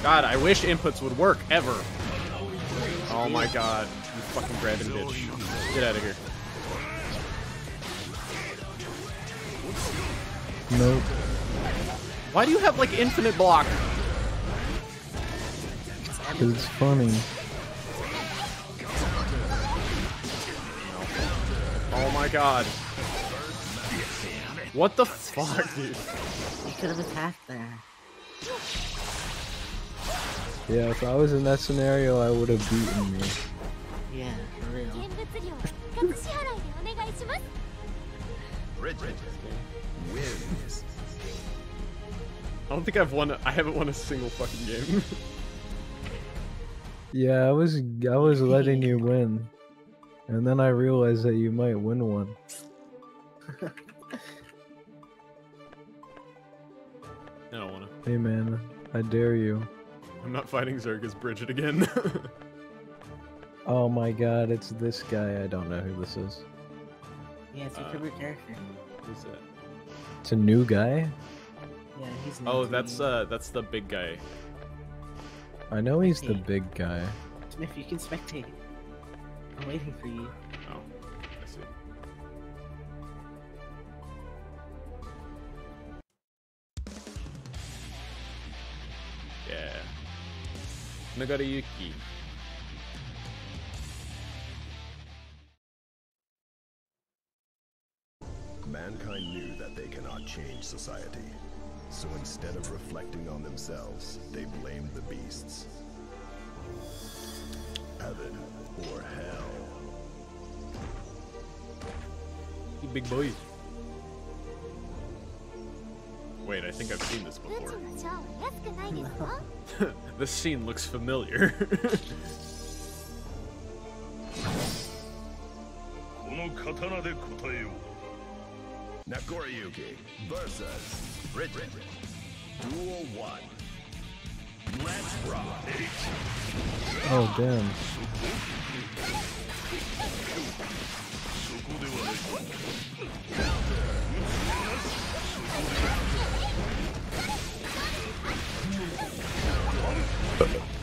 Speaker 1: God, I wish inputs would work ever. Oh my god, you fucking grabbing bitch. Get out of here.
Speaker 6: Nope.
Speaker 1: Why do you have like infinite block?
Speaker 6: Cause it's funny.
Speaker 1: Oh my god. What the fuck, dude?
Speaker 7: You could have attacked there.
Speaker 6: Yeah, if I was in that scenario, I would have beaten me.
Speaker 7: Yeah, for real.
Speaker 8: wins.
Speaker 1: I don't think I've won. I haven't won a single fucking game.
Speaker 6: Yeah, I was I was letting you win, and then I realized that you might win one.
Speaker 1: I don't wanna.
Speaker 6: Hey man, I dare you.
Speaker 1: I'm not fighting Zerg as Bridget again.
Speaker 6: Oh my god, it's this guy. I don't know who this is.
Speaker 7: Yeah, it's your
Speaker 1: Uh,
Speaker 7: favorite character.
Speaker 1: Who's that?
Speaker 6: It's a new guy.
Speaker 7: Yeah, he's.
Speaker 1: Oh,
Speaker 7: new to
Speaker 1: that's
Speaker 7: me.
Speaker 1: uh, that's the big guy.
Speaker 6: I know he's the big guy.
Speaker 7: Smyth, you can spectate. I'm waiting for you.
Speaker 1: Oh, I see. Yeah. Nagoriyuki.
Speaker 8: Mankind knew that they cannot change society. So instead of reflecting on themselves, they blamed the beasts. Heaven or hell.
Speaker 1: You big boy. Wait, I think I've seen this before. this scene looks familiar.
Speaker 8: Nagoriyuki versus Bridget. Duel 1. Let's rock!
Speaker 6: Oh, damn. Perfect.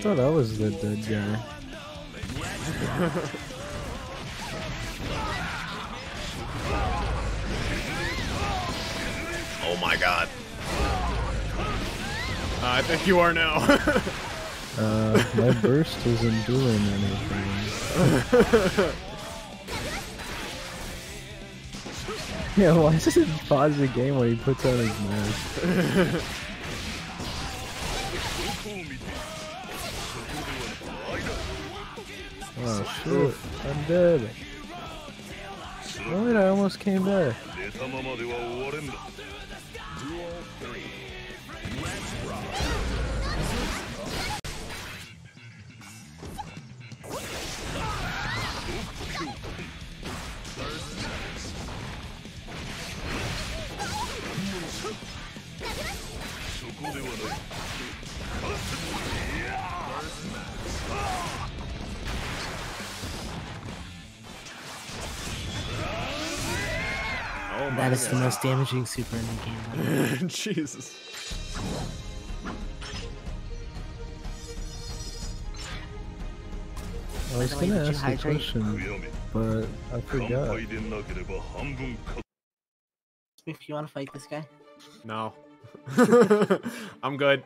Speaker 6: Thought I was the dead guy.
Speaker 1: Oh my god. Uh, I think you are now.
Speaker 6: Uh, my burst isn't doing anything. yeah, why does it pause the game when he puts on his mask? oh shit, I'm dead. Oh wait, I almost came back.
Speaker 7: that is the most damaging super in the game.
Speaker 1: Jesus.
Speaker 6: I was gonna ask a question, but I forgot.
Speaker 7: If you want to fight this guy?
Speaker 1: No. I'm good.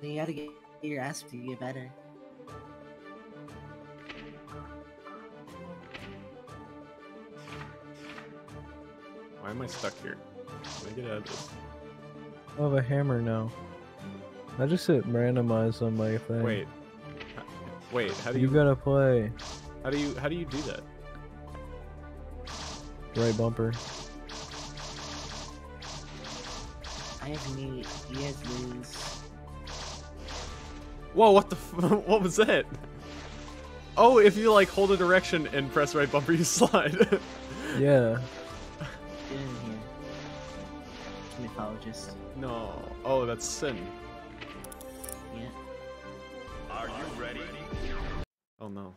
Speaker 7: you gotta get your ass to get better.
Speaker 1: Why am I stuck here? Can I get out of this?
Speaker 6: I have a hammer now. I just hit randomize on my thing.
Speaker 1: Wait. Wait, how do
Speaker 6: you
Speaker 1: you
Speaker 6: gotta play
Speaker 1: how do you how do you do that?
Speaker 6: right bumper.
Speaker 7: I have new. You guys lose.
Speaker 1: Whoa, what the f- what was that? Oh, if you like hold a direction and press right bumper, you slide.
Speaker 6: Yeah.
Speaker 7: Mythologist.
Speaker 1: no. Oh, that's sin.
Speaker 7: Yeah.
Speaker 8: Are you ready?
Speaker 1: Oh no.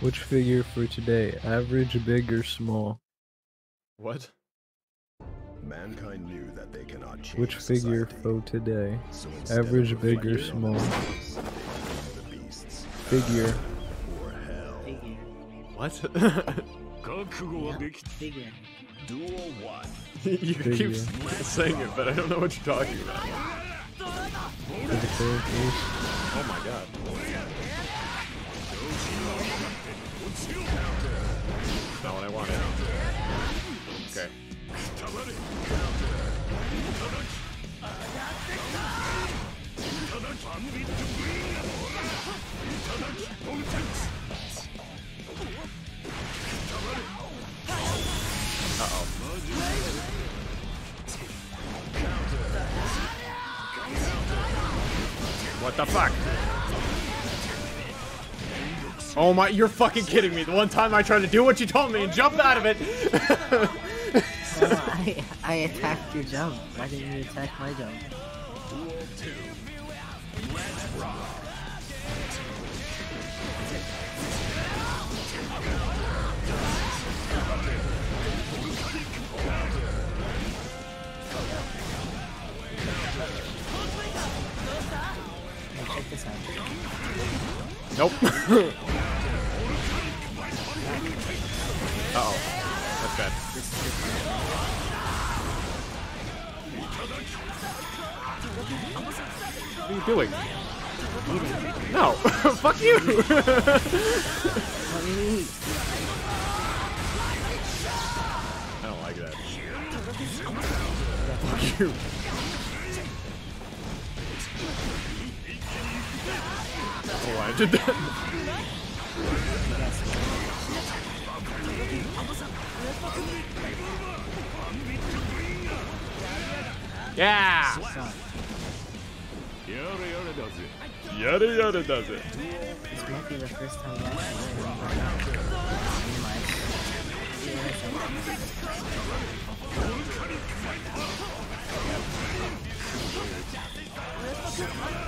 Speaker 6: Which figure for today? Average, big, or small?
Speaker 1: What?
Speaker 8: Mankind knew that they cannot change
Speaker 6: Which figure
Speaker 8: society.
Speaker 6: for today?
Speaker 8: So
Speaker 6: Average, big, or small?
Speaker 8: themselves, they blamed the beasts
Speaker 6: Figure.
Speaker 1: What?
Speaker 9: Big
Speaker 7: Red.
Speaker 8: Duel one.
Speaker 1: you Big
Speaker 6: keep
Speaker 1: saying it, but I don't know what you're talking about. Oh my god. Not what I wanted. Okay. Uh-oh. What the fuck? Oh my, you're fucking kidding me. The one time I tried to do what you told me and jump out of it.
Speaker 7: No, oh, I, I attacked your jump. Why didn't you attack my jump?
Speaker 1: Nope. Uh-oh. That's bad. What are you doing? No! Fuck you! I don't like that. Fuck you. I did that. yeah! Yada yada does it.
Speaker 7: This might be the first time I've my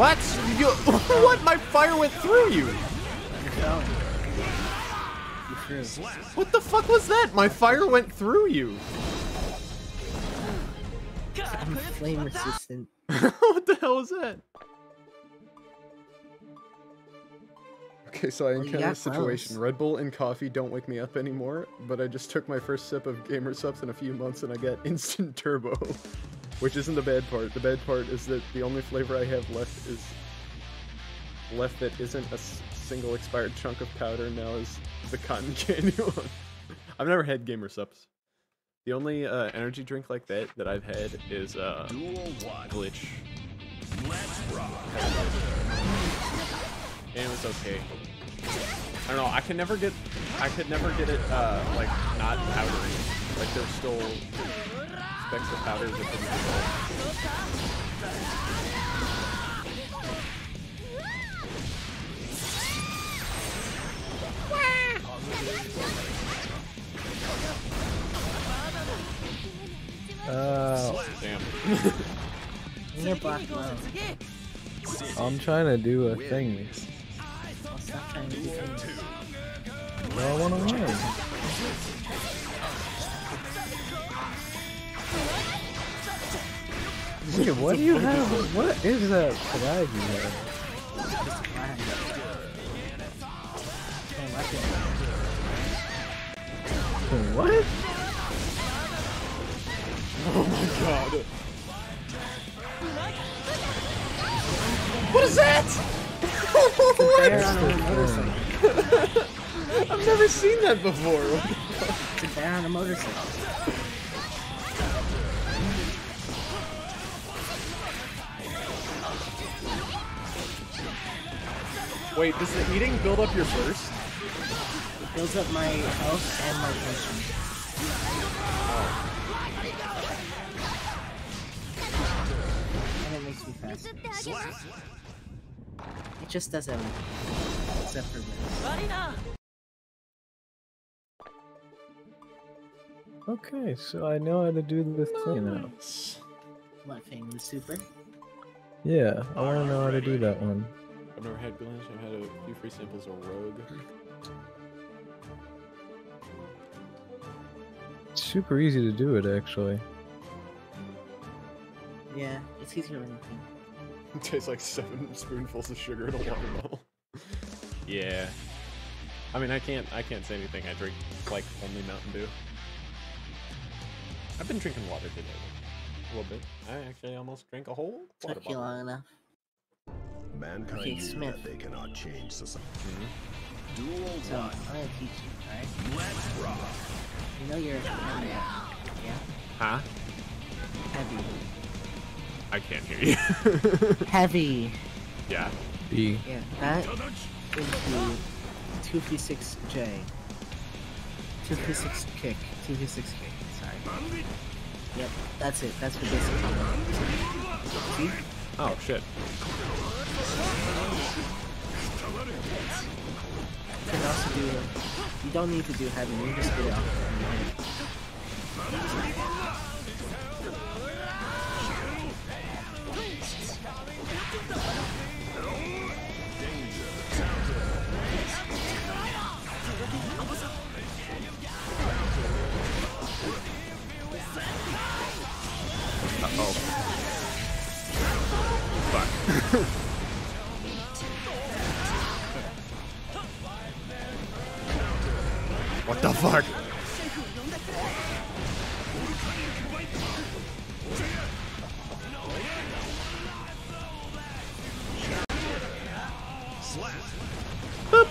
Speaker 1: What? You, what? My fire went through you.
Speaker 7: You.
Speaker 1: What the fuck was that? My fire went through you.
Speaker 7: I'm flame resistant.
Speaker 1: what the hell was that? Okay, so I encountered
Speaker 7: got
Speaker 1: a situation.
Speaker 7: close.
Speaker 1: Red Bull and coffee don't wake me up anymore, but I just took my first sip of Gamer Supps in a few months and I got instant turbo. Which isn't the bad part. The bad part is that the only flavor I have left is left that isn't a s- single expired chunk of powder now is the cotton candy one. I've never had Gamer Supps. The only uh, energy drink like that that I've had is uh, Glitch. And it was okay. I don't know. I can never get. I could never get it uh, like not powdery. Like there's still specks of powder that didn't dissolve.
Speaker 6: Oh,
Speaker 1: Damn.
Speaker 7: You're black low.
Speaker 6: I'm trying to do a thing.
Speaker 7: Stop trying to do things.
Speaker 6: I want to win. Wait, what do you have? What is that flag you have? What?
Speaker 1: Oh my god. What is that?
Speaker 7: bear on a motorcycle.
Speaker 1: I've never seen that before.
Speaker 7: It's a bear on a motorcycle.
Speaker 1: Wait, does the eating build up your burst?
Speaker 7: It builds up my health and my potion. And it makes me faster. It just does everything. Except for this.
Speaker 6: Okay, so I know how to do the thing now.
Speaker 7: What thing? The super?
Speaker 6: Yeah, I want to know how to do that one.
Speaker 1: I've never had Glitch. I've had a few free samples of Rogue.
Speaker 6: It's super easy to do it, actually.
Speaker 7: Yeah, it's easier than you think.
Speaker 1: It tastes like seven spoonfuls of sugar in a water bottle. yeah. I mean, I can't. I can't say anything. I drink like only Mountain Dew. I've been drinking water today. A little bit. I actually almost drank a whole water
Speaker 7: Took you
Speaker 1: bottle.
Speaker 7: long enough.
Speaker 8: Mankind
Speaker 7: Okay,
Speaker 8: knew
Speaker 7: Smyth.
Speaker 8: that they cannot change society.
Speaker 1: Mm-hmm.
Speaker 8: Duel
Speaker 7: So, I'm gonna teach you, alright?
Speaker 8: Let's rock.
Speaker 7: You know you're heavy, yeah?
Speaker 1: Huh?
Speaker 7: Heavy.
Speaker 1: I can't hear you.
Speaker 7: Heavy!
Speaker 1: yeah.
Speaker 6: B.
Speaker 7: Yeah, that into 236J. 236 kick. 236 kick, sorry. Yep, that's it. That's what basic combo. See?
Speaker 1: Oh shit.
Speaker 7: You can also do. You don't need to do heavy. You just get it off.
Speaker 1: Uh oh. Fuck. What the fuck? Boop.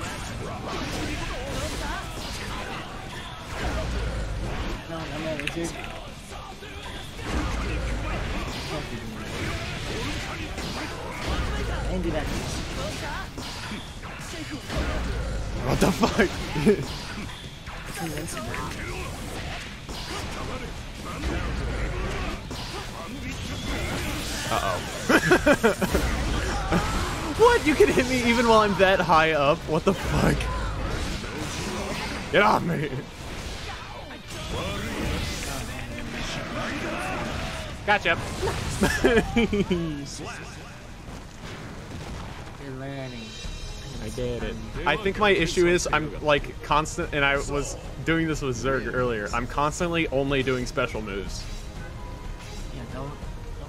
Speaker 8: Let's rock.
Speaker 7: No,
Speaker 1: fuck?
Speaker 7: It's invincible.
Speaker 1: Uh oh. what? You can hit me even while I'm that high up? What the fuck? Get off me! Gotcha.
Speaker 7: You're learning.
Speaker 1: I get it. I think my issue is I'm like constant, and I was doing this with Zerg earlier. I'm constantly only doing special moves.
Speaker 7: Yeah, don't.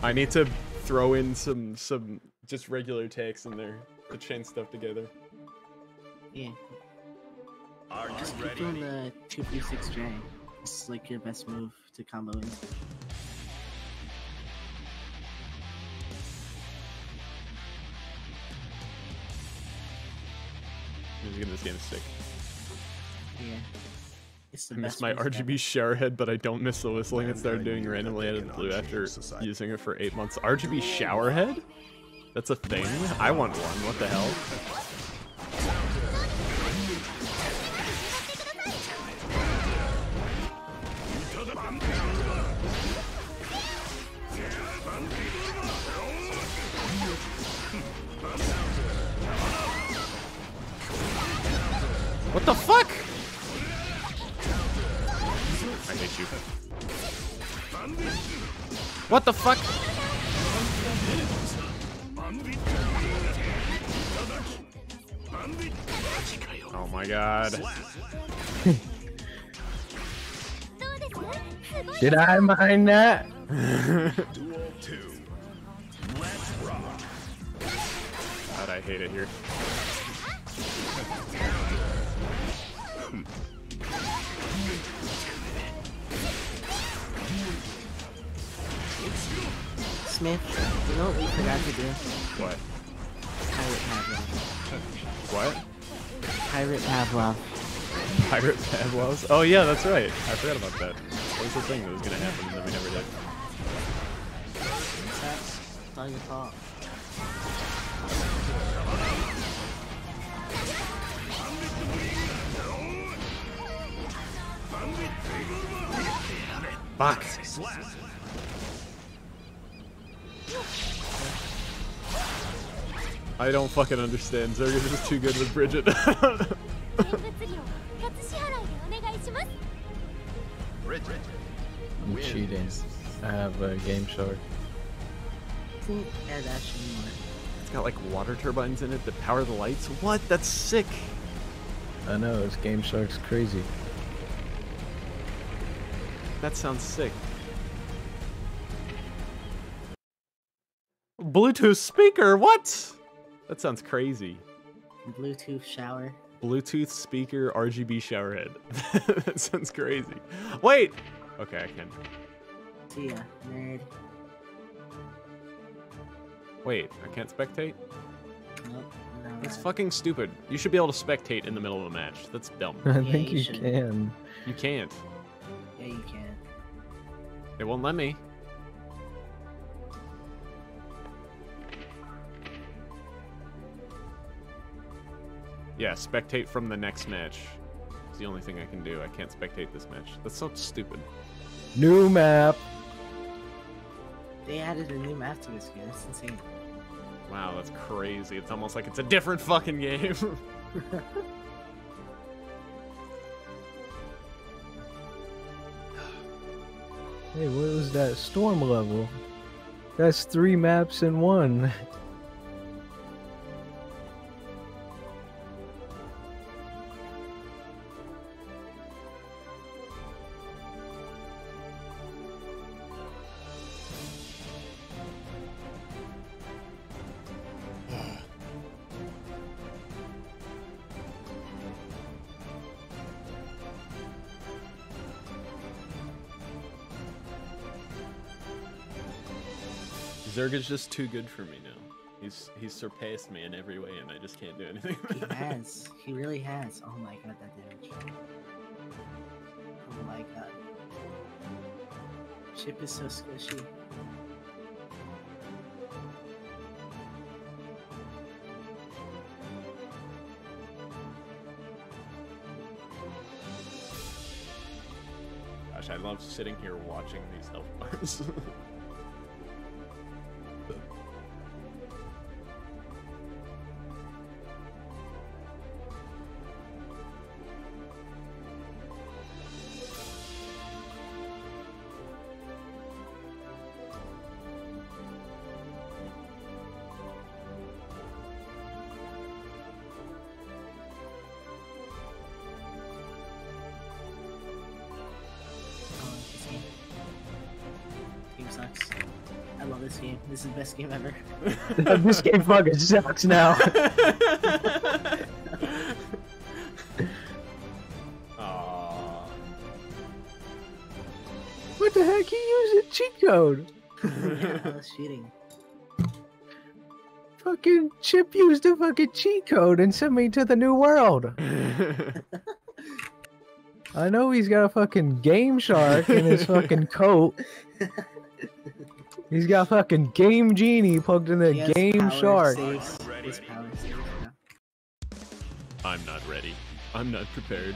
Speaker 1: I need to throw in some some just regular attacks in there to chain stuff together.
Speaker 7: Yeah.
Speaker 8: Are you
Speaker 7: Just keep
Speaker 8: ready?
Speaker 7: doing the 236 J. It's like your best move to combo into.
Speaker 1: Just give this game a stick.
Speaker 7: Yeah. It's the
Speaker 1: I miss my
Speaker 7: move ever.
Speaker 1: RGB showerhead, but I don't miss the whistling it started doing randomly out of the blue after using it for eight months. RGB showerhead? That's a thing? I want one. What the hell? What the fuck? I hate you. What the fuck? Oh my god.
Speaker 6: Did I mind that?
Speaker 8: Duel 2. Let's rock.
Speaker 1: God, I hate it here.
Speaker 7: Smyth, you know what we forgot to do?
Speaker 1: What?
Speaker 7: Pirate Pavlov.
Speaker 1: What?
Speaker 7: Pirate Pavlov.
Speaker 1: Pirate Pavlovs? Oh yeah, that's right. I forgot about that. That was the thing that was gonna happen, and then we never did.
Speaker 7: That? It's all your fault.
Speaker 1: Fuck. I don't fucking understand. Zergus is too good with Bridget.
Speaker 6: I'm cheating. I have a game shark.
Speaker 1: It's got like water turbines in it that power the lights. What? That's sick.
Speaker 6: I know, this Game Shark's crazy.
Speaker 1: That sounds sick. Bluetooth speaker? What? That sounds crazy.
Speaker 7: Bluetooth shower.
Speaker 1: Bluetooth speaker RGB showerhead. that sounds crazy. Wait. Okay, I can.
Speaker 7: See ya, nerd.
Speaker 1: Wait, I can't spectate?
Speaker 7: Nope. No,
Speaker 1: That's fucking stupid. You should be able to spectate in the middle of a match. That's dumb.
Speaker 6: I
Speaker 7: Yeah,
Speaker 6: think
Speaker 7: you
Speaker 6: you can.
Speaker 1: You can't.
Speaker 7: Yeah, you can.
Speaker 1: It won't let me. Yeah, spectate from the next match. It's the only thing I can do. I can't spectate this match. That's so stupid.
Speaker 6: New map.
Speaker 7: They added a new map to this game. That's insane.
Speaker 1: Wow, that's crazy. It's almost like it's a different fucking game.
Speaker 6: Hey, what was that storm level? That's three maps in one.
Speaker 1: Zerg is just too good for me now. He's he's surpassed me in every way, and I just can't do anything.
Speaker 7: He has. He really has. Oh my god, that damage. Oh my god. Chipp is so squishy.
Speaker 1: Gosh, I love sitting here watching these health bars.
Speaker 7: best game ever.
Speaker 6: this game fucking sucks now.
Speaker 1: Aww.
Speaker 6: what the heck? He used a cheat code.
Speaker 7: yeah, I was cheating.
Speaker 6: Fucking Chipp used a fucking cheat code and sent me to the new world. I know he's got a fucking game shark in his fucking coat. He's got fucking Game Genie plugged in the Game
Speaker 7: power
Speaker 6: Shark.
Speaker 7: saves. Power saves, yeah.
Speaker 1: I'm not ready. I'm not prepared.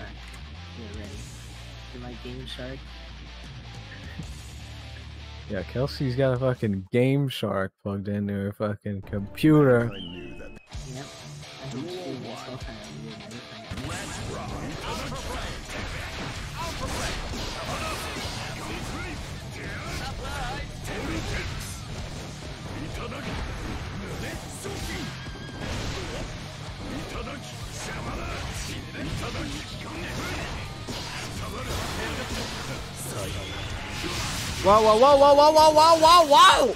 Speaker 7: Get ready. For my Game Shark.
Speaker 6: Yeah, Kelsey's got a fucking Game Shark plugged into her fucking computer.
Speaker 8: I knew that
Speaker 7: Yep. I
Speaker 1: Whoa, whoa, whoa, whoa, whoa, whoa, whoa, whoa, whoa!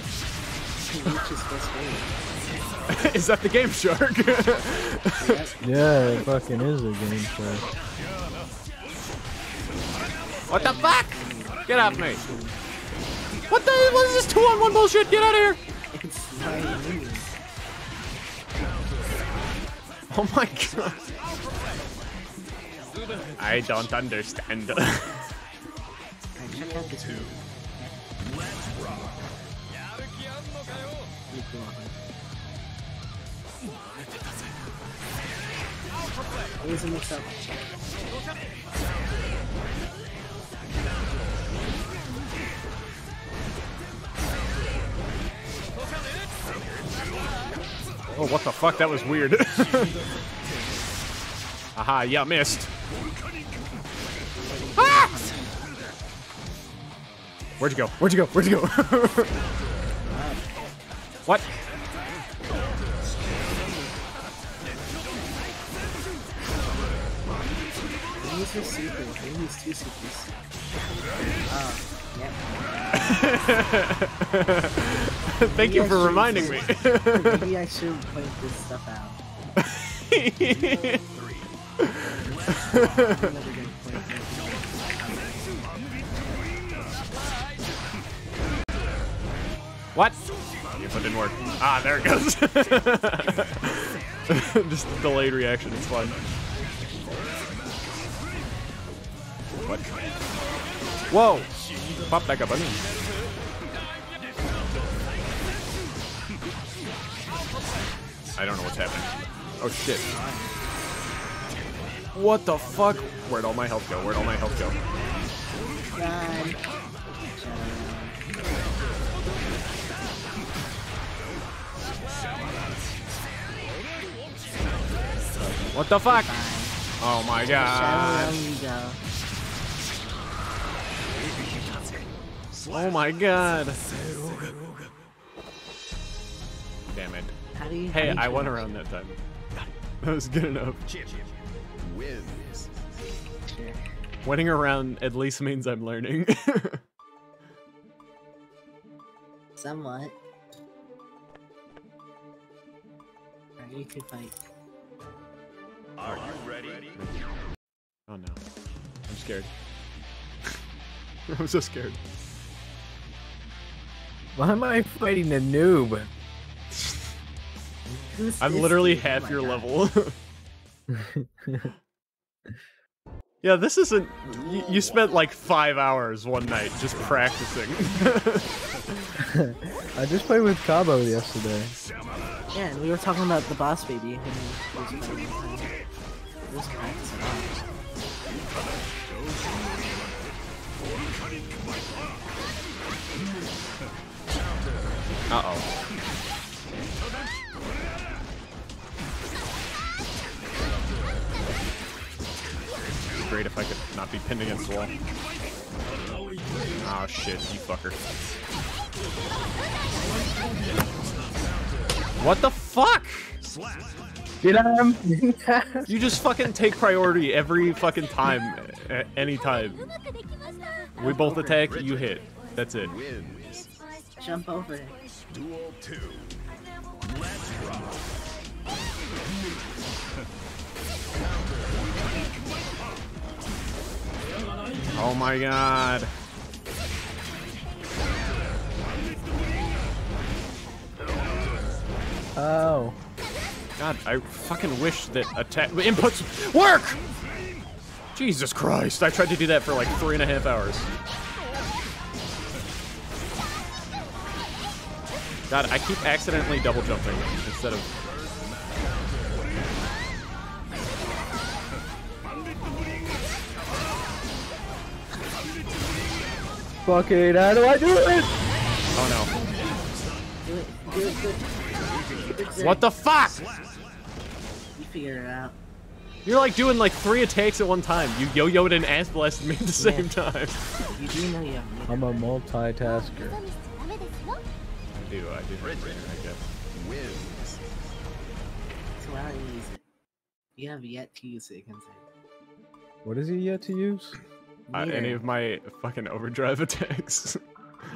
Speaker 7: He reaches this way.
Speaker 1: Is that the Game Shark?
Speaker 6: Yeah, it fucking is a Game Shark.
Speaker 1: what the fuck? Get off me! What the? What is this two-on-one bullshit? Get out of here!
Speaker 7: It's nine minions.
Speaker 1: Oh my god. I don't understand. Oh, what the fuck? That was weird. Aha, yeah, missed. Ah! Where'd you go? Where'd you go? Where'd you go? what?
Speaker 7: Use your super. Maybe use two supers. Oh, yep.
Speaker 1: Thank you for reminding me.
Speaker 7: Maybe I should point this stuff out. Another good point.
Speaker 1: what? Yes, that didn't work. Ah, there it goes. Just delayed reaction. It's fun. What? Whoa! Pop back up. I mean. I don't know what's happening. Oh shit. What the fuck? Where'd all my health go? Where'd all my health go? What the fuck? Oh my
Speaker 7: Shadow
Speaker 1: god.
Speaker 7: Realm you.
Speaker 1: Oh my god. Damn it.
Speaker 7: You?
Speaker 1: Hey, I
Speaker 7: turn
Speaker 1: went
Speaker 7: off-
Speaker 1: around that time. That was good enough.
Speaker 8: wins.
Speaker 1: Winning around at least means I'm learning.
Speaker 7: Somewhat. Alright, you could fight.
Speaker 8: Are you ready?
Speaker 1: oh no. I'm scared. I'm so scared.
Speaker 6: Why am I fighting a noob?
Speaker 1: I'm literally
Speaker 7: dude? Oh
Speaker 1: half
Speaker 7: my
Speaker 1: your
Speaker 7: God.
Speaker 1: level. yeah, this isn't. You, you spent like five hours one night just practicing.
Speaker 6: I just played with Cabo yesterday.
Speaker 7: Yeah, and we were talking about the boss baby wasn't.
Speaker 1: Uh oh. Great if I could not be pinned against the wall. Oh shit, you fucker. What the fuck?
Speaker 6: Get him!
Speaker 1: You just fucking take priority every fucking time, a- any time. We both attack, you hit. That's it.
Speaker 7: Jump over it.
Speaker 8: Duel 2. Let's rock.
Speaker 1: Oh my god.
Speaker 6: Oh.
Speaker 1: God, I fucking wish that attack inputs work! Jesus Christ, I tried to do that for like three and a half hours. God, I keep accidentally double jumping instead of...
Speaker 6: Fucking, how do I do it?
Speaker 1: Oh
Speaker 7: it. It. It. It.
Speaker 1: no. What the fuck?
Speaker 7: figure it out.
Speaker 1: You're like doing like three attacks at one time. You yo-yoed and ass blasted me at the yeah. same time.
Speaker 7: You do know you have
Speaker 6: I'm a multitasker.
Speaker 1: I do, I do. I guess.
Speaker 8: Wins.
Speaker 7: So use it. You have yet to use it,
Speaker 6: What is he yet to use?
Speaker 1: Uh, any of my fucking overdrive attacks.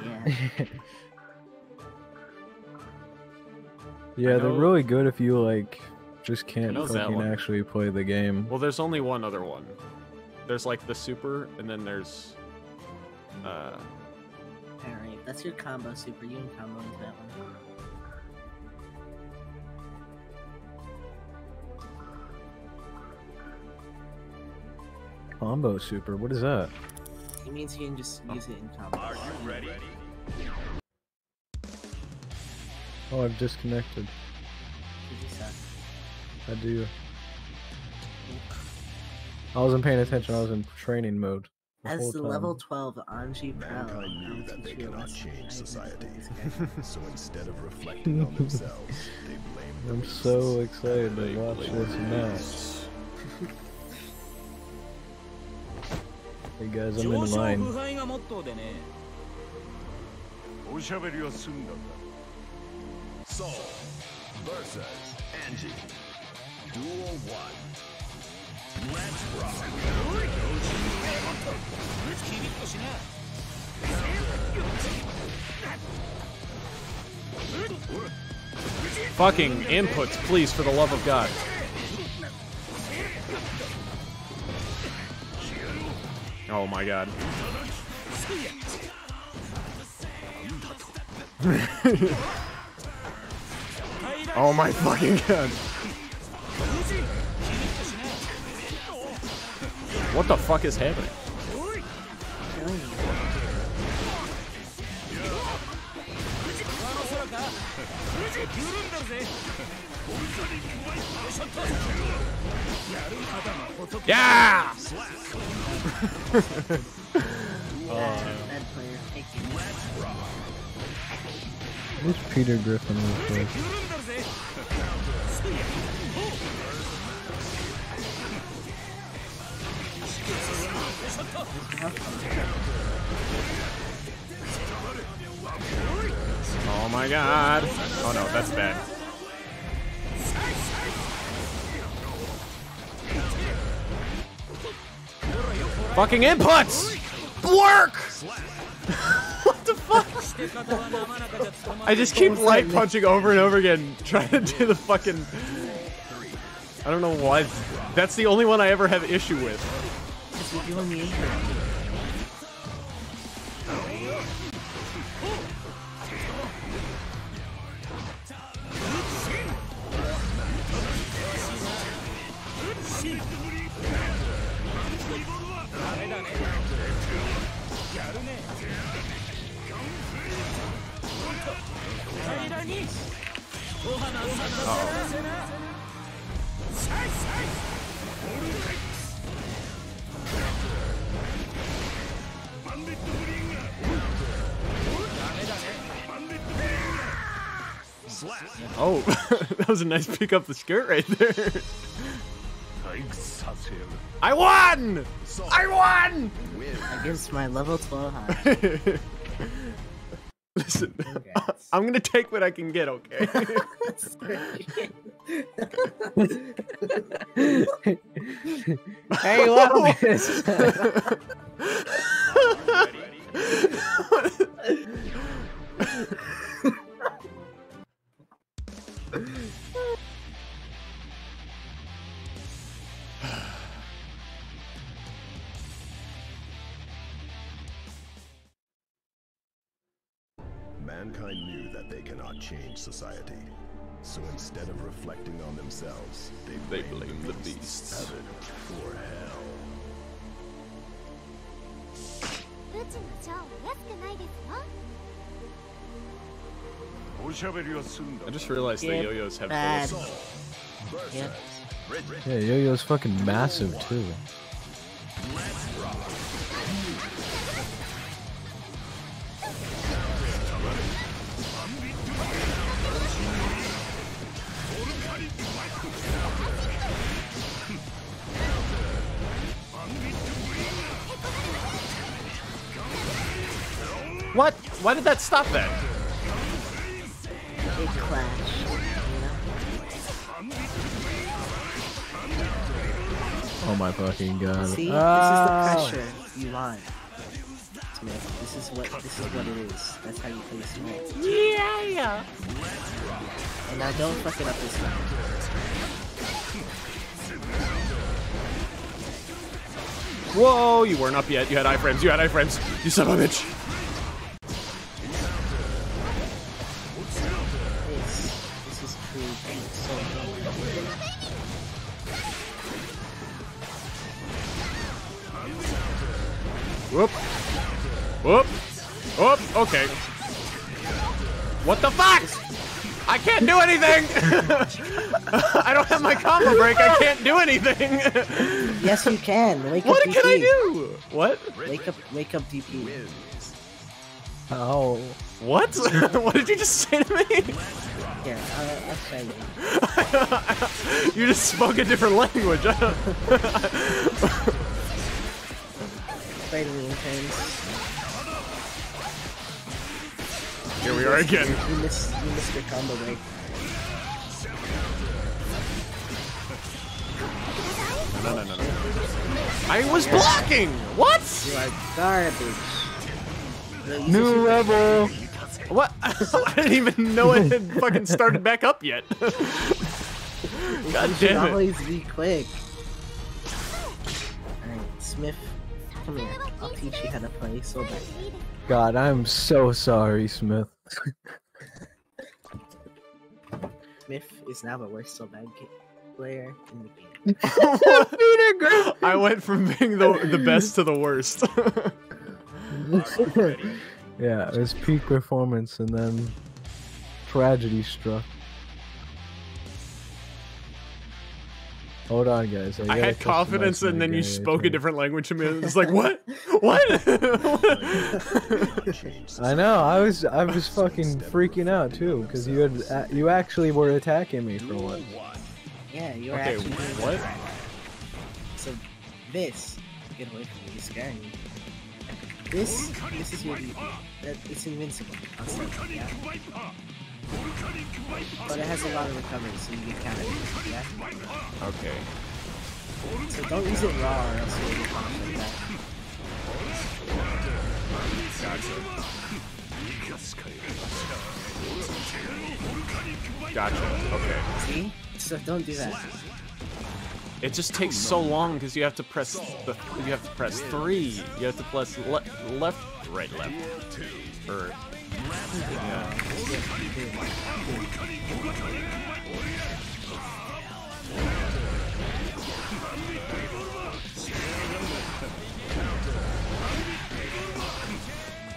Speaker 7: Yeah.
Speaker 6: yeah, they're really good if you like just can't fucking actually play the game.
Speaker 1: Well, there's only one other one. There's like the super, and then there's. Uh,
Speaker 7: Alright, that's your combo super. You can combo into that one.
Speaker 6: Combo super, what is that?
Speaker 7: It means you can just use it in combo.
Speaker 8: Are you ready?
Speaker 6: Oh, I've disconnected. I do. I wasn't paying attention. I was in training mode.
Speaker 7: As the level 12 Anji Pro.
Speaker 8: knew that they cannot change society. so instead of reflecting on themselves, they blame
Speaker 6: I'm
Speaker 8: beasts.
Speaker 6: so excited to watch this match. hey guys, I'm in line.
Speaker 3: おしゃべりは済んだんだ。
Speaker 8: So versus Anji. Duel 1. Let's rock.
Speaker 1: fucking inputs, please, for the love of God. Oh my God. oh my fucking God. What the fuck is happening? Yeah!
Speaker 7: Bad player. Take it.
Speaker 6: Who's Peter Griffin
Speaker 1: Oh my god. Oh no, that's bad. Fucking inputs! Work! what the fuck? I just keep light punching over and over again, trying to do the fucking. I don't know why. That's the only one I ever have issue with.
Speaker 7: Because you're doing the
Speaker 1: Oh, that was a nice pick up the skirt right there. I won! I won!
Speaker 7: Against my level 12 high.
Speaker 1: Listen, I'm gonna take what I can get, okay?
Speaker 6: hey, love this.
Speaker 8: Mankind knew that they cannot change society. So instead of reflecting on themselves, they
Speaker 1: They
Speaker 8: blamed
Speaker 1: blame
Speaker 8: the
Speaker 1: the
Speaker 8: beasts
Speaker 1: beasts.
Speaker 8: heaven or hell.
Speaker 12: うちのショーは安くないですよ
Speaker 9: おしゃべりはするんだ
Speaker 1: I just realized the
Speaker 7: Yep.
Speaker 1: yo-yos have
Speaker 7: Bad.
Speaker 1: bullets.
Speaker 7: Yep.
Speaker 6: Yeah, Yo-Yo's fucking massive too.
Speaker 1: What? Why did that stop that?
Speaker 7: Big clash.
Speaker 6: Oh my fucking god.
Speaker 7: See,
Speaker 6: Ah!
Speaker 7: this is the pressure you want. Smyth, this is what this is what it is. That's how you play Smyth.
Speaker 1: Yeah, yeah.
Speaker 7: And now don't fuck it up this time.
Speaker 1: Whoa, you weren't up yet. You had iframes. You had iframes. You son of a bitch. Anything. I don't have my combo break. I can't do anything.
Speaker 7: yes, you can. Wake
Speaker 1: What
Speaker 7: up
Speaker 1: can I do? What?
Speaker 7: Wake up, wake up DP.
Speaker 6: Oh.
Speaker 1: What? what did you just say to me?
Speaker 7: Here, I'll, I'll show you.
Speaker 1: You just spoke a different language.
Speaker 7: Play the lean.
Speaker 1: Here we are again.
Speaker 7: You missed, you missed your combo break.
Speaker 1: No, no, no, no. I was blocking. What?
Speaker 7: You are garbage. You
Speaker 6: New
Speaker 7: just-
Speaker 6: level.
Speaker 1: What? I didn't even know it had fucking started back up yet. God
Speaker 7: You should
Speaker 1: damn it.
Speaker 7: always be quick. Alright, Smyth, come here. I'll teach you how to play so bad.
Speaker 6: God, I'm so sorry, Smyth.
Speaker 7: Smyth is now the worst so bad player in the game.
Speaker 1: I went from being the the best to the worst.
Speaker 6: yeah, it was peak performance, and then tragedy struck. Hold on, guys.
Speaker 1: I
Speaker 6: gotta
Speaker 1: had confidence, and then you spoke a different language to me. and It's like what? What?
Speaker 6: I know. I was I was fucking freaking out too because you had uh, you actually were attacking me for once.
Speaker 7: Yeah, you're
Speaker 1: Okay,
Speaker 7: actually
Speaker 1: what?
Speaker 7: So this, get away from me, you're scaring me. This, this is your. That it's invincible. Yeah. But it has a lot of recovery, so you get countered. Yeah.
Speaker 1: okay.
Speaker 7: So don't use it raw, or else you'll get punished like that.
Speaker 1: Gotcha. Okay.
Speaker 7: See? So don't do that.
Speaker 1: It just takes so long because you have to press the you have to press three. You have to press le left, right, left, or yeah.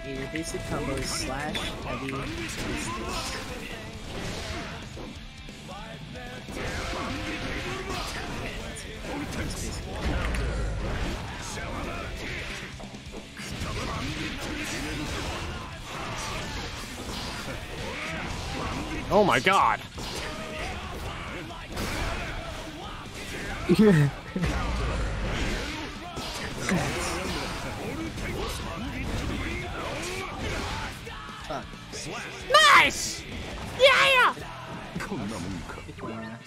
Speaker 7: Yeah, your basic combo is slash, heavy,
Speaker 1: Oh my god. Nice. Yeah.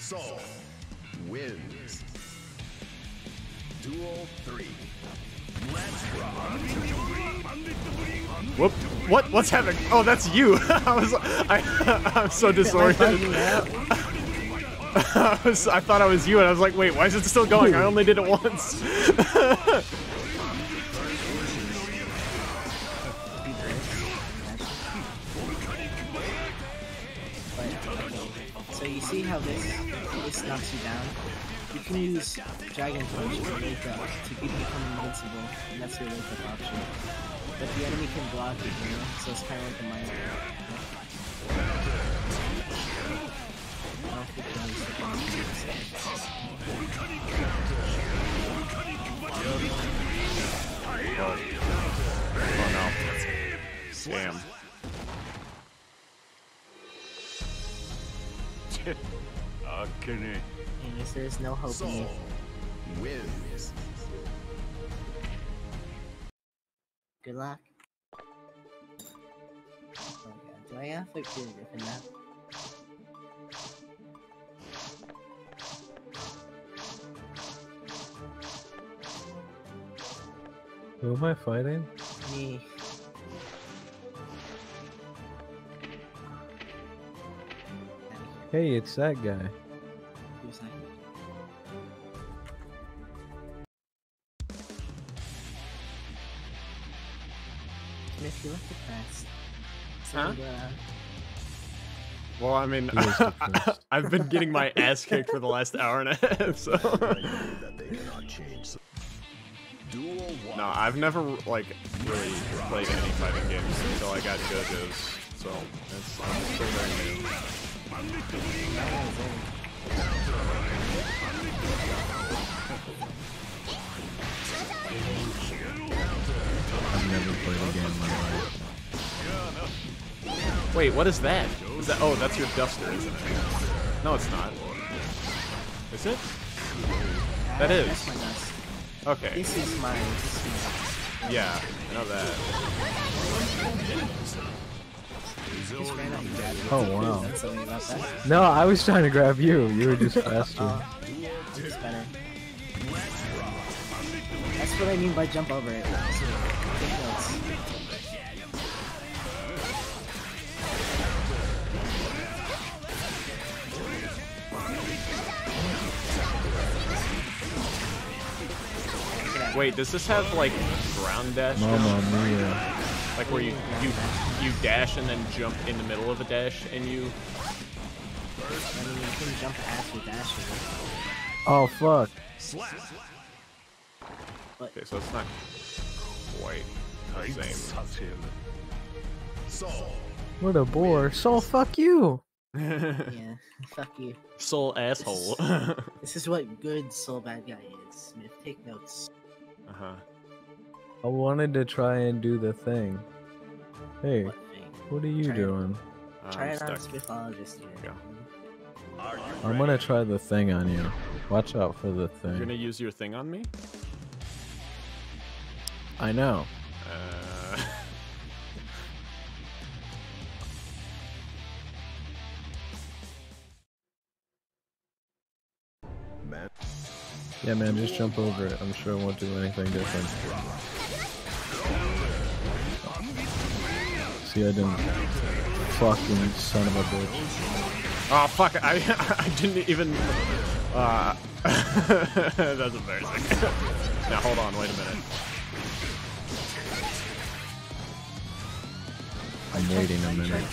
Speaker 8: Saul wins. Duel 3. Let's rock.
Speaker 1: Whoop. What? What's happening? Oh, that's you. I was. I. I'm so disoriented. I was. I thought I was you, and I was like, wait, why is it still going? I only did it once.
Speaker 7: You see how this this knocks you down? You can use Dragon Punch to wake up to be- become invincible, and that's your wake up option. But the enemy can block it, you know, so it's kind of like a minor.
Speaker 1: Oh, oh no. Damn.
Speaker 9: Akane.
Speaker 7: Anyways, there's no hope in you.
Speaker 8: Wins.
Speaker 7: Good luck. Oh god, do I have like the Griffin map?
Speaker 6: Who am I fighting?
Speaker 7: Me.
Speaker 6: Hey, it's that guy.
Speaker 7: Who's that? Smyth, you look depressed. So,
Speaker 1: Huh?
Speaker 7: uh,
Speaker 1: Well, I mean,
Speaker 6: He is depressed.
Speaker 1: I've been getting my ass kicked for the last hour and a half, so.
Speaker 8: that they cannot change. so- Duel one.
Speaker 1: No, I've never like really played any fighting games until I got JoJo's, so it's I'm still very new.
Speaker 6: I've never played a game in my life.
Speaker 1: Wait, what is that? Is that? Oh, that's your duster, isn't it? No, it's not. Is it? That is.
Speaker 7: That's my dust.
Speaker 1: Okay.
Speaker 7: This is mine. This is mine.
Speaker 1: Yeah, I know that.
Speaker 6: Oh, wow.
Speaker 7: done about that.
Speaker 6: No, I was trying to grab you. You were just faster.
Speaker 7: Uh, it's better. That's what I mean by jump over it. So, take notes.
Speaker 1: Wait, does this have like ground dash? jump?
Speaker 6: Mamma mia.
Speaker 1: Like where you you you dash and then jump in the middle of a dash and you.
Speaker 7: I mean, you can jump as your dashing.
Speaker 6: Oh fuck.
Speaker 1: Okay, so it's not quite the same.
Speaker 6: What a bore. Sol, fuck you.
Speaker 7: Yeah, fuck you.
Speaker 1: Sol asshole.
Speaker 7: This is what good Sol Badguy is. Smyth, take notes.
Speaker 1: uh huh.
Speaker 6: I wanted to try and do the thing. Hey,
Speaker 7: What
Speaker 6: are you
Speaker 7: Try it.
Speaker 6: doing?
Speaker 7: Try
Speaker 1: I'm
Speaker 7: it on
Speaker 1: stuck.
Speaker 7: Smythologist here.
Speaker 1: Go.
Speaker 6: I'm gonna try the thing on you. Watch out for the thing.
Speaker 1: You're gonna use your thing on me?
Speaker 6: I know.
Speaker 1: Uh,
Speaker 8: Man.
Speaker 6: Yeah, man, just jump over it. I'm sure it won't do anything different. See, I didn't. Fucking son of a bitch.
Speaker 1: oh fuck! I I didn't even. Uh, that's embarrassing. now hold on, wait a minute.
Speaker 6: I'm waiting a minute.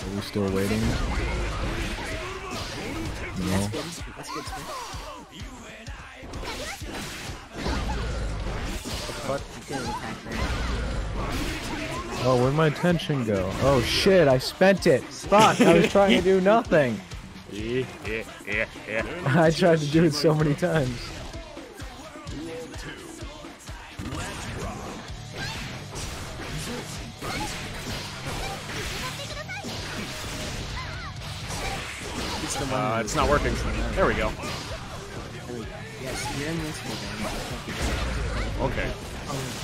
Speaker 6: Are we still waiting? No. Oh, where'd my attention go? Oh shit, I spent it! Fuck, I was trying to do nothing!
Speaker 1: Yeah, yeah, yeah, yeah.
Speaker 6: I tried to do it so many times.
Speaker 7: It's
Speaker 1: Uh, it's not working. There we go.
Speaker 7: There we go. Yes, you're invincible then.
Speaker 1: Okay,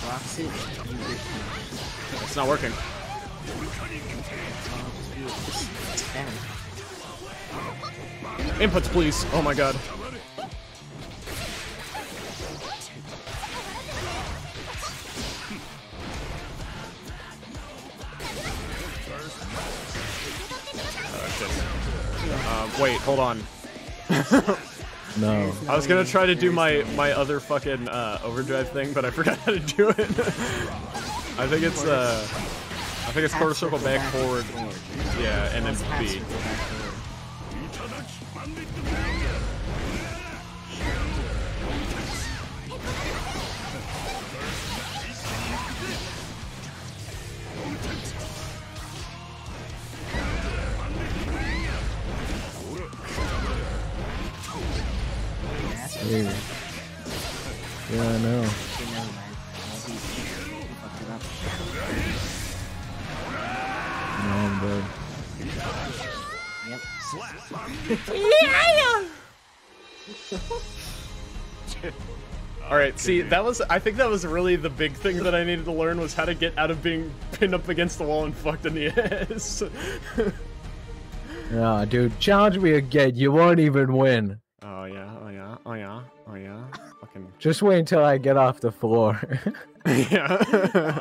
Speaker 7: it, you get
Speaker 1: it's not working. Inputs, please. Oh my god. Oh. Uh, wait, hold on.
Speaker 6: No.
Speaker 1: I was gonna try to do my my other fucking uh, overdrive thing, but I forgot how to do it. I think it's uh, I think it's quarter circle back forward. Yeah, and then B.
Speaker 6: Weird. Yeah, I know.
Speaker 7: Okay, never mind. Well, he, he fucked it up.
Speaker 6: No, I'm dead.
Speaker 7: Yep.
Speaker 1: All right, see, that was I think that was really the big thing that I needed to learn was how to get out of being pinned up against the wall and fucked in the ass.
Speaker 6: Yeah, dude, challenge me again. You won't even win.
Speaker 1: Oh yeah, oh yeah, oh yeah, oh yeah. Fucking
Speaker 6: Just wait until I get off the floor.
Speaker 1: yeah.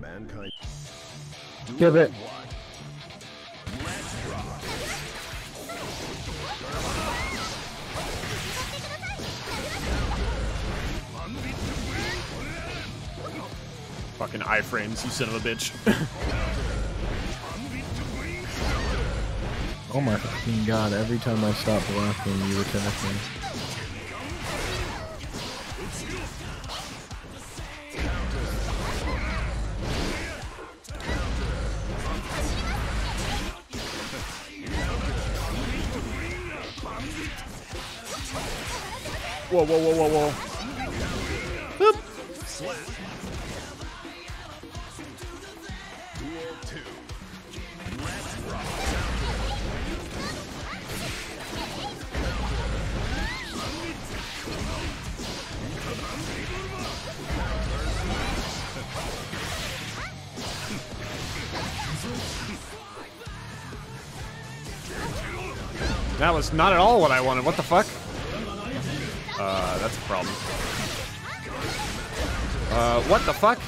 Speaker 8: Mankind.
Speaker 6: Give it.
Speaker 1: Fucking iframes, you son of a bitch.
Speaker 6: Oh my fucking god, every time I stop blocking, you attack me.
Speaker 1: Whoa, whoa, whoa, whoa, whoa. Boop. That was not at all what I wanted. What the fuck? Uh, that's a problem. Uh, what the fuck?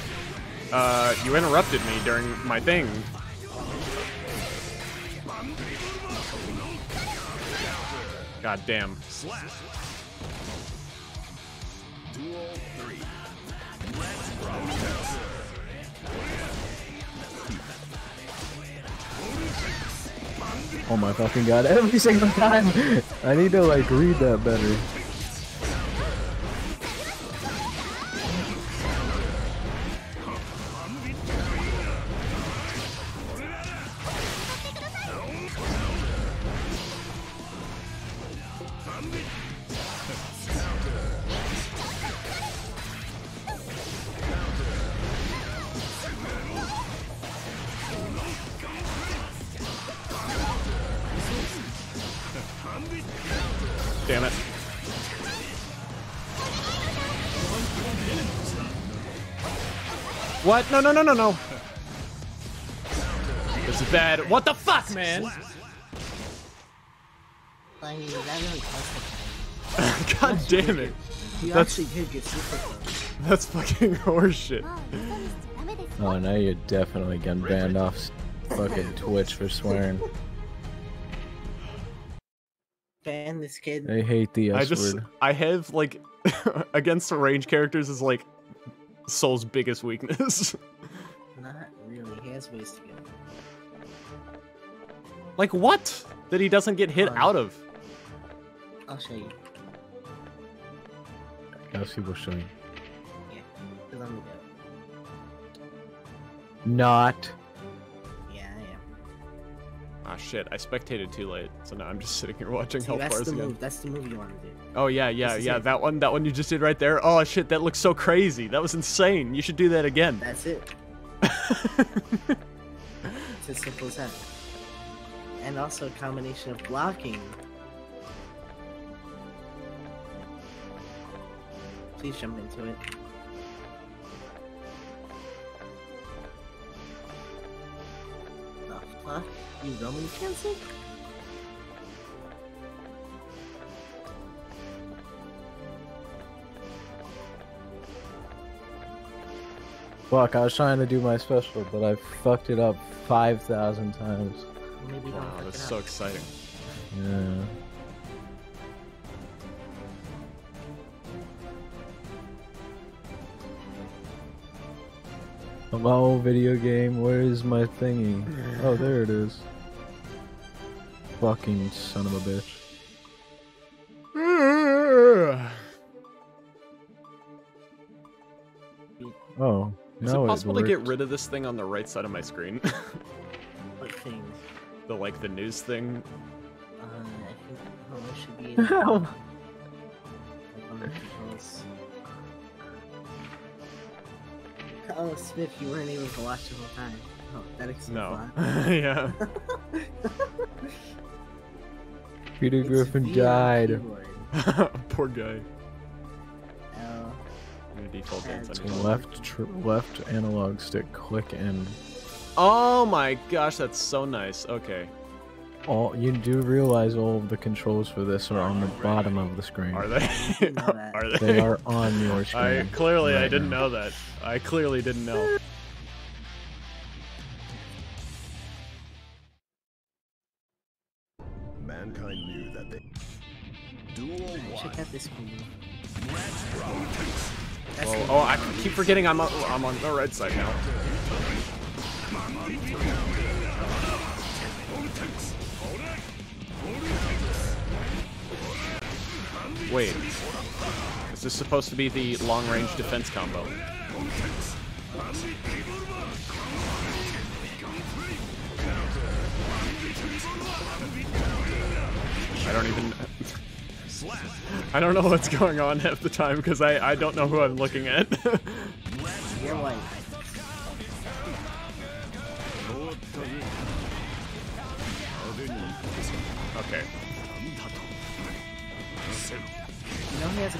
Speaker 1: Uh, you interrupted me during my thing. God damn.
Speaker 6: Oh my fucking god, every single time! I need to like read that better.
Speaker 1: What? No, no, no, no, no. This is bad. What the fuck, man?
Speaker 7: I mean, that really cost the
Speaker 1: God damn it. That's
Speaker 7: actually did get super close.
Speaker 1: that's fucking horseshit.
Speaker 6: Oh, now you're definitely getting banned off fucking Twitch for swearing.
Speaker 7: Ban this kid.
Speaker 6: I hate the
Speaker 1: I
Speaker 6: S
Speaker 1: just
Speaker 6: word.
Speaker 1: I have like against the range characters is like Sol's biggest weakness.
Speaker 7: Not really. He has ways to go.
Speaker 1: like what? That he doesn't get hit
Speaker 7: Um,
Speaker 1: out of.
Speaker 7: I'll show you.
Speaker 6: Yes, he will show you.
Speaker 7: Yeah. Cause I'm the goat.
Speaker 6: Not.
Speaker 1: Ah shit, I spectated too late, so now I'm just sitting here watching
Speaker 7: See,
Speaker 1: Health
Speaker 7: that's
Speaker 1: Bars
Speaker 7: the
Speaker 1: again.
Speaker 7: move. That's the move you want to do.
Speaker 1: Oh yeah, yeah, yeah.
Speaker 7: it.
Speaker 1: That one, that one you just did right there. Oh shit, that looks so crazy. That was insane. You should do that again.
Speaker 7: That's it. it's as simple as that. And also a combination of blocking. Please jump into it. Fuck? You Roman cancel?
Speaker 6: Fuck, I was trying to do my special, but I fucked it up 5,000 times.
Speaker 7: Maybe
Speaker 1: Wow, that's so exciting.
Speaker 6: Yeah. Hello, video game, where is my thingy? Oh, there it is. Fucking son of a bitch. Oh,
Speaker 1: Is
Speaker 6: no,
Speaker 1: it possible to get rid of this thing on the right side of my screen?
Speaker 7: What thing?
Speaker 1: the like the news thing.
Speaker 7: Uh, I think oh, it should be Oh, Smyth, you weren't able to watch the whole time. Oh, that explains a
Speaker 1: No.
Speaker 7: lot.
Speaker 1: yeah.
Speaker 6: Peter
Speaker 7: It's
Speaker 6: Griffin
Speaker 7: via
Speaker 6: died.
Speaker 1: Poor guy.
Speaker 7: L,
Speaker 1: I'm default dance on
Speaker 7: It's
Speaker 1: his own.
Speaker 6: Left, tr- left analog stick, click, and
Speaker 1: Oh my gosh, that's so nice. Okay.
Speaker 6: All. You do realize all of the controls for this are on the bottom of the screen.
Speaker 1: Are they?
Speaker 7: didn't know that.
Speaker 1: are they?
Speaker 6: They are on your screen.
Speaker 1: I
Speaker 6: screen.
Speaker 1: clearly I didn't
Speaker 6: now.
Speaker 1: know that. I clearly didn't know.
Speaker 8: Mankind knew that they. Duel
Speaker 7: check out this move.
Speaker 1: Well, oh, oh, I keep forgetting I'm on, I'm on the red side now. Wait. Is this supposed to be the long-range defense combo? I don't even... I don't know what's going on half the time because I, I don't know who I'm looking at.
Speaker 7: You're white. Know he has a.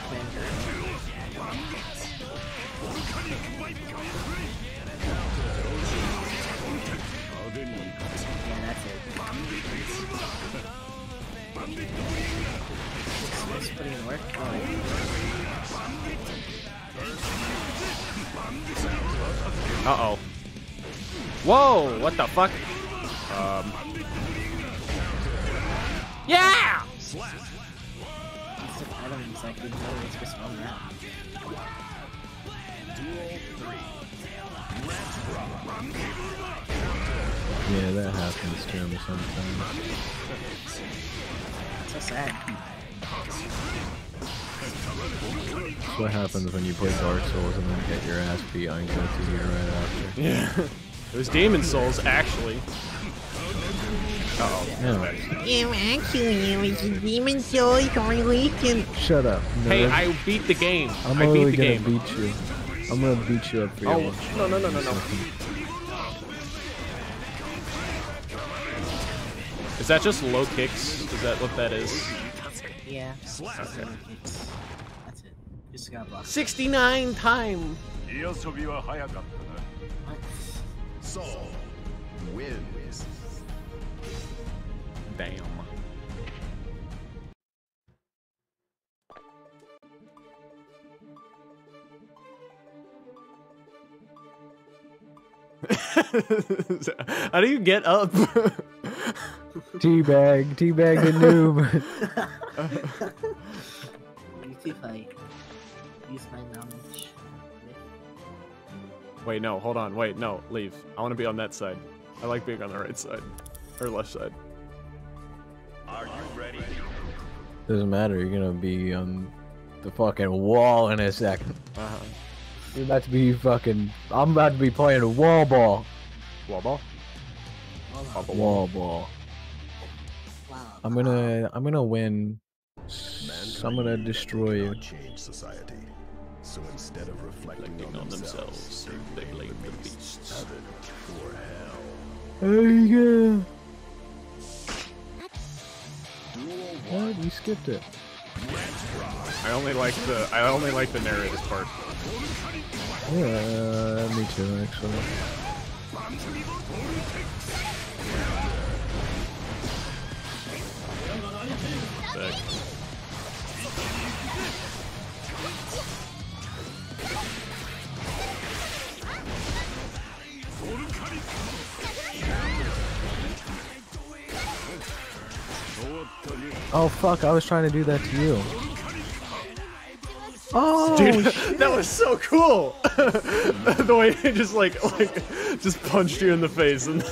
Speaker 7: Yeah, that's putting in work. Oh,
Speaker 1: Uh-oh. Whoa! What the fuck? Um... Yeah!
Speaker 7: I don't exactly know what's supposed to run that.
Speaker 6: Yeah, that happens to him sometimes.
Speaker 7: So sad.
Speaker 6: That's what happens when you play Dark Souls and then get your ass beat on Guilty Gear right after.
Speaker 1: Yeah. it was Demon Souls, actually. Uh-oh.
Speaker 6: Yeah.
Speaker 13: You actually was a demon soul correlation.
Speaker 6: Shut up.
Speaker 1: Hey. I beat the game.
Speaker 6: I'm
Speaker 1: I beat
Speaker 6: only
Speaker 1: the
Speaker 6: gonna
Speaker 1: game.
Speaker 6: beat you. I'm gonna beat you up for
Speaker 1: Oh,
Speaker 6: you.
Speaker 1: no, no, no, no, no. Is that just low kicks? Is that what that is?
Speaker 7: Yeah.
Speaker 1: Okay.
Speaker 7: That's it. Just got blocked.
Speaker 1: 69 time!
Speaker 9: 遊び
Speaker 1: Damn. How do you get up?
Speaker 6: Teabag, teabag the noob.
Speaker 7: You see if I use my knowledge.
Speaker 1: Wait, no, hold on. Wait, no, leave. I want to be on that side. I like being on the right side. Or left side.
Speaker 9: Are you ready?
Speaker 6: Doesn't matter. You're gonna be on the fucking wall in a second.
Speaker 1: Uh-huh.
Speaker 6: You're about to be fucking. I'm about to be playing a wall ball.
Speaker 1: Wall ball?
Speaker 6: Wall ball. I'm gonna. I'm gonna win. S- I'm gonna destroy you.
Speaker 8: Change society. So instead of reflecting on,
Speaker 1: on
Speaker 8: themselves,
Speaker 1: themselves, they blame the beasts.
Speaker 8: Heaven or hell.
Speaker 6: There you go. What? You skipped it.
Speaker 1: I only like the I only like the narrative part.
Speaker 6: Yeah, me too, actually.
Speaker 1: Sick.
Speaker 6: Oh fuck! I was trying to do that to you. Oh,
Speaker 1: Dude,
Speaker 6: shit.
Speaker 1: that was so cool. the way he just like like just punched you in the face and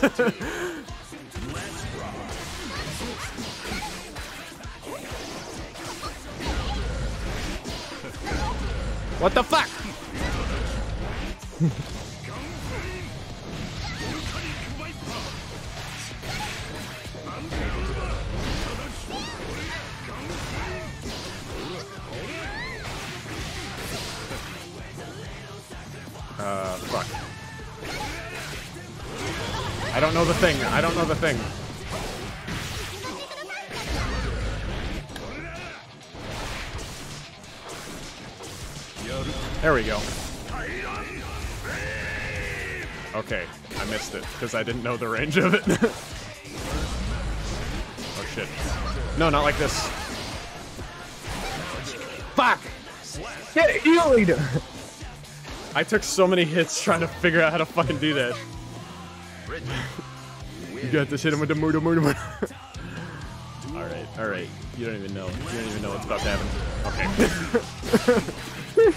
Speaker 1: What the fuck? Thing. There we go. Okay, I missed it because I didn't know the range of it. oh shit. No, not like this. Fuck!
Speaker 6: Get it, you leader.
Speaker 1: I took so many hits trying to figure out how to fucking do that. You got to hit him with the murder, murder, murder. alright, alright. You don't even know. You don't even know what's about to happen. Okay.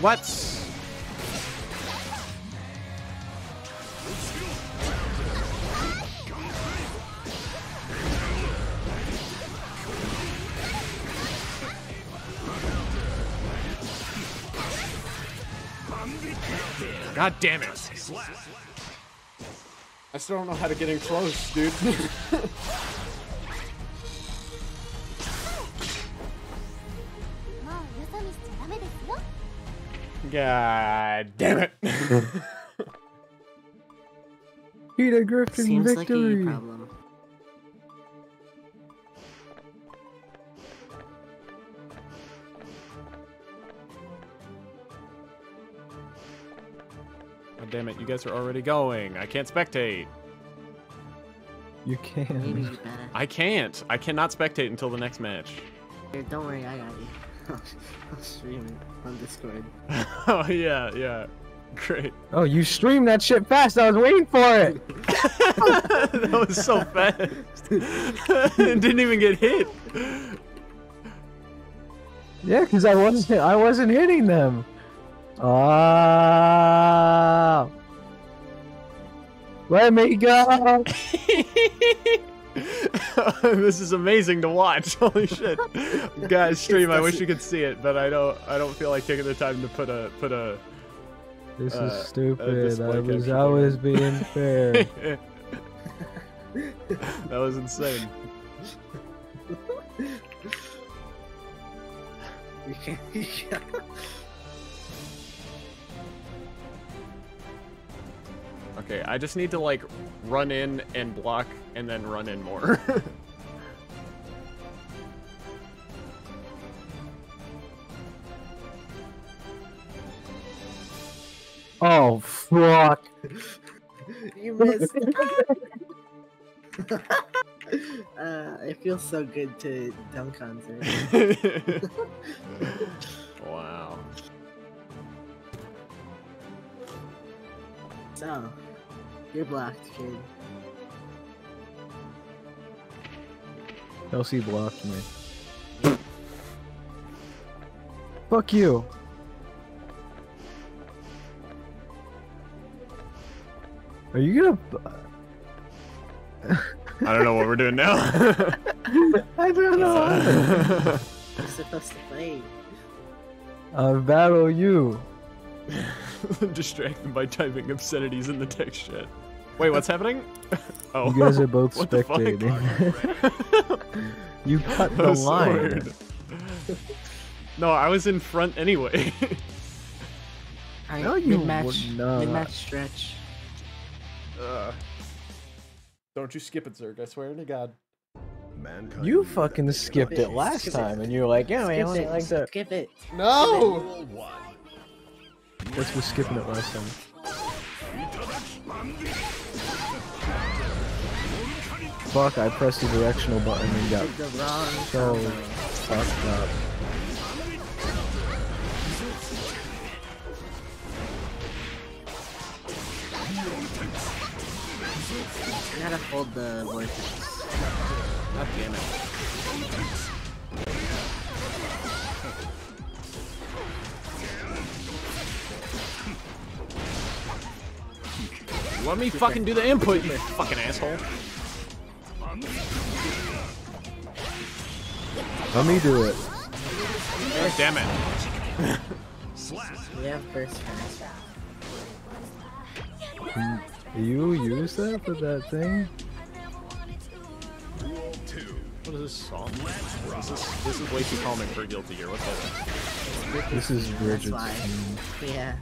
Speaker 1: What? God damn it. I still don't know how to get in close, dude. God damn it.
Speaker 6: Peter Griffin
Speaker 7: Seems
Speaker 6: victory.
Speaker 7: Like
Speaker 1: God damn it, you guys are already going. I can't spectate.
Speaker 6: You
Speaker 7: Maybe
Speaker 6: can.
Speaker 7: you better.
Speaker 1: I can't. I cannot spectate until the next match.
Speaker 7: Here, don't worry, I got you. I'll, I'll stream it on Discord.
Speaker 1: oh, yeah, yeah. Great.
Speaker 6: Oh, you streamed that shit fast. I was waiting for it.
Speaker 1: that was so fast. it didn't even get hit.
Speaker 6: Yeah, because I wasn't. I wasn't hitting them. Ah. Let me go.
Speaker 1: this is amazing to watch. Holy shit. Guys, stream, I wish you could see it, but I don't I don't feel like taking the time to put a put a
Speaker 6: This
Speaker 1: uh,
Speaker 6: is stupid. I was.
Speaker 1: capture
Speaker 6: I
Speaker 1: thing.
Speaker 6: was being fair.
Speaker 1: that was insane.
Speaker 7: You can't.
Speaker 1: Okay, I just need to like run in and block and then run in more.
Speaker 6: oh fuck.
Speaker 7: You missed. uh, it feels so good to dunk on Zerg.
Speaker 1: wow.
Speaker 7: So, you're blocked, kid.
Speaker 6: LC blocked me. Fuck you. Are you gonna?
Speaker 1: I don't know what we're doing now.
Speaker 6: I don't know.
Speaker 7: You're supposed to play.
Speaker 6: I'll battle you.
Speaker 1: Distract them by typing obscenities in the text chat. Wait, what's happening? Oh,
Speaker 6: You guys are both
Speaker 1: What
Speaker 6: spectating. you cut the
Speaker 1: was so
Speaker 6: line.
Speaker 1: weird. No, I was in front anyway.
Speaker 7: Alright,
Speaker 6: No, you
Speaker 7: mid-match,
Speaker 6: would not.
Speaker 7: mid-match stretch.
Speaker 1: uh, don't you skip it, Zerg. I swear to God.
Speaker 8: Mankind
Speaker 6: You fucking skipped it last
Speaker 7: Skip it.
Speaker 6: time, and you were like, "Yeah, man, I
Speaker 7: Skip
Speaker 6: only
Speaker 7: it.
Speaker 6: like that."
Speaker 7: Skip it.
Speaker 1: No!
Speaker 6: Guess we're skipping it last time. fuck, I pressed the directional button and got so fucked up.
Speaker 7: You gotta hold the vortex.
Speaker 1: God damn it. Let me fucking do the input, you fucking asshole.
Speaker 6: Let me do it.
Speaker 1: God damn it.
Speaker 7: We have first fast.
Speaker 6: Mm, You use that for that thing?
Speaker 1: What is this song? This is, this is way too calming for Guilty Gear. What's that?
Speaker 6: This is Bridget's
Speaker 7: Yeah.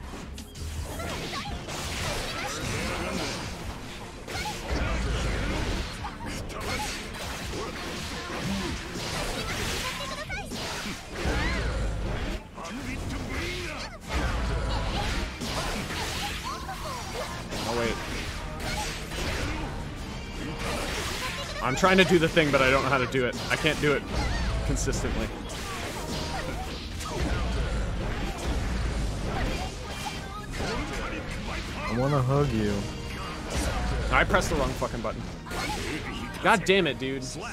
Speaker 1: Oh wait. I'm trying to do the thing, but I don't know how to do it. I can't do it consistently.
Speaker 6: I wanna hug you.
Speaker 1: I pressed the wrong fucking button. God damn it, dude. Son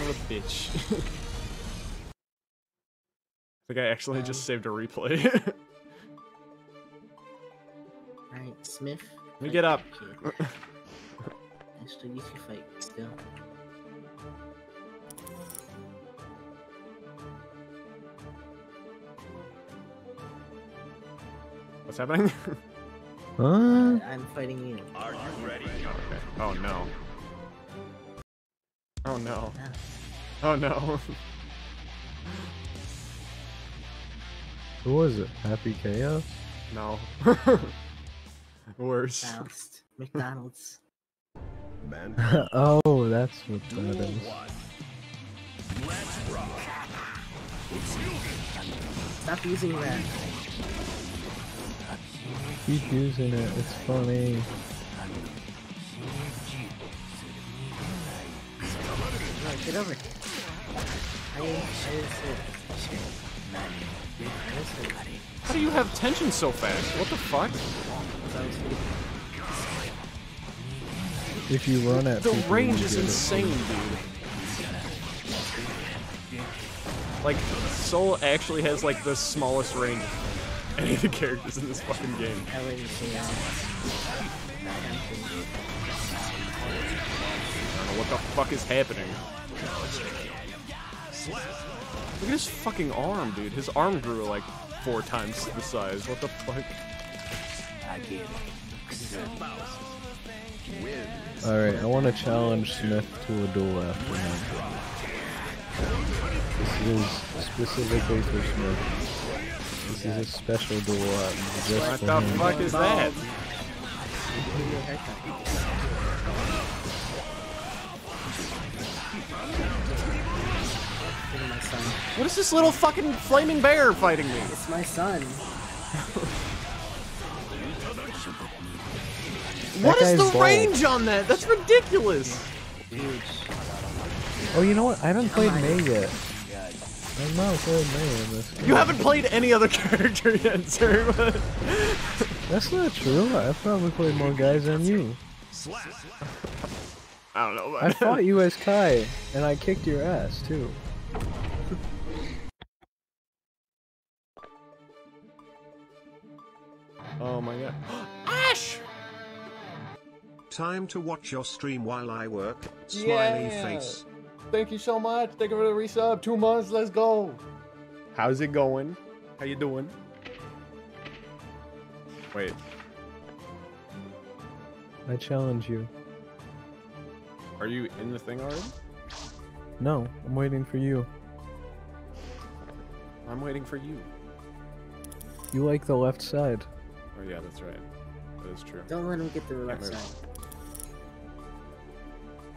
Speaker 1: of a bitch. I think I actually just um, saved a replay.
Speaker 7: Alright, Smyth.
Speaker 1: Let me get up.
Speaker 7: kid. Actually, you can fight still.
Speaker 1: What's happening?
Speaker 6: Huh?
Speaker 7: I'm fighting you.
Speaker 9: Are you ready?
Speaker 1: Okay. Oh no. Oh no. Ah. Oh no.
Speaker 6: Who was it? Happy Chaos?
Speaker 1: No. Worse.
Speaker 7: Faust. McDonald's.
Speaker 8: Man,
Speaker 6: oh, that's what that is.
Speaker 7: Stop using that.
Speaker 6: Keep using it, it's funny.
Speaker 7: No, get over here. I, I didn't. I didn't say it.
Speaker 1: How do you have tension so fast? What the fuck?
Speaker 6: If you run at
Speaker 1: The
Speaker 6: people,
Speaker 1: range is
Speaker 6: get it.
Speaker 1: insane, dude. Like, Sol actually has like the smallest range of any of the characters in this fucking game.
Speaker 7: I wouldn't say that.
Speaker 1: I don't know what the fuck is happening. Look at his fucking arm, dude. His arm grew like four times the size. What the fuck?
Speaker 6: Alright, I want to challenge Smyth to a duel after that. This is specifically for Smyth. This is a special duel just
Speaker 1: What
Speaker 6: for
Speaker 1: the
Speaker 6: him.
Speaker 1: fuck is that? What is this little fucking flaming bear fighting me?
Speaker 7: It's my son.
Speaker 1: What is the
Speaker 6: bald.
Speaker 1: range on that? That's ridiculous.
Speaker 6: Oh, you know what? I haven't played May yet. I've not played May in this game.
Speaker 1: You haven't played any other character yet, sir.
Speaker 6: That's not true. I've probably played more guys than you.
Speaker 1: I don't know.
Speaker 6: I fought you as Ky, and I kicked your ass too.
Speaker 1: Oh my god. Ash!
Speaker 14: Time to watch your stream while I work. Smiley face.
Speaker 1: Thank you so much. Thank you for the resub. Two months. Let's go. How's it going? How you doing? Wait.
Speaker 6: I challenge you.
Speaker 1: Are you in the thing already?
Speaker 6: No, I'm waiting for you.
Speaker 1: I'm waiting for you.
Speaker 6: You like the left side.
Speaker 1: Oh yeah, that's right. That is true.
Speaker 7: Don't let him get to the
Speaker 1: Can't
Speaker 7: left side.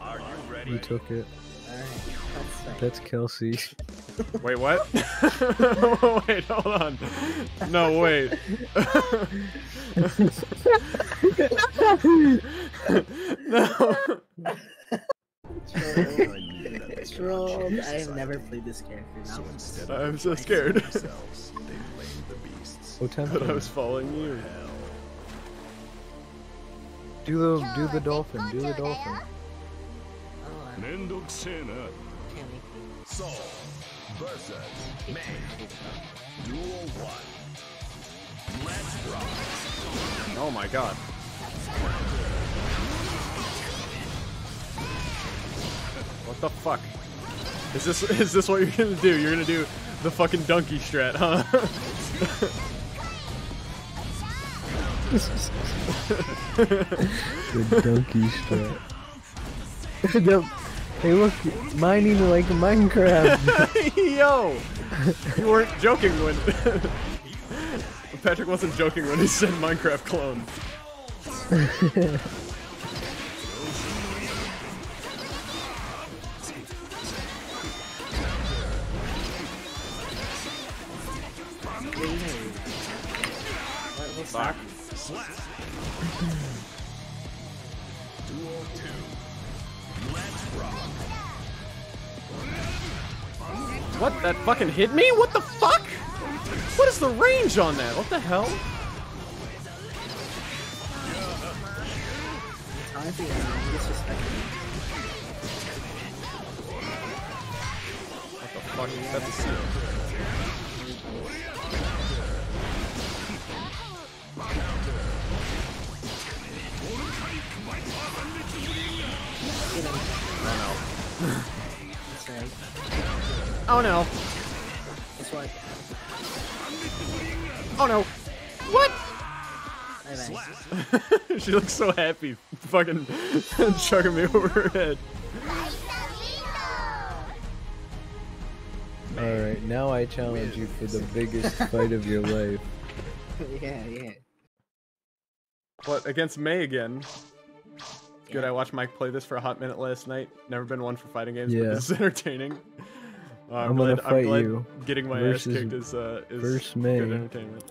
Speaker 9: Are you ready?
Speaker 6: You took it.
Speaker 7: Alright, that's right.
Speaker 6: That's Kelsey.
Speaker 1: Wait, what? wait, hold on. No, wait. no.
Speaker 7: Trolled. I have never played this character. Now I'm
Speaker 8: Instead
Speaker 1: I'm
Speaker 8: of
Speaker 1: so
Speaker 8: reflecting
Speaker 1: scared. So
Speaker 6: tempting.
Speaker 1: I was following you.
Speaker 6: Do the do the dolphin. Do the dolphin.
Speaker 9: Oh,
Speaker 8: Sol versus man. Duel one. Let's.
Speaker 1: Oh my god. What the fuck? Is this is this what you're gonna do? You're gonna do the fucking donkey strat, huh?
Speaker 6: The donkey strap. The- hey, look, mining like Minecraft.
Speaker 1: Yo! You weren't joking when Patrick wasn't joking when he said Minecraft clone. Fuck.
Speaker 8: Duel two. Let's rock.
Speaker 1: What? That fucking hit me? What the fuck? What is the range on that? What the hell? What the fuck? That's a seal.
Speaker 7: That's right.
Speaker 1: Oh no.
Speaker 7: That's why.
Speaker 1: Oh no. What?
Speaker 7: Bye bye.
Speaker 1: she looks so happy. Fucking chugging me over her head.
Speaker 6: Alright, now I challenge you for the biggest fight of your life.
Speaker 7: yeah, yeah.
Speaker 1: What, against May again? Good, I watched Mike play this for a hot minute last night. Never been one for fighting games,
Speaker 6: Yeah.
Speaker 1: but this is entertaining. Uh, I'm,
Speaker 6: I'm gonna
Speaker 1: glad, I'm glad
Speaker 6: you
Speaker 1: getting my
Speaker 6: versus-
Speaker 1: ass kicked is, uh, is
Speaker 6: versus May.
Speaker 1: good entertainment.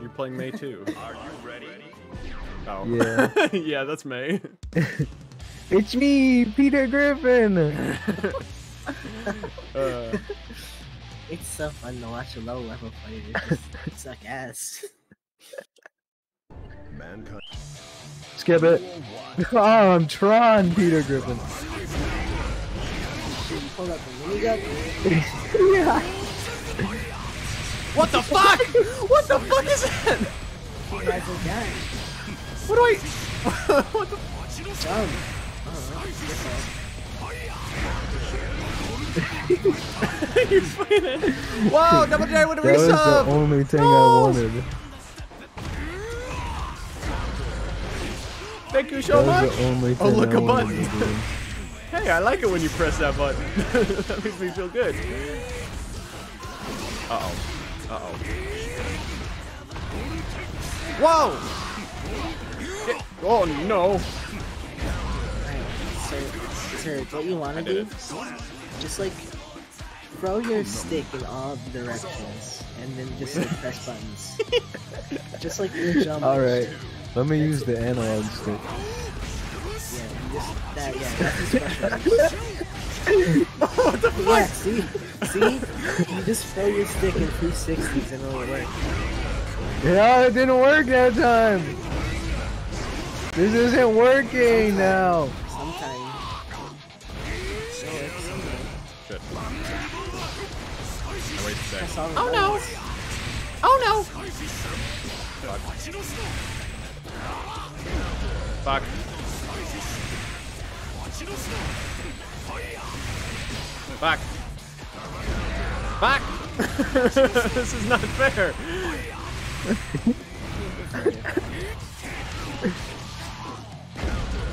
Speaker 1: You're playing May too.
Speaker 8: Are you ready?
Speaker 1: Oh.
Speaker 6: Yeah.
Speaker 1: yeah, that's May.
Speaker 6: It's me, Peter Griffin!
Speaker 1: Uh,
Speaker 7: It's so fun to watch a low level fighter just suck ass.
Speaker 8: Mankind.
Speaker 6: Skip it. Oh, I'm Tron, Peter Griffin.
Speaker 7: You pull out the minigun.
Speaker 6: yeah.
Speaker 1: what the fuck? what the fuck is that?
Speaker 7: He has a gun.
Speaker 1: What do I? what the?
Speaker 7: Jump.
Speaker 1: You're playing it. Whoa, double J with a
Speaker 6: That was the only thing I wanted.
Speaker 1: Thank you so
Speaker 6: that
Speaker 1: much.
Speaker 6: only
Speaker 1: oh, look a button. hey, I like it when you press that button. that makes me feel good. Uh oh. Uh oh. Whoa! Get- oh no!
Speaker 7: So, sir, what you want to
Speaker 1: did
Speaker 7: do? Just like throw your stick in all directions, and then just like press buttons. just like your jump.
Speaker 6: Alright, let me use the analog stick.
Speaker 7: Yeah, just that. Yeah, that's the special.
Speaker 1: what the
Speaker 7: Yeah, see, see, you just throw your stick in 360s and it'll work.
Speaker 6: Yeah, it didn't work that time! This isn't working now!
Speaker 7: Sometimes. Sometime.
Speaker 1: Shit. I wait a sec.
Speaker 7: Press all the
Speaker 1: Oh no! Oh no! Fuck. Fuck. Fuck! this is not fair!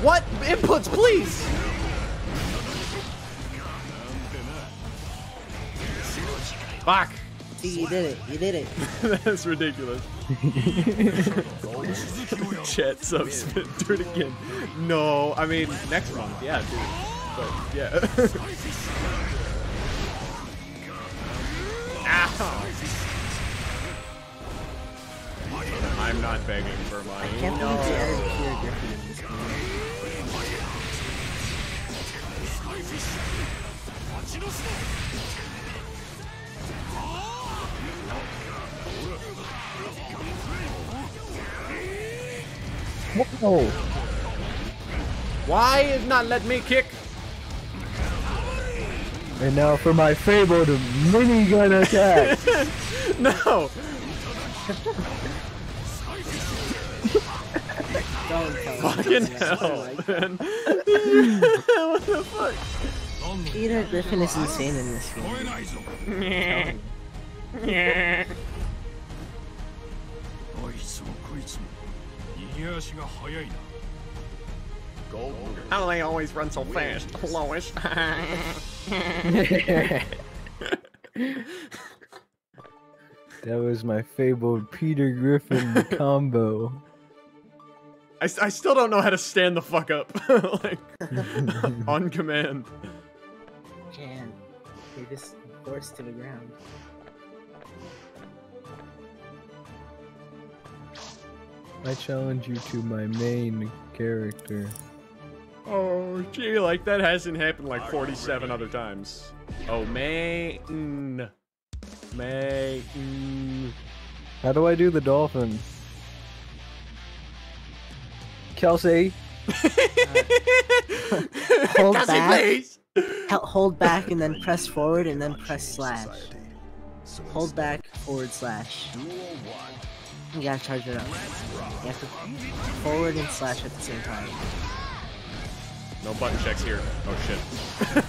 Speaker 1: what? Inputs, please! Fuck!
Speaker 7: See, you did it. You did it.
Speaker 1: That's ridiculous. Chat subspit. Do it again. No, I mean next month. Yeah, dude. But yeah. top. I'm not begging for money.
Speaker 7: I can't
Speaker 1: no.
Speaker 7: believe they added Peter
Speaker 6: Whoa!
Speaker 1: Why is not let me kick?
Speaker 6: And now for my fabled minigun attack.
Speaker 1: no.
Speaker 7: Don't tell me.
Speaker 1: Fucking
Speaker 7: what
Speaker 1: hell, man. what the fuck?
Speaker 7: Peter Griffin is insane in this game.
Speaker 1: How do they always run so fast, Lois?
Speaker 6: that was my fabled Peter Griffin combo.
Speaker 1: I, I still don't know how to stand the fuck up. like, on command.
Speaker 7: Can. You're just forced to the ground.
Speaker 6: I challenge you to my main character.
Speaker 1: Oh, gee, like that hasn't happened like 47 other times. Oh, man. Man.
Speaker 6: How do I do the dolphin? Kelsey?
Speaker 7: Hold
Speaker 1: Kelsey,
Speaker 7: back.
Speaker 1: please!
Speaker 7: Hel- Hold back and then press forward and then press slash. Hold back, forward slash. You gotta charge it up. You have to forward and slash at the same time.
Speaker 1: No button checks here. Oh, shit.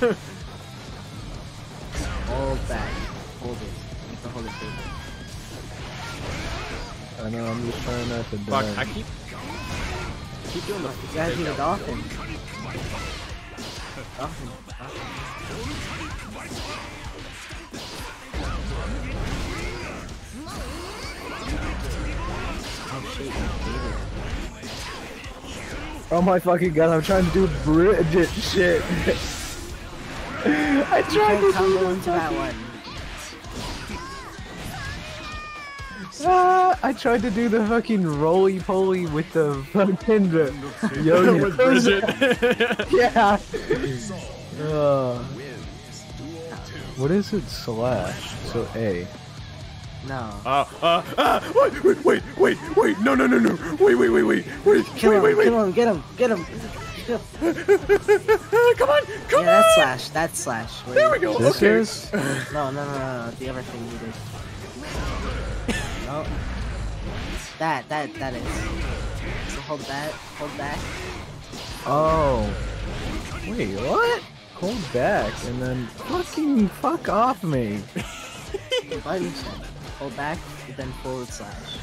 Speaker 7: Hold back. Hold it. You have to hold it through.
Speaker 6: I know, I'm just trying not to die. Fuck.
Speaker 1: I keep... keep doing the...
Speaker 7: You gotta do the dolphin. Dolphin. Dolphin. Oh shit, you did it.
Speaker 6: My fucking god, I'm trying to do Bridget shit. I tried to do
Speaker 7: into that one.
Speaker 6: Ah, I tried to do the fucking roly poly with the fucking yo
Speaker 1: With Bridget.
Speaker 6: yeah. Uh, what is it? Slash. So A.
Speaker 7: No.
Speaker 1: Uh, uh, uh, wait, wait, wait, wait, wait, no, no, no, no, wait, wait, wait, wait, wait,
Speaker 7: Kill
Speaker 1: wait,
Speaker 7: him,
Speaker 1: wait, wait.
Speaker 7: kill him, get him, get him. Kill-
Speaker 1: come on, come
Speaker 7: yeah, that's slash, that's slash. Where
Speaker 1: There we go,
Speaker 6: This
Speaker 1: okay.
Speaker 6: is?
Speaker 7: No, no, no, no, no, the other thing you did. No. That, that, that is. So hold that, hold back.
Speaker 6: Oh. Wait, what? Hold back and then fucking fuck off me.
Speaker 7: Button check. Hold back, then forward slash.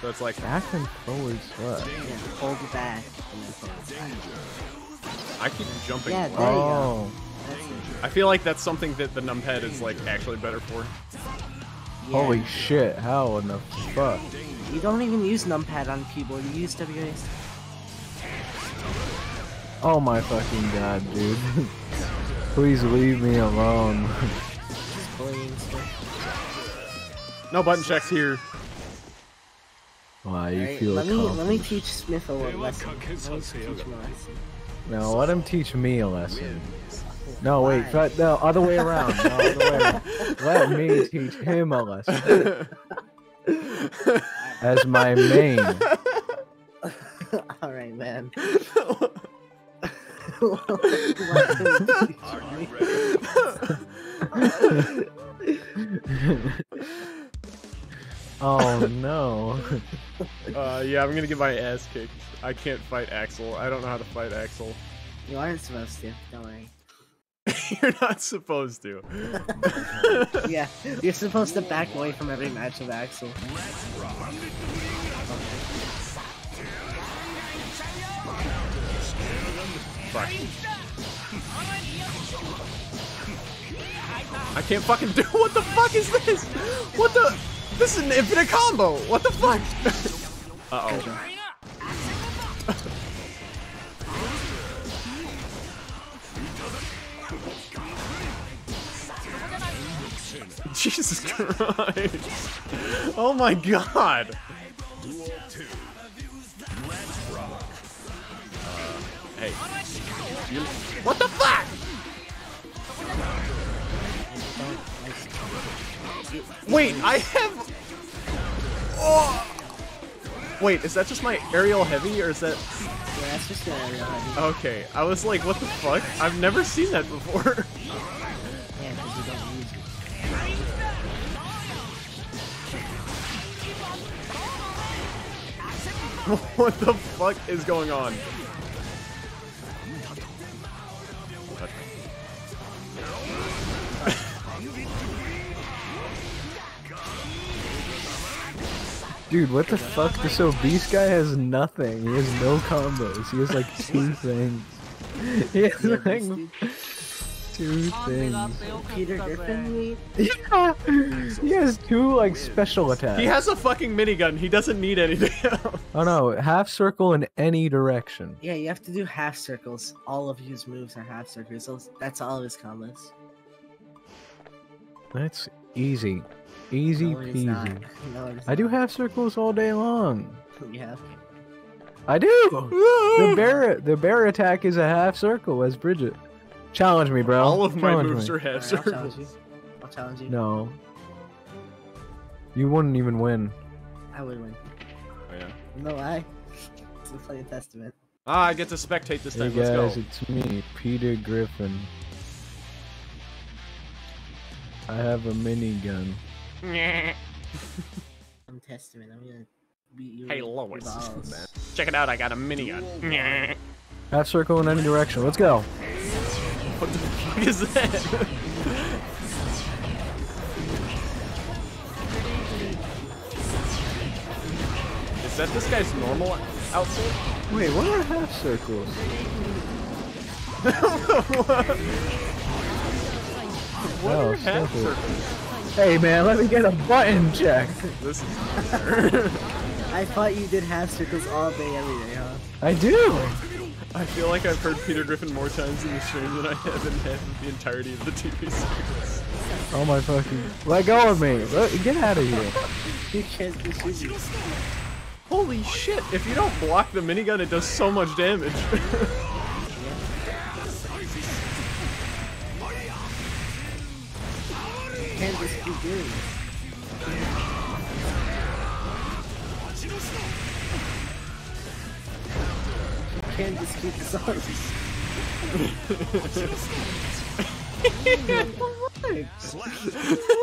Speaker 1: So it's like,
Speaker 6: Back and forward slash.
Speaker 7: Yeah, hold back, and then forward slash.
Speaker 1: I keep jumping.
Speaker 7: Yeah, there you.
Speaker 6: Oh.
Speaker 7: That's it.
Speaker 1: I feel like that's something that the numpad is like actually better for.
Speaker 7: Yeah.
Speaker 6: Holy shit, how in the fuck?
Speaker 7: You don't even use numpad on keyboard, you use WASD.
Speaker 6: Oh my fucking god, dude. Please leave me alone.
Speaker 7: Just bullying stuff.
Speaker 1: No button checks here.
Speaker 6: Why, you
Speaker 7: Alright,
Speaker 6: feel
Speaker 7: let me let me teach Smyth a little lesson. Let me teach him a lesson.
Speaker 6: Now let him teach me a lesson. No, wait,
Speaker 7: Why?
Speaker 6: but no, other way around. No, other way around. Let me teach him a lesson. As my main.
Speaker 7: Alright, man.
Speaker 6: oh no.
Speaker 1: Uh, yeah, I'm gonna get my ass kicked. I can't fight Axl. I don't know how to fight Axl.
Speaker 7: You aren't supposed to, don't worry.
Speaker 1: You're not supposed to.
Speaker 7: yeah, you're supposed to back away from every match of Axl.
Speaker 1: Fuck. I can't fucking do. What the fuck is this? What the? This is an infinite combo. What the fuck? uh oh. Jesus Christ. Oh my god.
Speaker 8: Duel 2. Let's rock.
Speaker 1: Hey. What the fuck? Wait, I have. Oh. Wait, is that just my aerial heavy or is that?
Speaker 7: Yeah, that's just an area heavy.
Speaker 1: Okay, I was like, what the fuck? I've never seen that before.
Speaker 7: Yeah, because you don't use it.
Speaker 1: what the fuck is going on?
Speaker 6: Dude, what the fuck? This obese guy has nothing. He has no combos. He has like two things. He has
Speaker 7: Yeah,
Speaker 6: like two things.
Speaker 7: Peter Griffin?
Speaker 6: Yeah, he has two like special attacks.
Speaker 1: He has a fucking minigun. He doesn't need anything else.
Speaker 6: Oh no, half circle in any direction.
Speaker 7: Yeah, you have to do half circles. All of his moves are half circles. That's all of his combos.
Speaker 6: That's easy. Easy
Speaker 7: No, it is not.
Speaker 6: peasy.
Speaker 7: No,
Speaker 6: I do
Speaker 7: not.
Speaker 6: half circles all day long.
Speaker 7: Yeah.
Speaker 6: I do. the bear, the bear attack is a half circle as Bridget. Challenge me, bro.
Speaker 1: All of my
Speaker 6: Challenge
Speaker 1: moves
Speaker 6: me.
Speaker 1: are half
Speaker 7: Alright, I'll challenge
Speaker 1: circles.
Speaker 7: you. I'll challenge you.
Speaker 6: No. You wouldn't even win.
Speaker 7: I would win.
Speaker 1: Oh, yeah.
Speaker 7: No lie. It's a play testament.
Speaker 1: Ah, I get to spectate this
Speaker 6: Hey
Speaker 1: time. Let's
Speaker 6: guys,
Speaker 1: go.
Speaker 6: it's me, Peter Griffin. I have a minigun.
Speaker 7: I'm testament. I'm gonna beat you.
Speaker 1: Hey
Speaker 7: with
Speaker 1: Lois,
Speaker 7: balls.
Speaker 1: check it out. I got a minigun.
Speaker 6: Half circle in any direction. Let's go.
Speaker 1: What the fuck is that? Is that this guy's normal outfit?
Speaker 6: Wait, what are half circles?
Speaker 1: What
Speaker 6: Oh,
Speaker 1: are half
Speaker 6: circles.
Speaker 1: Circles?
Speaker 6: Hey man, let me get a button check.
Speaker 1: This is
Speaker 7: I thought you did half circles all day, every day, huh?
Speaker 6: I do.
Speaker 1: I feel like I've heard Peter Griffin more times in the stream than I have in half of the entirety of the TV series.
Speaker 6: Oh my fucking! Let go of me. Get out of here.
Speaker 7: You can't be shooting.
Speaker 1: Holy shit! If you don't block the minigun, it does so much damage.
Speaker 7: Can't just keep doing can't just keep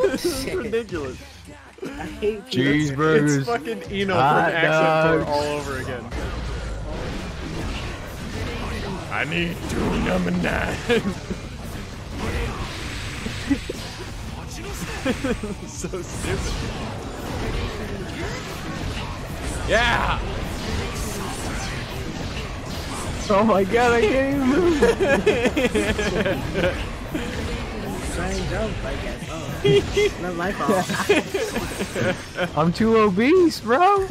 Speaker 7: this
Speaker 1: is ridiculous.
Speaker 7: I hate.
Speaker 6: Cheeseburgers.
Speaker 1: It's fucking I-No
Speaker 6: Hot
Speaker 1: from Accent all over again. I need two number nine. so stupid. Yeah!
Speaker 6: Oh my god, I can't even move.
Speaker 7: Try and jump, I guess. Oh, not my fault.
Speaker 6: I'm too obese, bro.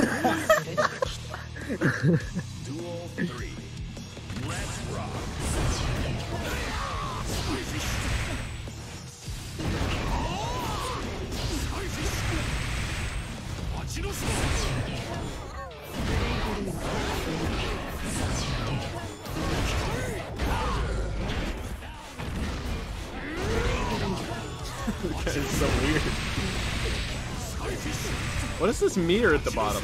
Speaker 1: That is so weird. What is this meter at the bottom?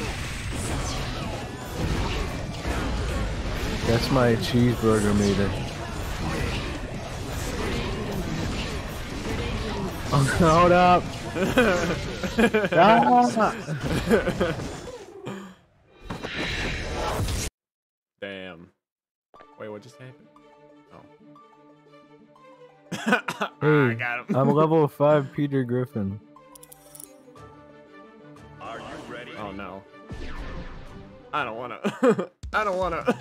Speaker 6: That's my cheeseburger meter. Oh, hold up.
Speaker 1: Damn. Wait, what just happened? Oh.
Speaker 6: Hey,
Speaker 1: I got him.
Speaker 6: I'm level 5 Peter Griffin.
Speaker 8: Are you ready?
Speaker 1: Oh no. I don't wanna. I don't wanna.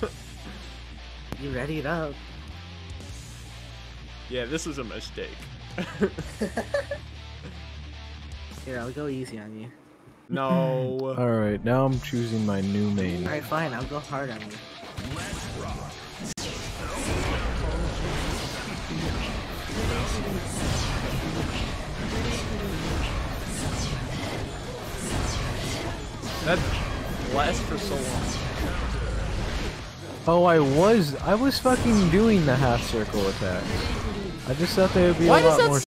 Speaker 7: You ready it up.
Speaker 1: yeah, this is a mistake.
Speaker 7: Here, I'll go easy on you.
Speaker 1: No.
Speaker 6: All right, now I'm choosing my new main.
Speaker 7: All right, fine. I'll go hard on you.
Speaker 8: Let's rock.
Speaker 1: That last for so long.
Speaker 6: Oh, I was I was fucking doing the half circle attacks. I just thought they would be
Speaker 1: Why
Speaker 6: a lot more.